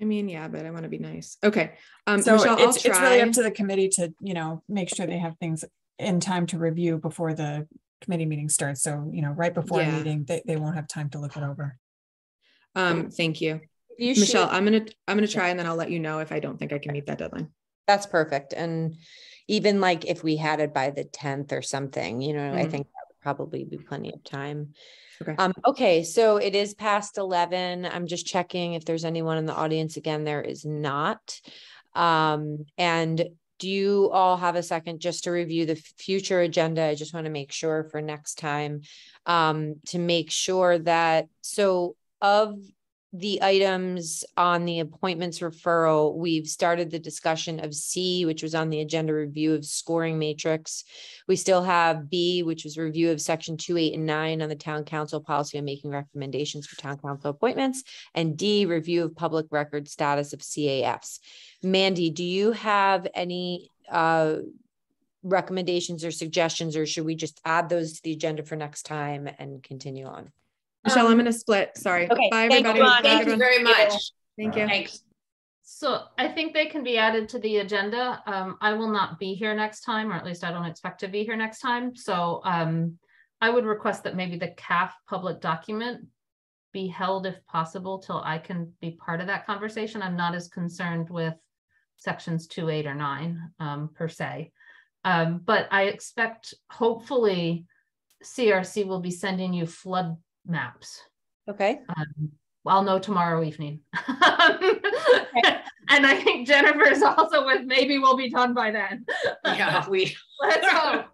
I mean, yeah, but I want to be nice. Okay. Um, So Michelle, I'll it's, it's really try. up to the committee to, you know, make sure they have things in time to review before the committee meeting starts. So, you know, right before a Yeah. meeting, they, they won't have time to look it over. Um, thank you. You should- Michelle, I'm gonna, I'm gonna try and then I'll let you know if I don't think I can meet that deadline. That's perfect. And even like if we had it by the tenth or something, you know, I Mhm. think that would probably be plenty of time. Okay. Um, okay, so it is past eleven. I'm just checking if there's anyone in the audience. Again, there is not. Um, and do you all have a second just to review the future agenda? I just want to make sure for next time. Um, to make sure that, so of the items on the appointments referral, we've started the discussion of C, which was on the agenda review of scoring matrix. We still have B, which was review of section two, eight, and nine on the town council policy on making recommendations for town council appointments. And D, review of public record status of CAFs. Mandy, do you have any uh recommendations or suggestions, or should we just add those to the agenda for next time and continue on? Michelle, I'm Um, gonna split. Sorry. okay, Bye, thank everybody. Have a Thank good you very much. Thank you. Thanks. So I think they can be added to the agenda. Um, I will not be here next time, or at least I don't expect to be here next time. So, um, I would request that maybe the CAF public document be held if possible till I can be part of that conversation. I'm not as concerned with sections two, eight, or nine, um, per se. Um, but I expect hopefully CRC will be sending you flood maps. Okay, Um, I'll know tomorrow evening. And I think Jennifer's also with, maybe we'll be done by then. Yeah, we, Let's hope.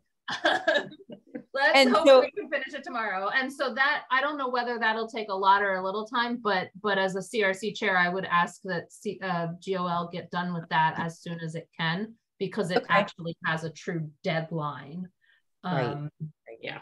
Let's And hope so- we can finish it tomorrow. And so that, I don't know whether that'll take a lot or a little time, but, but as a CRC chair, I would ask that C, uh, GOL get done with that as soon as it can, because it Okay. actually has a true deadline. Right. Um, yeah.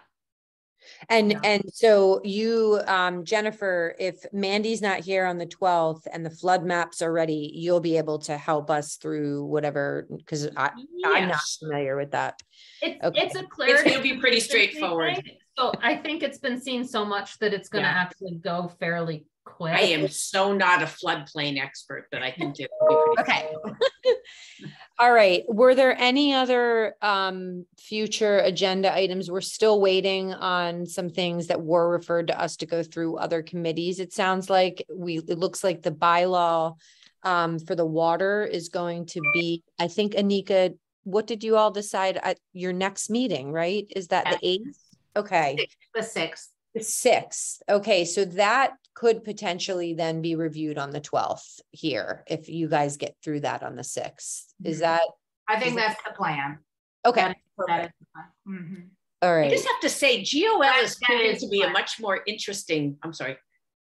And, Yeah. and so you, um, Jennifer, if Mandy's not here on the twelfth and the flood maps are ready, you'll be able to help us through whatever, because I, I'm not familiar with that. It's, Okay. it's a clarity. It's it'll be pretty straightforward. thing. So I think it's been seen so much that it's gonna Yeah. actually go fairly quick. I am so not a floodplain expert, but I think it will be pretty. Okay. All right, were there any other um future agenda items? We're still waiting on some things that were referred to us to go through other committees. It sounds like we, it looks like the bylaw um for the water is going to be, I think Anika, what did you all decide at your next meeting, right? Is that the eighth? Okay. The sixth. The sixth, okay, so that could potentially then be reviewed on the twelfth here, if you guys get through that on the sixth. Is that, I think that's the plan. Okay, That is- that is fine. Mhm. all I just have to say, GOL That- is that proving to be a much more interesting, I'm sorry.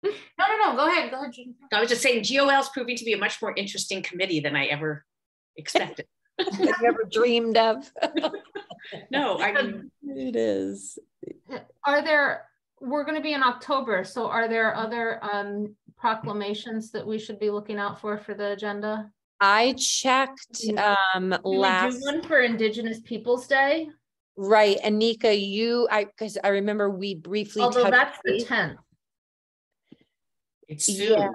No, no, no, go ahead, go ahead. Jennifer. I was just saying GOL is proving to be a much more interesting committee than I ever expected. I've never dreamed of. No, I mean, It is. Are there, we're gonna be in October, so are there other um proclamations that we should be looking out for for the agenda? I checked um Can we do last, one for Indigenous Peoples' Day? right, Anika, you, I, because I remember we briefly Although that's the tenth. it's Yeah.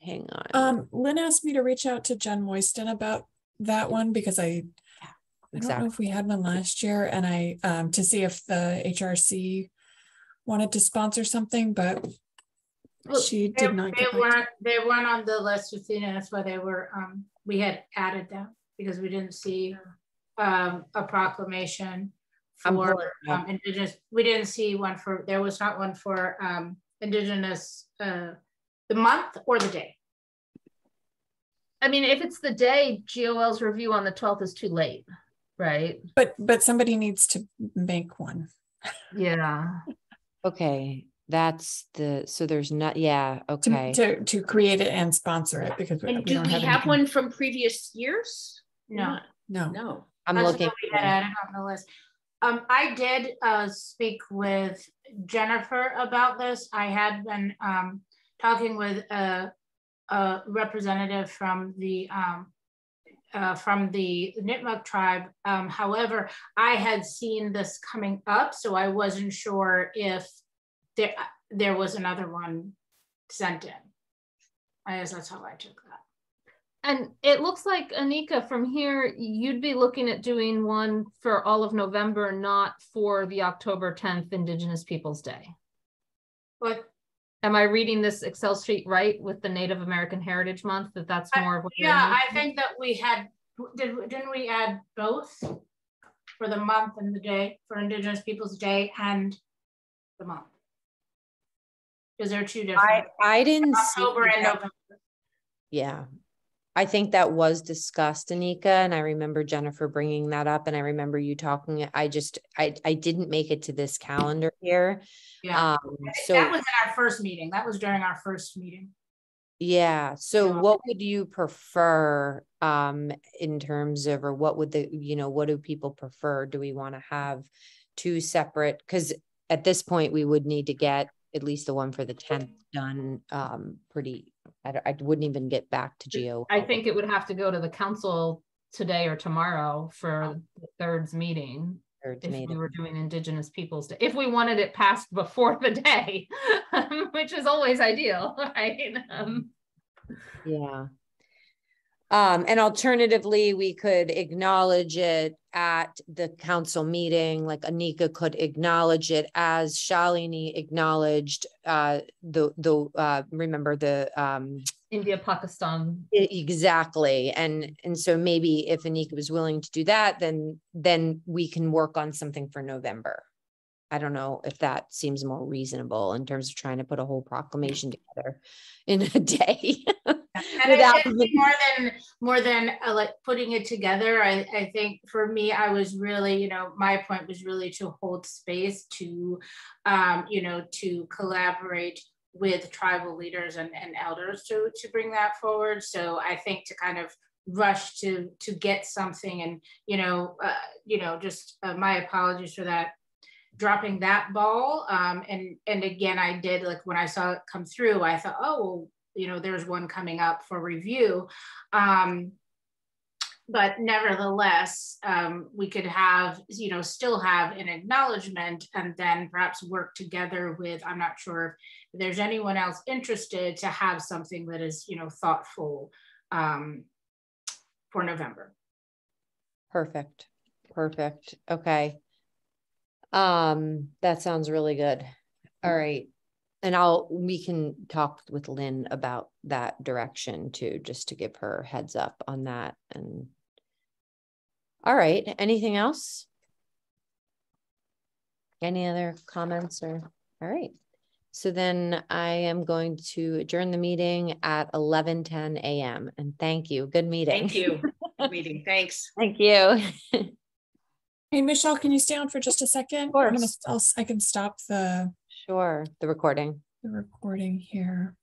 Hang on. Um, Lynn asked me to reach out to Jen Moisten about that one because I, I don't know if we had one last year and I, um, to see if the HRC wanted to sponsor something, but Well, she They, did not they get back weren't, they weren't on the list with Tina, that's why they were, um, we had added them because we didn't see um, a proclamation for pulling it up. um, indigenous, we didn't see one for, there was not one for um, indigenous, uh, the month or the day. I mean, if it's the day, GOL's review on the twelfth is too late, right? But, but somebody needs to make one. Yeah. Okay, that's the, so there's not, yeah, okay. to, to create it and sponsor it because we And we do don't we have. have one from previous years? No. No. No. I'm That's looking. what we had added on the list. Um, I did, uh, speak with Jennifer about this. I had been, um, talking with a, a representative from the, um, uh, from the Nipmuc tribe. Um, however, I had seen this coming up, so I wasn't sure if there, there was another one sent in. I guess that's how I took that. And it looks like Anika, from here, you'd be looking at doing one for all of November, not for the October tenth Indigenous Peoples' Day. But Am I reading this Excel sheet right with the Native American Heritage Month, that that's I- more of what? you're Yeah, I think that we had, did, didn't we add both? For the month and the day, for Indigenous Peoples' Day and the month? Is there two different? I I didn't. see October and that. November. Yeah. I think that was discussed, Anika, and I remember Jennifer bringing that up and I remember you talking, I just, I, I didn't make it to this calendar here. Yeah, Um, that was in our first meeting. That was during our first meeting. yeah, so Yeah. what would you prefer, um, in terms of, or what would the, you know, what do people prefer? Do we want to have two separate, because at this point, we would need to get at least the one for the tenth done, um, pretty, I, don't- I wouldn't even get back to Geo. I think it would have to go to the council today or tomorrow for the third's meeting. Third If we were doing Indigenous Peoples' Day, if we wanted it passed before the day, which is always ideal, right? Um, Yeah. Um, and alternatively, we could acknowledge it at the council meeting, like Anika could acknowledge it as Shalini acknowledged, uh, the, the, uh, remember the, um, India, Pakistan, exactly. And, and so maybe if Anika was willing to do that, then, then we can work on something for November. I don't know if that seems more reasonable in terms of trying to put a whole proclamation together in a day. And I Without think more than, more than uh, like putting it together, I, I think for me, I was really, you know, my point was really to hold space to, um, you know, to collaborate with tribal leaders and, and elders to, to bring that forward. So I think to kind of rush to, to get something and, you know, uh, you know, just uh, my apologies for that dropping that ball. Um, and and again, I did like when I saw it come through, I thought, oh, well, you know, there's one coming up for review. Um, but nevertheless, um, we could have, you know, still have an acknowledgement and then perhaps work together with, I'm not sure if there's anyone else interested to have something that is, you know, thoughtful um, for November. Perfect, perfect, okay. Um, that sounds really good. All right. And I'll, we can talk with Lynn about that direction too, just to give her heads up on that and. All right, anything else? Any other comments or, all right. So then I am going to adjourn the meeting at eleven ten AM and thank you. Good meeting. Thank you. Good meeting. Thanks. Thank you. Hey, Michelle, can you stay on for just a second? Of I'm gonna- course. I'll, I can stop the, Sure, the recording. the recording here.